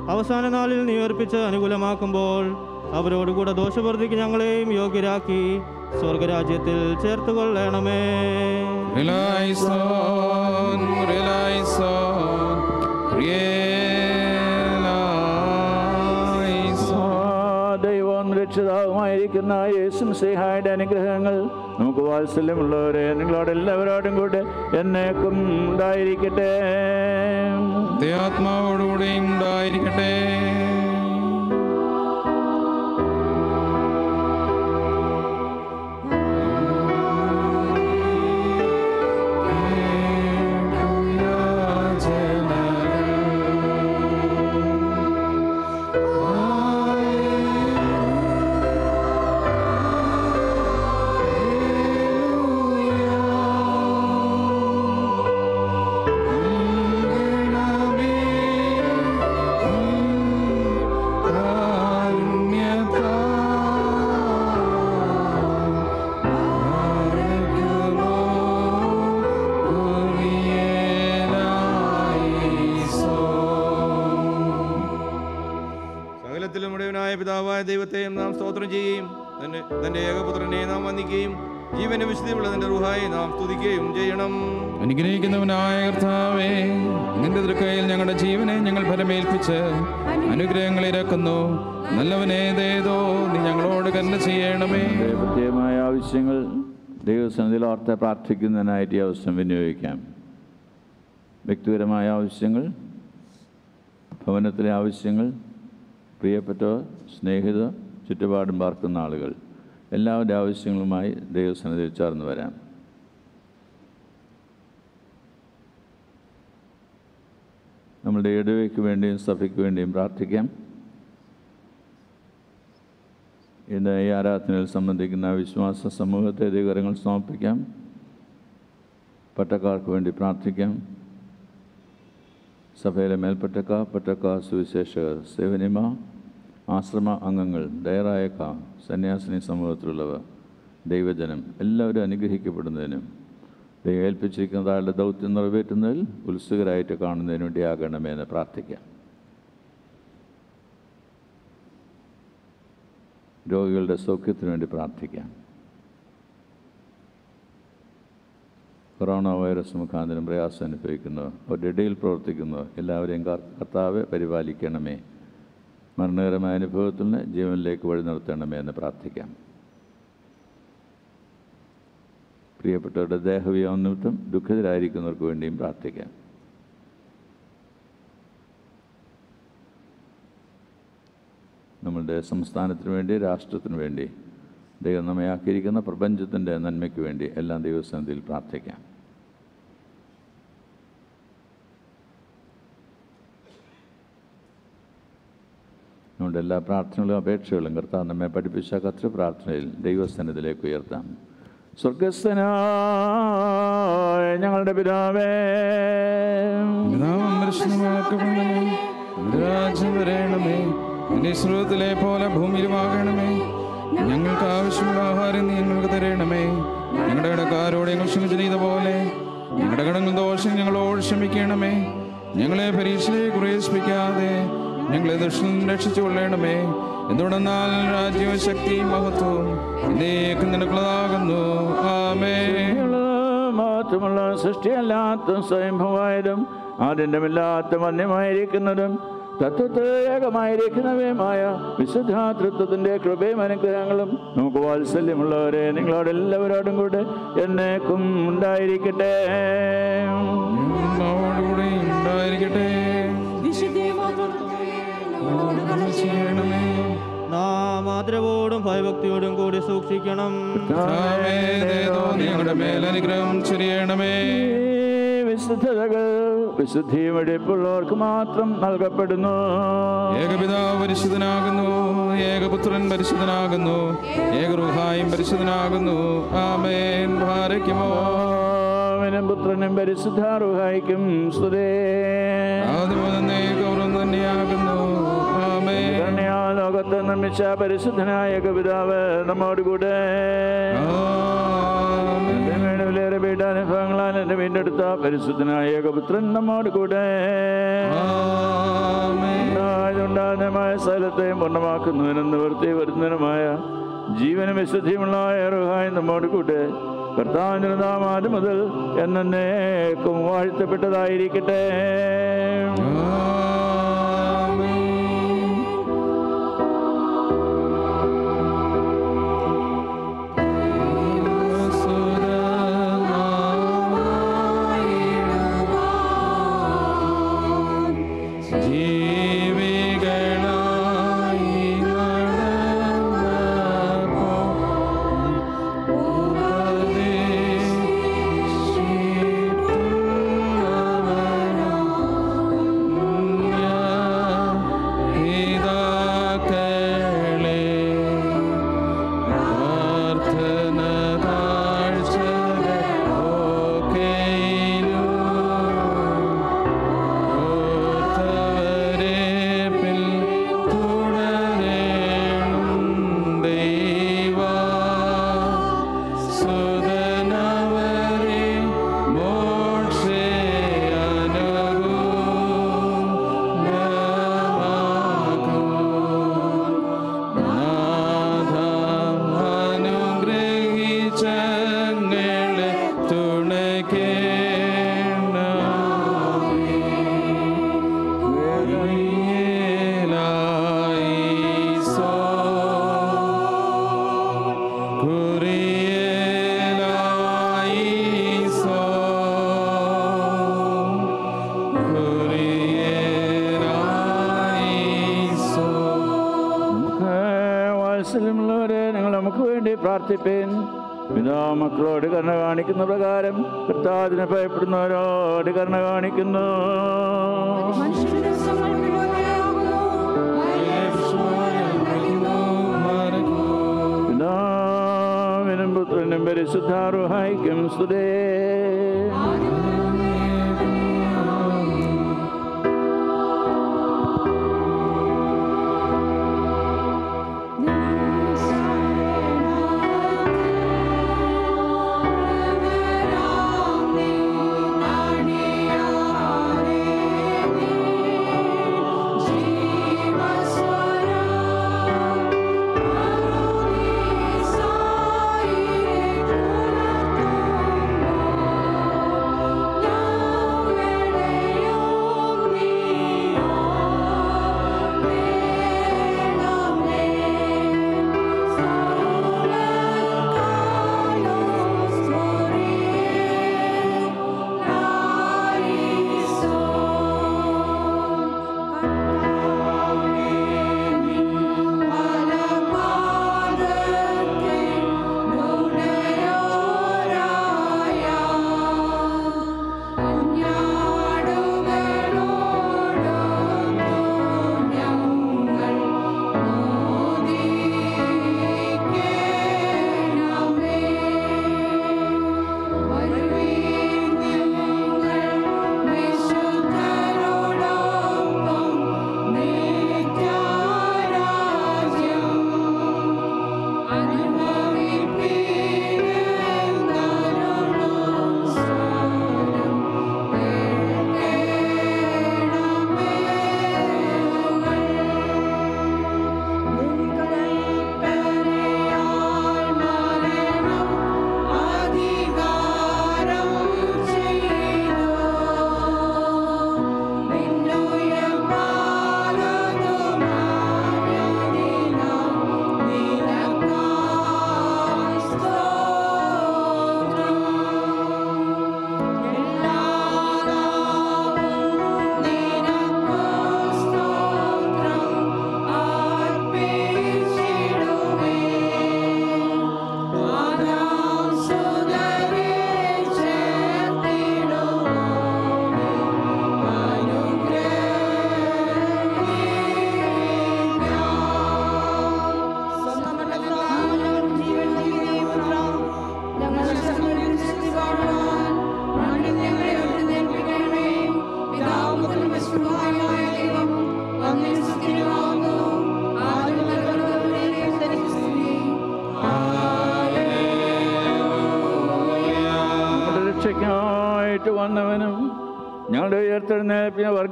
അവസാന നാളിൽ നിയർപ്പിച്ച് അനുകൂലമാക്കുമ്പോൾ അവരോടുകൂടെ ദോഷപ്രതിക്ക് ഞങ്ങളെയും യോഗ്യരാക്കി സ്വർഗരാജ്യത്തിൽ ചേർത്തുകൊള്ളണമേ relaison. ദൈവം രക്ഷിതാവുമായിരിക്കുന്ന യേശു സ്നേഹായുടെ അനുഗ്രഹങ്ങൾ നമുക്ക് വാത്സല്യമുള്ളവരെ നിങ്ങളോട് എല്ലാവരോടും കൂടെ എന്നേക്കും ഉണ്ടായിരിക്കട്ടെ. ആത്മാവോടുകൂടി ഉണ്ടായിരിക്കട്ടെ. ദൈവത്തെയും നാം സ്തോത്രം ചെയ്യുകയും തന്റെ തന്റെ ഏകപുത്രനെ നാം വന്ദിക്കുകയും ജീവന്റെ വിശുദ്ധിയുള്ള തന്റെ റുഹായി നാം സ്തുതിക്കുകയും ചെയ്യണം. അനുഗ്രഹിക്കുന്നവനായ കർത്താവേ നിന്റെ തൃക്കയിൽ ഞങ്ങളുടെ ജീവനെ ഞങ്ങൾ ഫലമേൽപ്പിച്ച് അനുഗ്രഹങ്ങൾ ഇറക്കുന്നു നല്ലവനേതേതോ നീ ഞങ്ങളോട് കന്നെ ചെയ്യണമേ. പ്രത്യേകമായ ആവശ്യങ്ങൾ ദൈവസന്നിധിയിൽ ഓർത്ത് പ്രാർത്ഥിക്കുന്നതിനായിട്ട് ഈ അവസരം വിനിയോഗിക്കാം. വ്യക്തിപരമായ ആവശ്യങ്ങൾ ഭവനത്തിലെ ആവശ്യങ്ങൾ പ്രിയപ്പെട്ടവർ സ്നേഹിത ചുറ്റുപാടും പാർക്കുന്ന ആളുകൾ എല്ലാവരുടെ ആവശ്യങ്ങളുമായി ദൈവസന്നിധി ചേർന്ന് വരാം. നമ്മുടെ ഇടവയ്ക്ക് വേണ്ടിയും സഭയ്ക്ക് വേണ്ടിയും പ്രാർത്ഥിക്കാം. ഇന്ന് ഈ ആരാധനയിൽ സംബന്ധിക്കുന്ന വിശ്വാസ സമൂഹത്തെ അധികാരങ്ങൾ സമർപ്പിക്കാം. പട്ടക്കാർക്ക് വേണ്ടി പ്രാർത്ഥിക്കാം. സഭയിലെ മേൽപ്പട്ടക്കാർ പട്ടക്കാർ സുവിശേഷകർ സേവനിമ ആശ്രമ അംഗങ്ങൾ ഡയറായക്ക സന്യാസിനി സമൂഹത്തിലുള്ളവർ ദൈവജനം എല്ലാവരും അനുഗ്രഹിക്കപ്പെടുന്നതിനും ദൈവം ഏൽപ്പിച്ചിരിക്കുന്ന ആളുടെ ദൗത്യം നിറവേറ്റുന്നതിൽ ഉത്സുകരായിട്ട് കാണുന്നതിന് വേണ്ടി എന്ന് പ്രാർത്ഥിക്കാം. രോഗികളുടെ സൗഖ്യത്തിന് വേണ്ടി പ്രാർത്ഥിക്കാം. കൊറോണ വൈറസ് മുഖാന്തരം പ്രയാസം അനുഭവിക്കുന്നവർ അവരുടെ ഇടയിൽ പ്രവർത്തിക്കുന്നവർ എല്ലാവരെയും കർത്താവ് പരിപാലിക്കണമേ മരണകരമായ അനുഭവത്തിൽ നിന്ന് ജീവനിലേക്ക് വഴി നിർത്തണമേ എന്ന് പ്രാർത്ഥിക്കാം. പ്രിയപ്പെട്ടവരുടെ ദേഹവിയാം നിമിത്തം ദുഃഖിതരായിരിക്കുന്നവർക്ക് വേണ്ടിയും പ്രാർത്ഥിക്കാം. നമ്മളുടെ സംസ്ഥാനത്തിന് വേണ്ടി രാഷ്ട്രത്തിന് വേണ്ടി ദൈവം നമ്മെ ആക്കിയിരിക്കുന്ന പ്രപഞ്ചത്തിന്റെ നന്മയ്ക്ക് വേണ്ടി എല്ലാ ദൈവസന്നിധിയിൽ പ്രാർത്ഥിക്കാം. നമ്മുടെ എല്ലാ പ്രാർത്ഥനകളും അപേക്ഷകളും കർത്താവ് നമ്മെ പഠിപ്പിച്ച കത്ര പ്രാർത്ഥനയിൽ ദൈവസ്ഥാനത്തിലേക്ക് ഉയർത്താം. സ്വർഗസ്ഥനായ ഞങ്ങളുടെ പിതാവേ. പോലെ ഭൂമിയിലുമാകണമേ ഞങ്ങൾക്ക് ആവശ്യമുള്ള ആഹാരം ഞങ്ങൾക്ക് തരണമേ. ഞങ്ങളുടെ ഇടക്കാരോട് ഞങ്ങൾ ക്ഷമിച്ച ചെയ്ത പോലെ. ഞങ്ങളുടെ കടങ്ങൾ ദോഷം ഞങ്ങളോട് ക്ഷമിക്കണമേ. ഞങ്ങളെ പരീക്ഷയിലേക്ക് പ്രവേശിപ്പിക്കാതെ ഞങ്ങളെ ദുഷ്ടം രക്ഷിച്ചു കൊള്ളണമേ എന്തുകൊണ്ടെന്നാൽ രാജ്യവും ശക്തിയും മഹത്വവും നിനക്കുള്ളതാകുന്നു. ആമേ മാത്രമുള്ള സൃഷ്ടിയല്ലാത്ത സ്വയംഭവായതും ആദ്യമില്ലാത്ത മന്യമായിരിക്കുന്നതും തത്വത്തിൽ ഏകമായിരിക്കുന്നവയുമായ വിശുദ്ധാതൃത്വത്തിന്റെ കൃപയും അനുഗ്രഹങ്ങളും നമുക്ക് വാത്സല്യമുള്ളവരെ നിങ്ങളോട് എല്ലാവരോടും കൂടെ എന്നേക്കും ഉണ്ടായിരിക്കട്ടെ. ഉണ്ടായിരിക്കട്ടെ. നാം ആദരവോടും ഭയഭക്തിയോടും കൂടി സൂക്ഷിക്കണം. ഞങ്ങളുടെ മേൽ അനുഗ്രഹം ചൊരിയണമേ. വിശുദ്ധതകൾ വിശുദ്ധിയും എടുപ്പുള്ളവർക്ക് മാത്രം നൽകപ്പെടുന്നു. ഏകപിതാവ് പരിശുദ്ധനാകുന്നു ഏകപുത്രൻ പരിശുദ്ധനാകുന്നു ഏകറുഹായും പരിശുദ്ധനാകുന്നു. ആമേൻ. ഭാരയ്ക്കുമോ അവനും പുത്രനും പരിശുദ്ധാറുഹായിക്കും ഗൗരവം തന്നെയാകുന്നു കരുണയാ ലോകത്തെ നിർമ്മിച്ച പരിശുദ്ധനായ കവിതാവ് നമ്മോടുകൂടെ വിലയേറെ പീഠാനുഭവങ്ങളാൽ എന്റെ വീണ്ടെടുത്ത പരിശുദ്ധനായ ഏകപുത്രൻ നമ്മോട് കൂടെ. ഉണ്ടാകുന്നതുമായ സ്ഥലത്തെയും പൂർണമാക്കുന്നതിനും നിവൃത്തി വരുന്നതിനുമായ ജീവനും വിശുദ്ധിയുമുള്ള ഏറുഹായി നമ്മോട് കൂടെ. കർത്താവിന്റെ മുതൽ എന്നേക്കും വാഴ്ത്തപ്പെട്ടതായിരിക്കട്ടെ. കാണിക്കുന്ന പ്രകാരം കർത്താവിനെ ഭയപ്പെടുന്നവരോട് കരുണ കാണിക്കുന്നു. പിതാവിനും പുത്രനും പരിശുദ്ധാറുഹായിക്കും സ്തുതേ.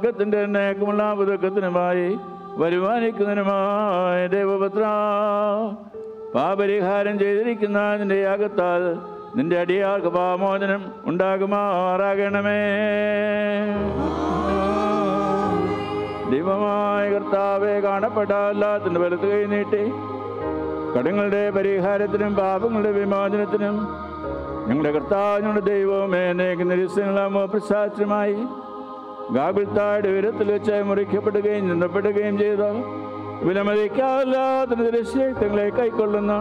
ഉയർത്തെഴുന്നേൽപ്പിന് തന്നെ പുതുക്കത്തിനുമായി വരുമാനിക്കുന്നതിനുമായ ദേവപുത്ര പാപരിഹാരം ചെയ്തിരിക്കുന്ന നിന്റെ യാഗത്താൽ നിന്റെ അടിയാർക്ക് പാമോചനം ഉണ്ടാകുമാറാകണമേ. ദൈവമായ കർത്താവെ കാണപ്പെട്ട വലത്ത് കൈ നീട്ടി കടങ്ങളുടെ പരിഹാരത്തിനും പാപങ്ങളുടെ വിമോചനത്തിനും ഞങ്ങളുടെ കർത്താവ് ഞങ്ങളുടെ ദൈവമേ എന്നേക്ക് നിരസനങ്ങളാമോ പ്രസാദമായി ഗാബിൾത്തായുടെ ഉയരത്തിൽ വെച്ച് മുറിക്കപ്പെടുകയും ചിന്തപ്പെടുകയും ചെയ്ത വിലമതിക്കാല്ലാത്ത ദൃശ്യങ്ങളെ കൈക്കൊള്ളുന്ന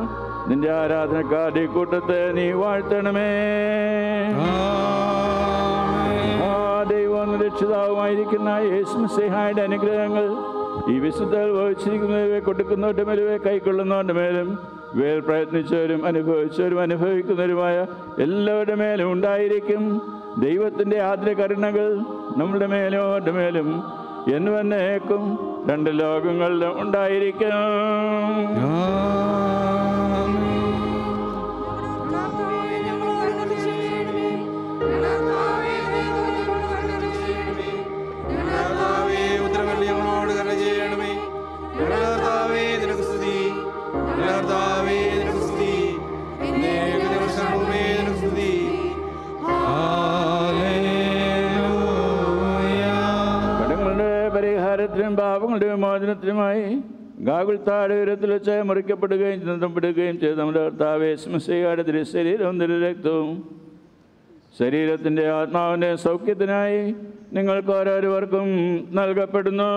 നിന്റെ ആരാധനക്കാരുടെ കൂട്ടത്തെ നീ വാഴ്ത്തണമേ. ആ ദൈവം രക്ഷിതാവുമായിരിക്കുന്ന യേശുസിഹായുടെ അനുഗ്രഹങ്ങൾ ഈ വിശുദ്ധ വഹിച്ചിരിക്കുന്നവരെ കൊടുക്കുന്നവരുടെ മേലുവേ കൈക്കൊള്ളുന്നവരുടെ മേലും പ്രയത്നിച്ചവരും അനുഭവിച്ചവരും അനുഭവിക്കുന്നവരുമായ എല്ലാവരുടെ മേലും ഉണ്ടായിരിക്കും ദൈവത്തിന്റെ ആദ്യ കരുണകൾ നമ്മുടെ അവരുടെ മേലും എന്ന് വന്നേക്കും രണ്ട് ലോകങ്ങളിലും ഉണ്ടായിരിക്കും. പാപങ്ങളുടെ വിമോചനത്തിനുമായി ഗാഗുൽ താഴെ ഉയരത്തിൽ വെച്ച് മുറിക്കപ്പെടുകയും ചിന്തപ്പെടുകയും ചെയ്ത. നമ്മുടെ കർത്താവെ സ്മസയുടെ തിരുശരീരവും തിരുരക്തവും ശരീരത്തിന്റെ ആത്മാവിന്റെ സൗഖ്യത്തിനായി നിങ്ങൾക്ക് ഓരോരുവർക്കും നൽകപ്പെടുന്നു.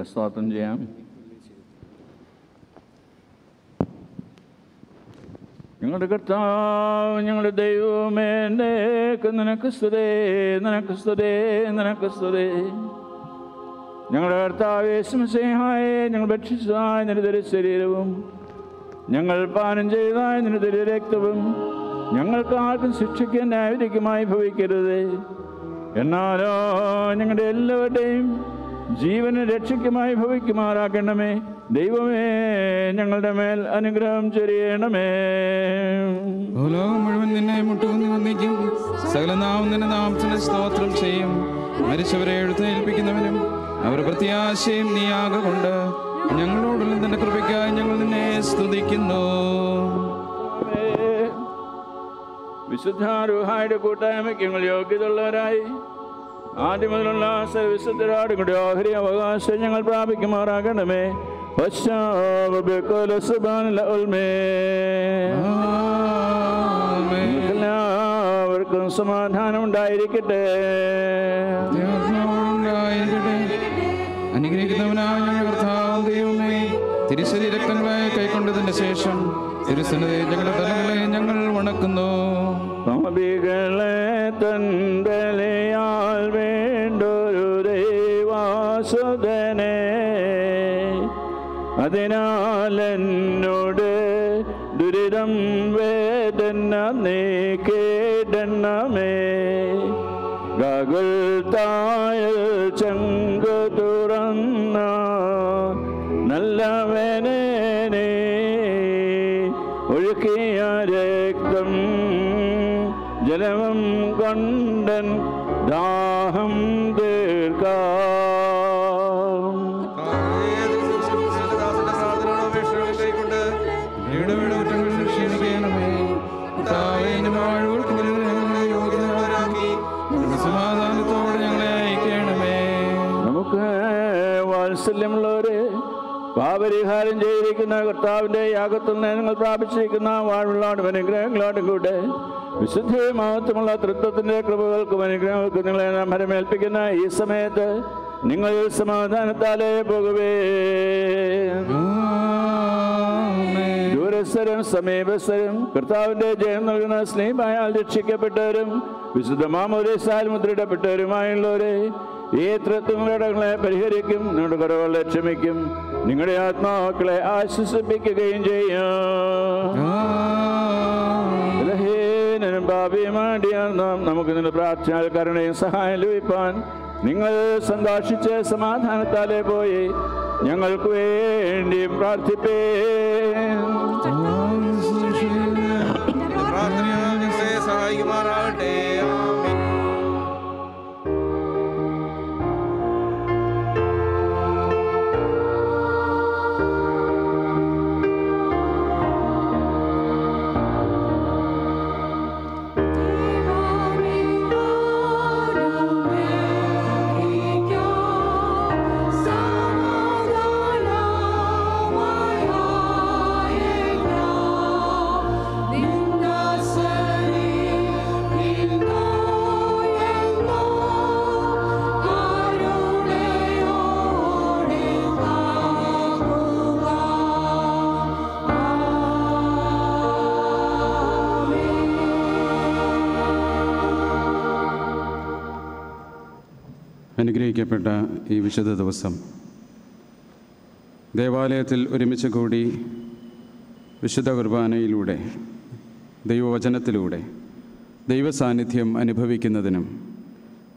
ഒക്കെ സ്വാഗതം ചെയ്യാം. ഞങ്ങളുടെ കർത്താവ് ഞങ്ങളുടെ ദൈവമേ നേക്ക് നിനക്ക് സ്തുതേ നിനക്ക് സ്തുതേ നിനക്ക് സ്തുതേ. ഞങ്ങളുടെ കർത്താവേ സ്മസേഹായെ ഞങ്ങൾ ഭക്ഷിച്ചതായ നിരുതര ശരീരവും. ഞങ്ങൾ പാനം ചെയ്തതായ നിരുതര രക്തവും. ഞങ്ങൾക്ക് ആർക്കും ശിക്ഷിക്കാൻ ന്യായവിധിക്കുമായി ഭവിക്കരുത്. എന്നാലോ ഞങ്ങളുടെ എല്ലാവരുടെയും ജീവന് രക്ഷയ്ക്കുമായി ഭവിക്കുമാറാക്കണമേ. ദൈവമേ ഞങ്ങളുടെ മേൽ അനുഗ്രഹം ചൊരിയണമേ. ഭൂലോകം മുഴുവൻ നിന്നെ മുട്ടുകുന്നു വന്നിക്കും സകല നാം നാമത്തിന് സ്തോത്രം ചെയ്യും. മരിച്ചവരെ എഴുന്നേൽപ്പിക്കുന്നവനും അവർ പ്രത്യാശയും നീയാകൊണ്ട് ഞങ്ങളോടുള്ള നിന്റെ കൃപയ്ക്കായി ഞങ്ങൾ നിന്നെ സ്തുതിക്കുന്നു. വിശുദ്ധാരൂഹായുടെ കൂട്ടായ്മയ്ക്ക് ഞങ്ങൾ യോഗ്യതയുള്ളവരായി. ആദ്യം മുതലുള്ള സർവിശുദ്ധരാടും കൂടി ഓഹരി അവകാശം ഞങ്ങൾ പ്രാപിക്കുമാറാകണമേ. എല്ലാവർക്കും സമാധാനം ഉണ്ടായിരിക്കട്ടെ. അനുഗ്രഹിക്കുന്നവനായ ഞങ്ങളുടെ കർത്താവ് ദൈവമേ തിരുശരി രക്തങ്ങളെ കൈക്കൊണ്ടതിന് ശേഷം തിരുസന്നതയെ ഞങ്ങളുടെ തലങ്ങളെ ഞങ്ങൾ വണക്കുന്നു തൻ വേണ്ടൊരു ദൈവാസുതനെ അതിനാൽ എന്നോട് ദുരിതം വേദന നീ കേടണമേ ഗകൾ തായൽ ചങ്കു തുറന്ന നല്ലവനെ ഒഴുക്കിയ രക്തം കൊണ്ടൻ ദാഹം പാപരിഹാരം ചെയ്തിരിക്കുന്ന കർത്താവിന്റെ യാഗത്തിൽ നിന്ന് ഞങ്ങൾ പ്രാപിച്ചിരിക്കുന്ന വാഴുള്ളാടും അനുഗ്രഹങ്ങളോടും കൂടെ. വിശുദ്ധിയും മഹത്വമുള്ള തൃത്വത്തിന്റെ കൃപകൾക്കും അനുഗ്രഹങ്ങൾക്കും നിങ്ങളെ മരമേൽപ്പിക്കുന്ന ഈ സമയത്ത് നിങ്ങൾ സമാധാനത്താലേ പോകുവേ. ദൂരസ്ഥരും സമീപസ്ഥരും കർത്താവിന്റെ ജയം നൽകുന്ന സ്നേഹമായാൽ രക്ഷിക്കപ്പെട്ടവരും വിശുദ്ധ മാമോദേശാൽ മുദ്രയിടപ്പെട്ടവരുമായുള്ളവരെ ഈ തൃത്വങ്ങളെ പരിഹരിക്കും നിങ്ങളുടെ കുറവുകളെ ക്ഷമിക്കും. നിങ്ങളുടെ ആത്മാക്കളെ ആശ്വസിപ്പിക്കുകയും ചെയ്യും. ബലഹീനനും പാപിയുമാണ്ടിയാണ് നാം നമുക്ക് നിന്റെ പ്രാർത്ഥന കരുണയും സഹായം ലഭിപ്പാൻ നിങ്ങൾ സന്തോഷിച്ച് സമാധാനത്താലെ പോയി ഞങ്ങൾക്ക് വേണ്ടി പ്രാർത്ഥിപ്പേ. പ്രാർത്ഥനയാൽ ഞങ്ങളെ സഹായിക്കുമാറാകട്ടെ. അനുഗ്രഹിക്കപ്പെട്ട ഈ വിശുദ്ധ ദിവസം. ദേവാലയത്തിൽ ഒരുമിച്ച് കൂടി വിശുദ്ധ കുർബാനയിലൂടെ ദൈവവചനത്തിലൂടെ ദൈവസാന്നിധ്യം അനുഭവിക്കുന്നതിനും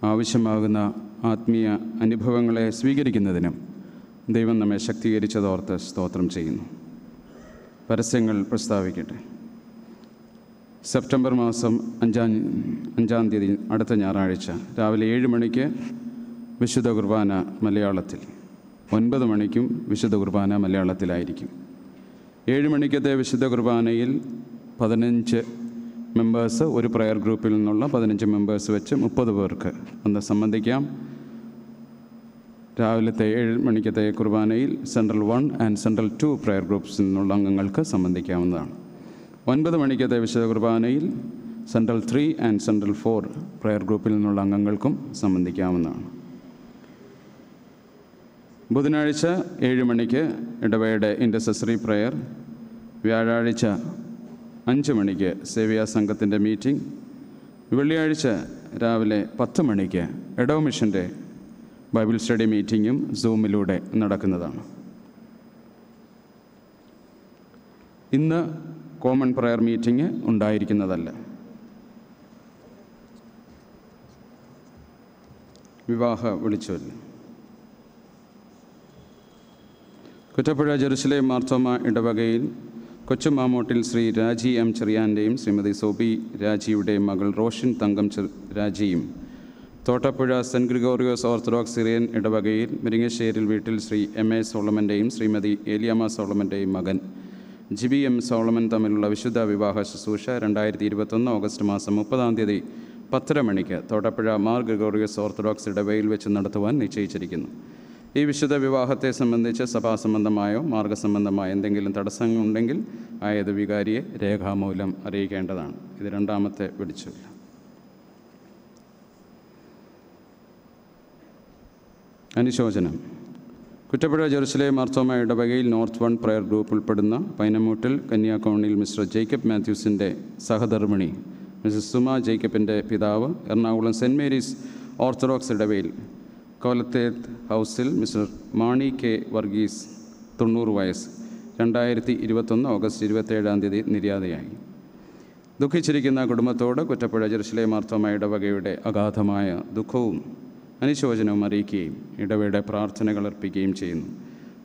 ആവശ്യമാകുന്ന ആത്മീയ അനുഭവങ്ങളെ സ്വീകരിക്കുന്നതിനും ദൈവം നമ്മെ ശക്തീകരിച്ചതോർത്ത് സ്തോത്രം ചെയ്യുന്നു. പരസ്യങ്ങൾ പ്രസ്താവിക്കട്ടെ. സെപ്റ്റംബർ മാസം അഞ്ചാം അഞ്ചാം തീയതി അടുത്ത ഞായറാഴ്ച രാവിലെ ഏഴ് മണിക്ക് വിശുദ്ധ കുർബാന മലയാളത്തിൽ. ഒൻപത് മണിക്കും വിശുദ്ധ കുർബാന മലയാളത്തിലായിരിക്കും. ഏഴ് മണിക്കത്തെ വിശുദ്ധ കുർബാനയിൽ പതിനഞ്ച് മെമ്പേഴ്സ് ഒരു പ്രയർ ഗ്രൂപ്പിൽ നിന്നുള്ള പതിനഞ്ച് മെമ്പേഴ്സ് വെച്ച് മുപ്പത് പേർക്ക് ഒന്ന് സംബന്ധിക്കാം. രാവിലത്തെ ഏഴ് മണിക്കത്തെ കുർബാനയിൽ central one and central two prayer ഗ്രൂപ്പ്സിൽ നിന്നുള്ള അംഗങ്ങൾക്ക് സംബന്ധിക്കാവുന്നതാണ്. ഒൻപത് മണിക്കത്തെ വിശുദ്ധ കുർബാനയിൽ central three and central four prayer ഗ്രൂപ്പിൽ നിന്നുള്ള അംഗങ്ങൾക്കും സംബന്ധിക്കാവുന്നതാണ്. ബുധനാഴ്ച ഏഴ് മണിക്ക് ഇടവയുടെ ഇൻഡസസറി പ്രയർ വ്യാഴാഴ്ച അഞ്ച് മണിക്ക് സേവിയാ സംഘത്തിന്റെ മീറ്റിംഗ് വെള്ളിയാഴ്ച രാവിലെ പത്ത് മണിക്ക് എഡോ മിഷന്റെ ബൈബിൾ സ്റ്റഡി മീറ്റിങ്ങും സൂമിലൂടെ നടക്കുന്നതാണ്. ഇന്ന് കോമൺ പ്രയർ മീറ്റിംഗ് ഉണ്ടായിരിക്കുന്നതല്ല. വിവാഹ വിളിച്ചുവല്ല കുറ്റപ്പുഴ ജെറുസലേം മാർത്തോമ ഇടവകയിൽ കൊച്ചുമാമോട്ടിൽ ശ്രീ രാജി എം ചെറിയാന്റെയും ശ്രീമതി സോബി രാജിയുടെയും മകൾ Roshan Thankam രാജിയും Thottappuzha Saint Gregorios Orthodox Syrian ഇടവകയിൽ മിരിങ്ങശ്ശേരിൽ വീട്ടിൽ ശ്രീ എം എ സോളമന്റെയും ശ്രീമതി ഏലിയാമ്മ സോളമന്റെയും മകൻ ജിബി എം സോളമൻ തമ്മിലുള്ള വിശുദ്ധ വിവാഹ ശുശ്രൂഷ രണ്ടായിരത്തി ഇരുപത്തൊന്ന് ഓഗസ്റ്റ് മാസം മുപ്പതാം തീയതി പത്തര മണിക്ക് തോട്ടപ്പുഴ മാർ ഗ്രിഗോറിയസ് ഓർത്തഡോക്സ് ഇടവയിൽ വെച്ച് നടത്തുവാൻ നിശ്ചയിച്ചിരിക്കുന്നു. ഈ വിശുദ്ധ വിവാഹത്തെ സംബന്ധിച്ച് സഭാസംബന്ധമായോ മാർഗസംബന്ധമായോ എന്തെങ്കിലും തടസ്സങ്ങളുണ്ടെങ്കിൽ ആയത് വികാരിയെ രേഖാമൂലം അറിയിക്കേണ്ടതാണ്. ഇത് രണ്ടാമത്തെ വിളിച്ചില്ല അനുശോചനം. കുറ്റപ്പുഴ ജെറുസലേം മാർത്തോമ ഇടവകയിൽ നോർത്ത് വൺ പ്രയർ ഗ്രൂപ്പ് ഉൾപ്പെടുന്ന പൈനമൂട്ടിൽ കന്യാകോണിയിൽ മിസ്റ്റർ ജേക്കബ് മാത്യൂസിന്റെ സഹധർമ്മിണി മിസ്സസ് സുമ ജേക്കബിന്റെ പിതാവ് എറണാകുളം സെന്റ് മേരീസ് ഓർത്തഡോക്സ് ഇടവയിൽ കോലത്തേത്ത് ഹൗസിൽ മിസ്റ്റർ മാണി കെ വർഗീസ് തൊണ്ണൂറ് വയസ്സ്. രണ്ടായിരത്തി ഇരുപത്തൊന്ന് ഓഗസ്റ്റ് ഇരുപത്തേഴാം തീയതി നിര്യാതയായി. ദുഃഖിച്ചിരിക്കുന്ന കുടുംബത്തോട് കുറ്റപ്പുഴ ജെറുസലേം മാർത്തോമ ഇടവകയുടെ അഗാധമായ ദുഃഖവും അനുശോചനവും അറിയിക്കുകയും ഇടവയുടെ പ്രാർത്ഥനകൾ അർപ്പിക്കുകയും ചെയ്യുന്നു.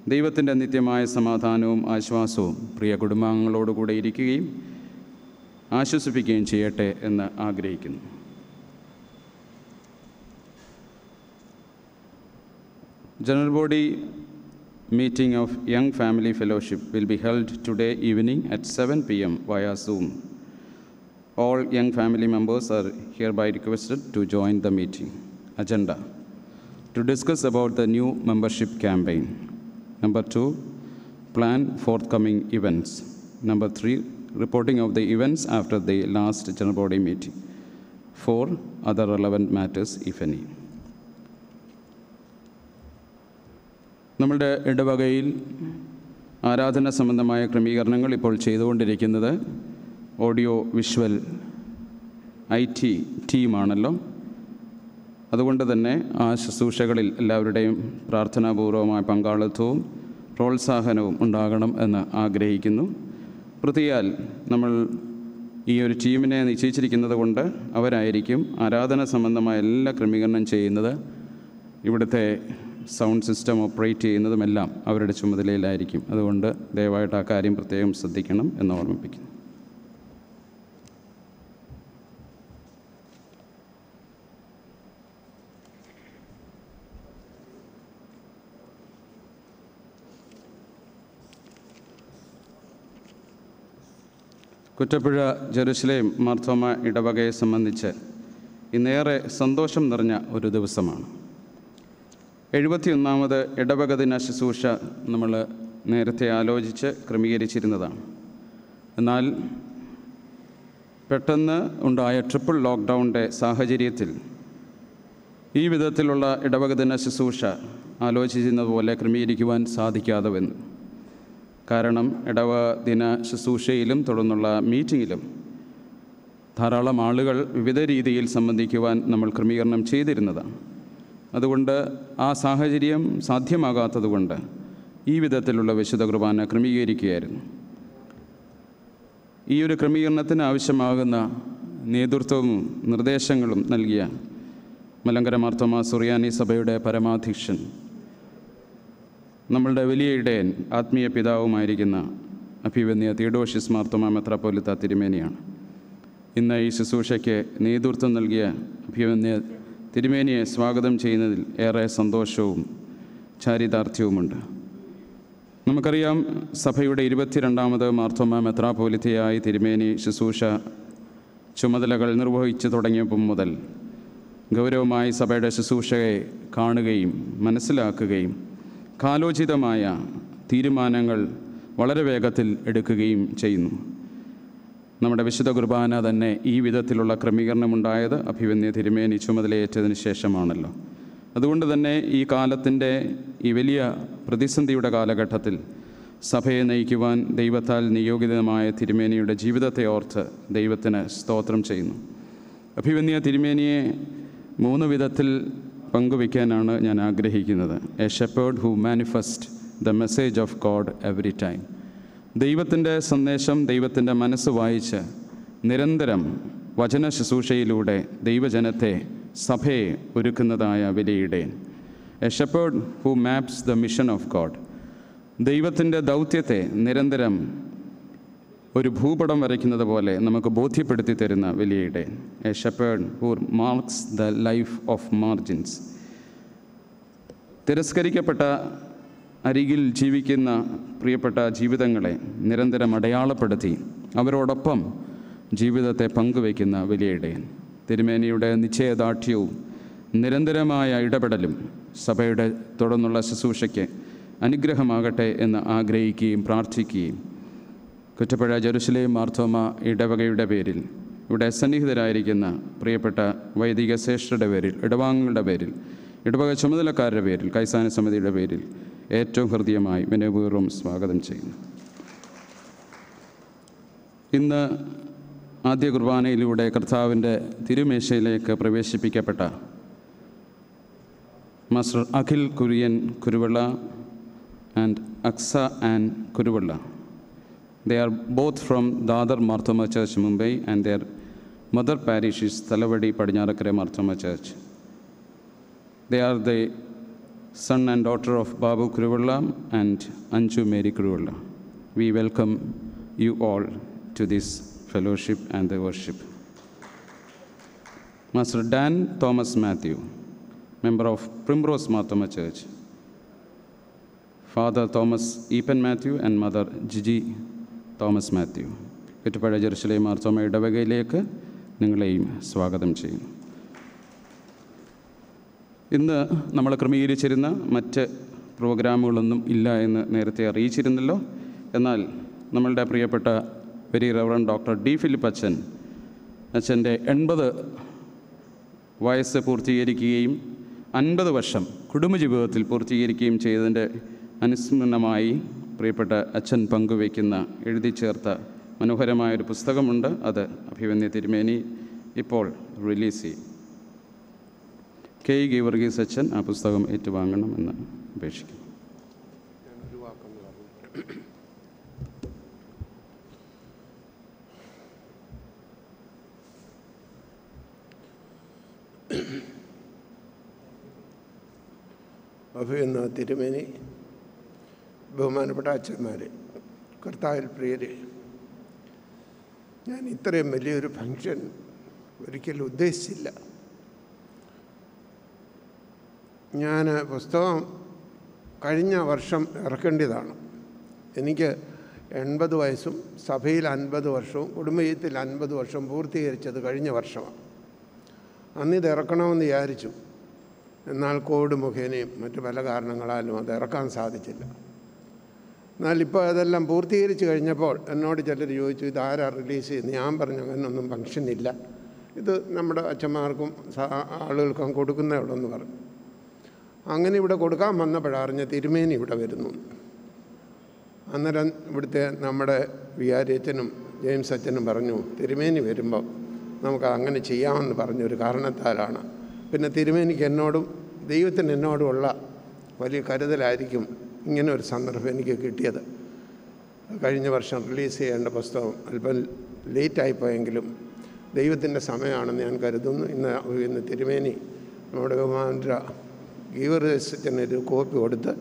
ദൈവത്തിന്റെ നിത്യമായ സമാധാനവും ആശ്വാസവും പ്രിയ കുടുംബാംഗങ്ങളോടുകൂടെ ഇരിക്കുകയും ആശ്വസിപ്പിക്കുകയും ചെയ്യട്ടെ എന്ന് ആഗ്രഹിക്കുന്നു. General Body meeting of Young Family Fellowship will be held today evening at 7 p.m. via Zoom. All young family members are hereby requested to join the meeting. Agenda to discuss about the new membership campaign. Number two, plan forthcoming events. Number three, reporting of the events after the last general body meeting. Four, other relevant matters, if any. നമ്മളുടെ ഇടവകയിൽ ആരാധന സംബന്ധമായ ക്രമീകരണങ്ങൾ ഇപ്പോൾ ചെയ്തുകൊണ്ടിരിക്കുന്നത് audio visual I T ടീമാണല്ലോ. അതുകൊണ്ട് തന്നെ ആ ശുശ്രൂഷകളിൽ എല്ലാവരുടെയും പ്രാർത്ഥനാപൂർവമായ പങ്കാളിത്തവും പ്രോത്സാഹനവും ഉണ്ടാകണം എന്ന് ആഗ്രഹിക്കുന്നു. പ്രതിയാൽ നമ്മൾ ഈ ഒരു ടീമിനെ നിശ്ചയിച്ചിരിക്കുന്നത് കൊണ്ട് അവരായിരിക്കും ആരാധന സംബന്ധമായ എല്ലാ ക്രമീകരണം ചെയ്യുന്നത്. ഇവിടുത്തെ സൗണ്ട് സിസ്റ്റം ഓപ്പറേറ്റ് ചെയ്യുന്നതുമെല്ലാം അവരുടെ ചുമതലയിലായിരിക്കും. അതുകൊണ്ട് ദയവായിട്ട് ആ കാര്യം പ്രത്യേകം ശ്രദ്ധിക്കണം എന്ന് ഓർമ്മിപ്പിക്കുന്നു. കുറ്റപ്പുഴ ജെറുസലേം മാർത്തോമ ഇടവകയെ സംബന്ധിച്ച് ഇന്നേറെ സന്തോഷം നിറഞ്ഞ ഒരു ദിവസമാണ്. എഴുപത്തിയൊന്നാമത് ഇടവക ദിന ശുശ്രൂഷ നമ്മൾ നേരത്തെ ആലോചിച്ച് ക്രമീകരിച്ചിരുന്നതാണ്. എന്നാൽ പെട്ടെന്ന് ഉണ്ടായ ട്രിപ്പിൾ ലോക്ക്ഡൗണിന്റെ സാഹചര്യത്തിൽ ഈ വിധത്തിലുള്ള ഇടവക ദിന ശുശ്രൂഷ ആലോചിച്ചിരുന്നത് പോലെ ക്രമീകരിക്കുവാൻ സാധിക്കാതെ വന്നു കാരണം ഇടവ ദിന ശുശ്രൂഷയിലും തുടർന്നുള്ള മീറ്റിങ്ങിലും ധാരാളം ആളുകൾ വിവിധ രീതിയിൽ സംബന്ധിക്കുവാൻ നമ്മൾ ക്രമീകരണം ചെയ്തിരുന്നതാണ്. അതുകൊണ്ട് ആ സാഹചര്യം സാധ്യമാകാത്തതുകൊണ്ട് ഈ വിധത്തിലുള്ള വിശുദ്ധ കുർബാന ക്രമീകരിക്കുകയായിരുന്നു. ഈ ഒരു ക്രമീകരണത്തിന് ആവശ്യമാകുന്ന നേതൃത്വവും നിർദ്ദേശങ്ങളും നൽകിയ മലങ്കര മാർത്തോമ സുറിയാനി സഭയുടെ പരമാധ്യക്ഷൻ നമ്മളുടെ വലിയ ഇടയൻ ആത്മീയ പിതാവുമായിരിക്കുന്ന അഭിവന്യ തീഡോഷിസ് മാർത്തോമ മെത്രാപ്പോലിത്ത തിരുമേനിയാണ്. ഇന്ന് ഈ ശുശ്രൂഷയ്ക്ക് നേതൃത്വം നൽകിയ അഭിവന്യ തിരുമേനിയെ സ്വാഗതം ചെയ്യുന്നതിൽ ഏറെ സന്തോഷവും ചാരിതാർത്ഥ്യവുമുണ്ട്. നമുക്കറിയാം സഭയുടെ ഇരുപത്തിരണ്ടാമത് മാർത്തോമ മെത്രാപോലിത്തയായി തിരുമേനി ശുശ്രൂഷ ചുമതലകൾ നിർവഹിച്ചു തുടങ്ങിയപ്പം മുതൽ ഗൗരവമായി സഭയുടെ ശുശ്രൂഷയെ കാണുകയും മനസ്സിലാക്കുകയും കാലോചിതമായ തീരുമാനങ്ങൾ വളരെ വേഗത്തിൽ എടുക്കുകയും ചെയ്യുന്നു. നമ്മുടെ വിശുദ്ധ കുർബാന തന്നെ ഈ വിധത്തിലുള്ള ക്രമീകരണം ക്രമീകരണമുണ്ടായത് അഭിവന്യ തിരുമേനി ചുമതലയേറ്റതിന് ശേഷമാണല്ലോ. അതുകൊണ്ട് തന്നെ ഈ കാലത്തിന്റെ ഈ വലിയ പ്രതിസന്ധിയുടെ കാലഘട്ടത്തിൽ സഭയെ നയിക്കുവാൻ ദൈവത്താൽ നിയോഗിതമായ തിരുമേനിയുടെ ജീവിതത്തെ ഓർത്ത് ദൈവത്തിന് സ്തോത്രം ചെയ്യുന്നു. അഭിവന്യ തിരുമേനിയെ മൂന്ന് വിധത്തിൽ പങ്കുവയ്ക്കാനാണ് ഞാൻ ആഗ്രഹിക്കുന്നത്. A shepherd who manifest the message of God every time ദൈവത്തിന്റെ സന്ദേശം ദൈവത്തിന്റെ മനസ്സ് വായിച്ച് നിരന്തരം വചന ശുശ്രൂഷയിലൂടെ ദൈവജനത്തെ സഭയെ ഒരുക്കുന്നതായ വിലയിടേൻ a shepherd who maps the mission of God ദൈവത്തിന്റെ ദൗത്യത്തെ നിരന്തരം ഒരു ഭൂപടം വരയ്ക്കുന്നത് പോലെ നമുക്ക് ബോധ്യപ്പെടുത്തി തരുന്ന വലിയയുടെ a shepherd who marks the life of margins തിരസ്കരിക്കപ്പെട്ട അരികിൽ ജീവിക്കുന്ന പ്രിയപ്പെട്ട ജീവിതങ്ങളെ നിരന്തരം അടയാളപ്പെടുത്തി അവരോടൊപ്പം ജീവിതത്തെ പങ്കുവയ്ക്കുന്ന വലിയ ഇടയൻ തിരുമേനിയുടെ നിശ്ചയദാർഢ്യവും നിരന്തരമായ ഇടപെടലും സഭയുടെ തുടർന്നുള്ള ശുശ്രൂഷയ്ക്ക് അനുഗ്രഹമാകട്ടെ എന്ന് ആഗ്രഹിക്കുകയും പ്രാർത്ഥിക്കുകയും കുറ്റപ്പുഴ ജെറുസലേം മാർത്തോമ ഇടവകയുടെ പേരിൽ ഇവിടെ സന്നിഹിതരായിരിക്കുന്ന പ്രിയപ്പെട്ട വൈദിക ശ്രേഷ്ഠരുടെ പേരിൽ ഇടവാങ്ങളുടെ പേരിൽ ഇടവക ചുമതലക്കാരുടെ പേരിൽ കൈസാന സമിതിയുടെ പേരിൽ ഏറ്റവും ഹൃദയമായി വിനയപൂർവം സ്വാഗതം ചെയ്യുന്നു ഇന്ന് ആദ്യ കുർബാനയിലൂടെ കർത്താവിന്റെ തിരുമേശയിലേക്ക് പ്രവേശിപ്പിക്കപ്പെട്ട master Akhil Kurian Kuruvila and Aksa and Kuruvila They are both from Dadar Marthoma Church, Mumbai, and their mother parish is Talavadi Padinarakare Marthoma Church. They are the son and daughter of Babu Kuruvalla and Anju Mary Kuruvalla. We welcome you all to this fellowship and the worship. Master Dan Thomas Matthew, member of Primrose Marthoma Church. Father Thomas Epen Matthew and Mother Gigi Thomas Mathew Kuttappuzha Jerusalem Marthoma ഇടവകയിലേക്ക് നിങ്ങളെയും സ്വാഗതം ചെയ്യുന്നു ഇന്ന് നമ്മൾ ക്രമീകരിച്ചിരുന്ന മറ്റ് പ്രോഗ്രാമുകളൊന്നും ഇല്ല എന്ന് നേരത്തെ അറിയിച്ചിരുന്നല്ലോ. എന്നാൽ നമ്മളുടെ പ്രിയപ്പെട്ട very reverend doctor D Philip അച്ഛൻ അച്ഛന്റെ എൺപത് വയസ്സ് പൂർത്തീകരിക്കുകയും അൻപത് വർഷം കുടുംബജീവിതത്തിൽ പൂർത്തീകരിക്കുകയും ചെയ്തതിന്റെ അനുസ്മരണമായി പ്രിയപ്പെട്ട അച്ഛൻ പങ്കുവയ്ക്കുന്ന എഴുതി ചേർത്ത മനോഹരമായൊരു പുസ്തകമുണ്ട്. അത് അഭിമന്യ തിരുമേനി ഇപ്പോൾ റിലീസ് ചെയ്യും. കെ ഗീവർഗീസ് അച്ഛൻ ആ പുസ്തകം ഏറ്റുവാങ്ങണം എന്ന് അപേക്ഷിക്കുന്നു അഭിയെന്ന തിരുമേനി ബഹുമാനപ്പെട്ട അച്ഛന്മാർ കർത്താവിൽ പ്രിയര് ഞാൻ ഇത്രയും വലിയൊരു ഫങ്ഷൻ ഒരിക്കലും ഉദ്ദേശിച്ചില്ല. ഞാൻ പുസ്തകം കഴിഞ്ഞ വർഷം ഇറക്കേണ്ടതാണ്. എനിക്ക് എൺപത് വയസ്സും സഭയിൽ അൻപത് വർഷവും കുടുംബജീവിതത്തിൽ അൻപത് വർഷം പൂർത്തീകരിച്ചത് കഴിഞ്ഞ വർഷമാണ്. അന്നിത് ഇറക്കണമെന്ന് വിചാരിച്ചു. എന്നാൽ കോവിഡ് മുഖേനയും മറ്റു പല കാരണങ്ങളാലും അത് ഇറക്കാൻ സാധിച്ചില്ല. എന്നാൽ ഇപ്പോൾ അതെല്ലാം പൂർത്തീകരിച്ച് കഴിഞ്ഞപ്പോൾ എന്നോട് ചിലർ ചോദിച്ചു ഇത് ആരാ റിലീസ് ചെയ്യുന്നത്? ഞാൻ പറഞ്ഞു അങ്ങനൊന്നും ഫങ്ഷൻ ഇല്ല ഇത് നമ്മുടെ അച്ഛന്മാർക്കും ആളുകൾക്കും കൊടുക്കുന്നേ ഉള്ളൂ എന്ന് പറഞ്ഞു. അങ്ങനെ ഇവിടെ കൊടുക്കാൻ വന്നപ്പോഴറിഞ്ഞ തിരുമേനി ഇവിടെ വരുന്നു. അന്നേരം ഇവിടുത്തെ നമ്മുടെ വികാരി അച്ഛനും ജെയിംസ് അച്ഛനും പറഞ്ഞു തിരുമേനി വരുമ്പോൾ നമുക്ക് അങ്ങനെ ചെയ്യാമെന്ന് പറഞ്ഞൊരു കാരണത്താലാണ്. പിന്നെ തിരുമേനിക്ക് എന്നോടും ദൈവത്തിന് എന്നോടുമുള്ള വലിയ കരുതലായിരിക്കും ഇങ്ങനെ ഒരു സന്ദർഭം എനിക്ക് കിട്ടിയത്. കഴിഞ്ഞ വർഷം റിലീസ് ചെയ്യേണ്ട പുസ്തകം അല്പം ലേറ്റായിപ്പോയെങ്കിലും ദൈവത്തിന്റെ സമയമാണെന്ന് ഞാൻ കരുതുന്നു. ഇന്ന് ഇന്ന് തിരുമേനി നമ്മുടെ ബഹുമാനര ഗീവറേസത്തിന് ഒരു കോപ്പി കൊടുത്ത്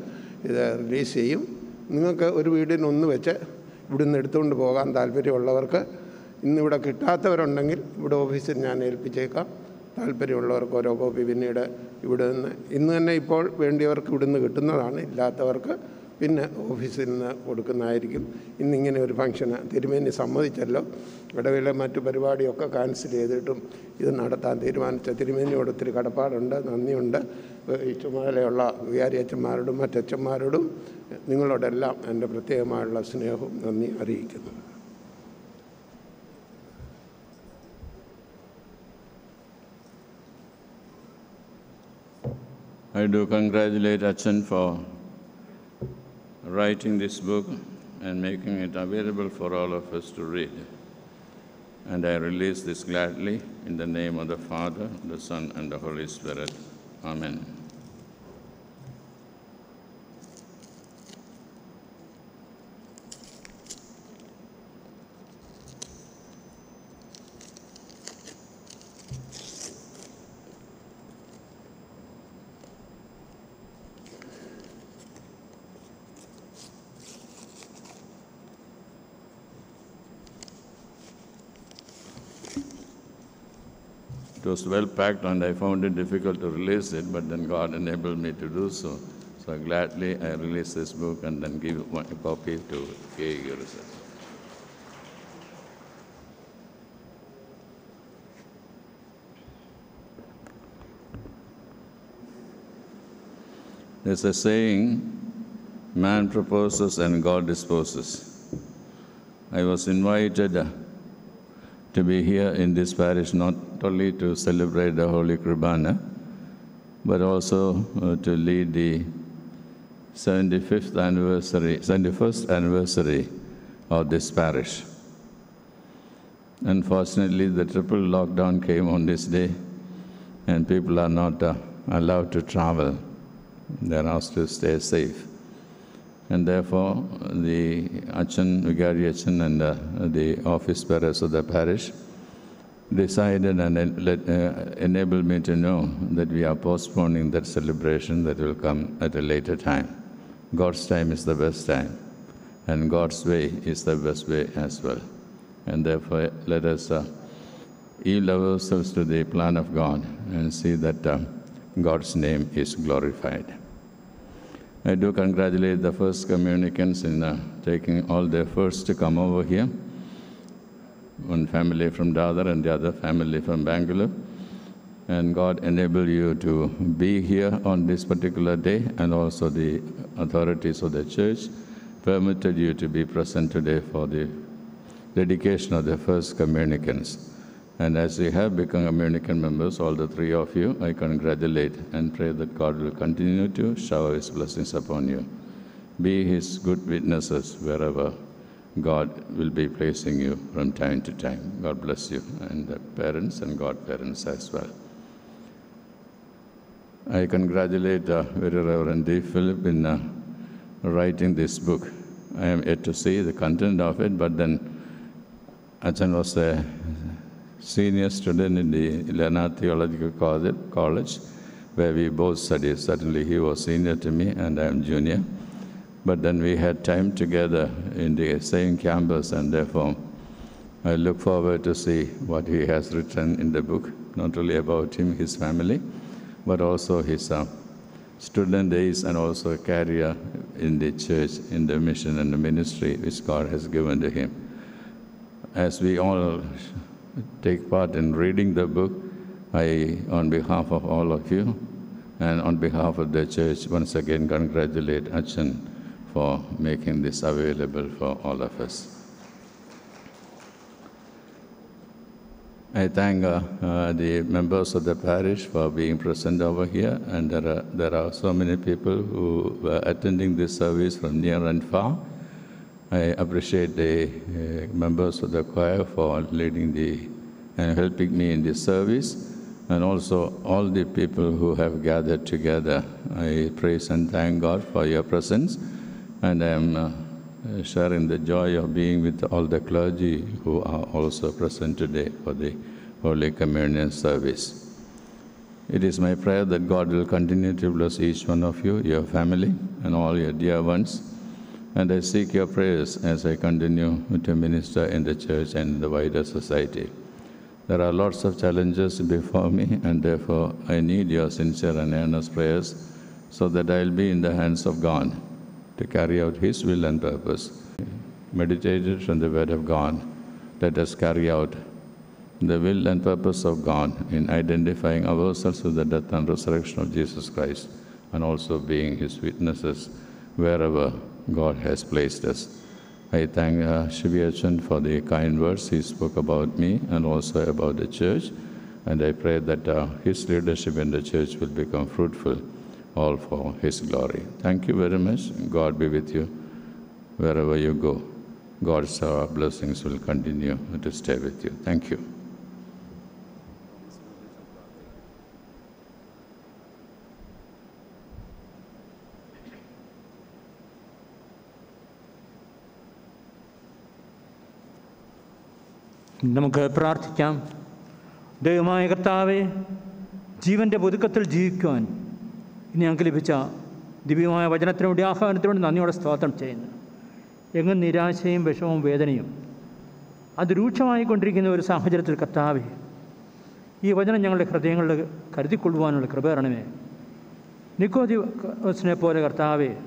ഇത് റിലീസ് ചെയ്യും. നിങ്ങൾക്ക് ഒരു വീടിനൊന്ന് വെച്ച് ഇവിടുന്ന് എടുത്തുകൊണ്ട് പോകാൻ താല്പര്യമുള്ളവർക്ക് ഇന്നിവിടെ കിട്ടാത്തവരുണ്ടെങ്കിൽ ഇവിടെ ഓഫീസിൽ ഞാൻ ഏൽപ്പിച്ചേക്കാം. താല്പര്യമുള്ളവർക്ക് ഓരോ കോപ്പി പിന്നീട് ഇവിടെ നിന്ന് ഇന്ന് തന്നെ ഇപ്പോൾ വേണ്ടിയവർക്ക് ഇവിടുന്ന് കിട്ടുന്നതാണ്. ഇല്ലാത്തവർക്ക് പിന്നെ ഓഫീസിൽ നിന്ന് കൊടുക്കുന്നതായിരിക്കും. ഇന്നിങ്ങനെ ഒരു ഫംഗ്ഷന് തിരുമേനി സമ്മതിച്ചല്ലോ. ഇടവേള മറ്റു പരിപാടിയൊക്കെ ക്യാൻസൽ ചെയ്തിട്ടും ഇത് നടത്താൻ തീരുമാനിച്ച തിരുമേനിയോട് ഒത്തിരി കടപ്പാടുണ്ട് നന്ദിയുണ്ട്. ഈ ചുമതലയുള്ള വികാരി അച്ഛന്മാരോടും മറ്റച്ഛന്മാരോടും നിങ്ങളോടെല്ലാം എന്റെ പ്രത്യേകമായുള്ള സ്നേഹവും നന്ദി അറിയിക്കുന്നു. I do congratulate Achan for writing this book and making it available for all of us to read. And I release this gladly in the name of the Father, the Son, and the Holy Spirit. Amen. Was well packed and I found it difficult to release it, but then God enabled me to do so. So gladly I release this book and then give one copy to K. Gurusat. There's a saying, man proposes and God disposes. I was invited to be here in this parish not only to celebrate the Holy Kurbana, but also uh, to lead the 75th anniversary, 71st anniversary of this parish. Unfortunately, the triple lockdown came on this day, and people are not uh, allowed to travel. They're asked to stay safe. And therefore, the Achan, Vigari Achan, and uh, the office bearers of the parish decided and uh, enabled me to know that we are postponing that celebration that will come at a later time. God's time is the best time, and God's way is the best way as well. And therefore, let us uh, yield ourselves to the plan of God and see that uh, God's name is glorified. I do congratulate the first communicants in uh, taking all their efforts to come over here. One family from Dadar and the other family from Bangalore. And God enable you to be here on this particular day, and also the authorities of the church permitted you to be present today for the dedication of the first communicants. And as you have become American members, all the three of you, I congratulate and pray that God will continue to shower His blessings upon you. Be His good witnesses wherever God will be placing you from time to time. God bless you, and the parents and godparents as well. I congratulate uh, Very Reverend D. Philip in uh, writing this book. I am yet to see the content of it, but then Achan was a senior student in the Lena Theological College, where we both studied. Certainly, he was senior to me, and I am junior. But then we had time together in the same campus, and therefore, I look forward to see what he has written in the book, not only about him, his family, but also his uh, student days and also a career in the church, in the mission and the ministry which God has given to him. As we all take part in reading the book, I, on behalf of all of you and on behalf of the church, once again congratulate Achan for making this available for all of us. I thank uh, uh, the members of the parish for being present over here, and there are, there are so many people who were attending this service from near and far. I appreciate the uh, members of the choir for leading the and helping me in this service, and also all the people who have gathered together. I praise and thank God for your presence, and I am uh, sharing the joy of being with all the clergy who are also present today for the Holy Communion service. It is my prayer that God will continue to bless each one of you, your family, and all your dear ones. And I seek your prayers as I continue to minister in the church and the wider society. There are lots of challenges before me, and therefore I need your sincere and earnest prayers so that I will be in the hands of God to carry out His will and purpose. Meditated from the Word of God, let us carry out the will and purpose of God in identifying ourselves with the death and resurrection of Jesus Christ and also being His witnesses wherever God has placed us. I thank uh, Shivyachan for the kind words he spoke about me and also about the church, and I pray that uh, his leadership in the church will become fruitful, all for his glory. Thank you very much. God be with you wherever you go. God's uh, blessings will continue to stay with you. Thank you. നമുക്ക് പ്രാർത്ഥിക്കാം. ദൈവമായ കർത്താവെ ജീവന്റെ പുതുക്കത്തിൽ ജീവിക്കുവാൻ ഇനി ഞങ്ങൾക്ക് ലഭിച്ച ദിവ്യമായ വചനത്തിനു വേണ്ടി നന്ദിയോടെ സ്തോത്രം ചെയ്യുന്നു. എങ്ങും നിരാശയും വിഷമവും വേദനയും അത് രൂക്ഷമായിക്കൊണ്ടിരിക്കുന്ന ഒരു സാഹചര്യത്തിൽ കർത്താവെ ഈ വചനം ഞങ്ങളുടെ ഹൃദയങ്ങളിൽ കരുതിക്കൊള്ളുവാനുള്ള കൃപ തരണമേ. നിക്കോദിനെ പോലെ കർത്താവെ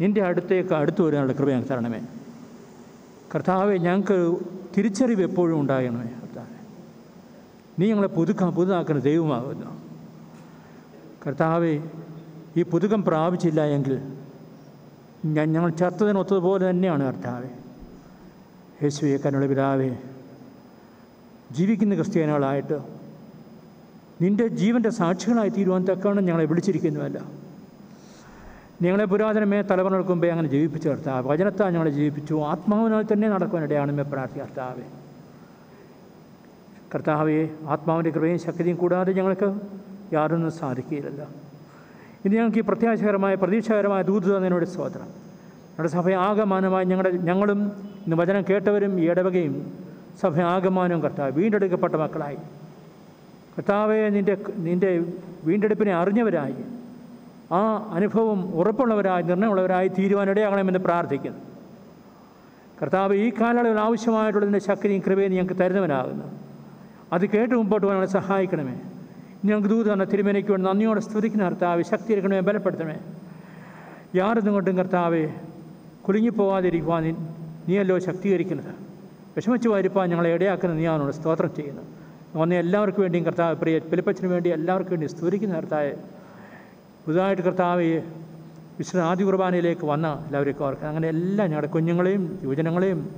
നിന്റെ അടുത്തേക്ക് അടുത്തു വരാനുള്ള കൃപ ഞങ്ങൾക്ക് തരണമേ. കർത്താവെ ഞങ്ങൾക്ക് തിരിച്ചറിവ് എപ്പോഴും ഉണ്ടാകണമേ കർത്താവെ നീ ഞങ്ങളെ പുതുക്കാൻ പുതുതാക്കുന്ന ദൈവമാകുന്നു. കർത്താവെ ഈ പുതുക്കം പ്രാപിച്ചില്ല എങ്കിൽ ഞാൻ ഞങ്ങൾ ചത്തതിനൊത്തതുപോലെ തന്നെയാണ് കർത്താവെ. യേശുവെ കനുള്ള പിതാവെ ജീവിക്കുന്ന ക്രിസ്ത്യാനികളായിട്ട് നിന്റെ ജീവന്റെ സാക്ഷികളായി തീരുവാൻ തക്കവണ്ണം ഞങ്ങളെ വിളിച്ചിരിക്കുന്നുവല്ല. ഞങ്ങളെ പുരാതനമേ തലമുറക്കുമ്പേ അങ്ങനെ ജീവിപ്പിച്ചു കർത്താവ്. വചനത്താൽ ഞങ്ങളെ ജീവിപ്പിച്ചു. ആത്മാവിനാൽ തന്നെ നടക്കുവാനിടയാണ് മേ പ്രാർത്ഥി കർത്താവേ. കർത്താവെ ആത്മാവിന്റെ കൃപയും ശക്തിയും കൂടാതെ ഞങ്ങൾക്ക് യാതൊന്നും സാധിക്കുകയില്ല ഇനി ഞങ്ങൾക്ക് ഈ പ്രത്യാശകരമായ പ്രതീക്ഷകരമായ ദൂത് തന്നതിനോട് സ്തോത്രം. ഞങ്ങളുടെ സഭ ആകമാനമായി ഞങ്ങളുടെ ഞങ്ങളും ഇന്ന് വചനം കേട്ടവരും ഈ ഇടവകയും സഭ ആകമാനവും കർത്താവ് വീണ്ടെടുക്കപ്പെട്ട മക്കളായി. കർത്താവെ നിന്റെ നിന്റെ വീണ്ടെടുപ്പിനെ അറിഞ്ഞവരായി. ആ അനുഭവം ഉറപ്പുള്ളവരായി നിർണയമുള്ളവരായി തീരുവാനിടയാകണമെന്ന് പ്രാർത്ഥിക്കുന്നു. കർത്താവ് ഈ കാലയളവിൽ ആവശ്യമായിട്ടുള്ളതിന്റെ ശക്തിയും കൃപയും ഞങ്ങൾക്ക് തരുന്നവനാകുന്നു. അത് കേട്ട് മുമ്പോട്ട് പോകാൻ സഹായിക്കണമേ. ഞങ്ങൾക്ക് ദൂത് തന്ന തിരുമേനയ്ക്ക് വേണ്ടി നന്ദിയോടെ സ്തുതിക്കുന്ന കർത്താവ് ശക്തി എടുക്കണമേ ബലപ്പെടുത്തണമേ. യാതൊന്നും കൊണ്ടും കർത്താവെ കുലുങ്ങിപ്പോകാതിരിക്കുവാൻ നീ- നീയല്ലോ ശക്തീകരിക്കുന്നത്. വിഷമിച്ചു വരുപ്പാൻ ഞങ്ങളെ ഇടയാക്കുന്ന അവനോട് സ്തോത്രം ചെയ്യുന്നു വന്ന എല്ലാവർക്കും വേണ്ടിയും കർത്താവ് പ്രിയ പിലിപ്പച്ചന് വേണ്ടി എല്ലാവർക്കും വേണ്ടി സ്തുതിക്കുന്ന കർത്താവെ പുതുതായിട്ട് കർത്താവ് വിശുദ്ധ ആദ്യ കുർബാനയിലേക്ക് വന്ന എല്ലാവരെയും ഓർക്കുക അങ്ങനെ എല്ലാം ഞങ്ങളുടെ കുഞ്ഞുങ്ങളെയും യുവജനങ്ങളെയും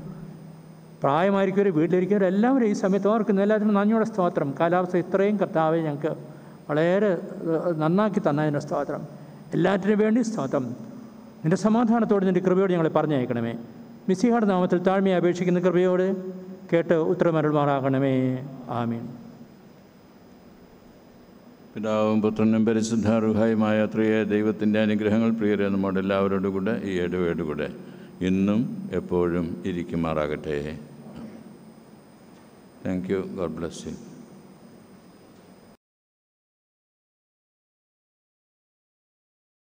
പ്രായമായിരിക്കും വീട്ടിലിരിക്കും എല്ലാവരും ഈ സമയത്ത് ഓർക്കുന്നു. എല്ലാത്തിനും നന്ദിയുടെ സ്തോത്രം. കാലാവസ്ഥ ഇത്രയും കർത്താവ് ഞങ്ങൾക്ക് വളരെ നന്നാക്കി തന്നതിന്റെ സ്തോത്രം. എല്ലാറ്റിനും വേണ്ടി സ്തോത്രം. നിന്റെ സമാധാനത്തോട് നിന്റെ കൃപയോട് ഞങ്ങളെ പറഞ്ഞയക്കണമേ. മിസ്സിഹാട് നാമത്തിൽ താഴ്മയെ അപേക്ഷിക്കുന്ന കൃപയോട് കേട്ട് ഉത്തരമരുൾമാറാകണമേ. ആമീൻ. പിതാവും പുത്രനും പരിശുദ്ധാർഹായുമായ ത്രിയ ദൈവത്തിന്റെ അനുഗ്രഹങ്ങൾ പ്രിയരെ നമ്മുടെ എല്ലാവരോടും കൂടെ ഈ ഇടവേട് കൂടെ ഇന്നും എപ്പോഴും ഇരിക്കുമാറാകട്ടെ. Thank you God bless you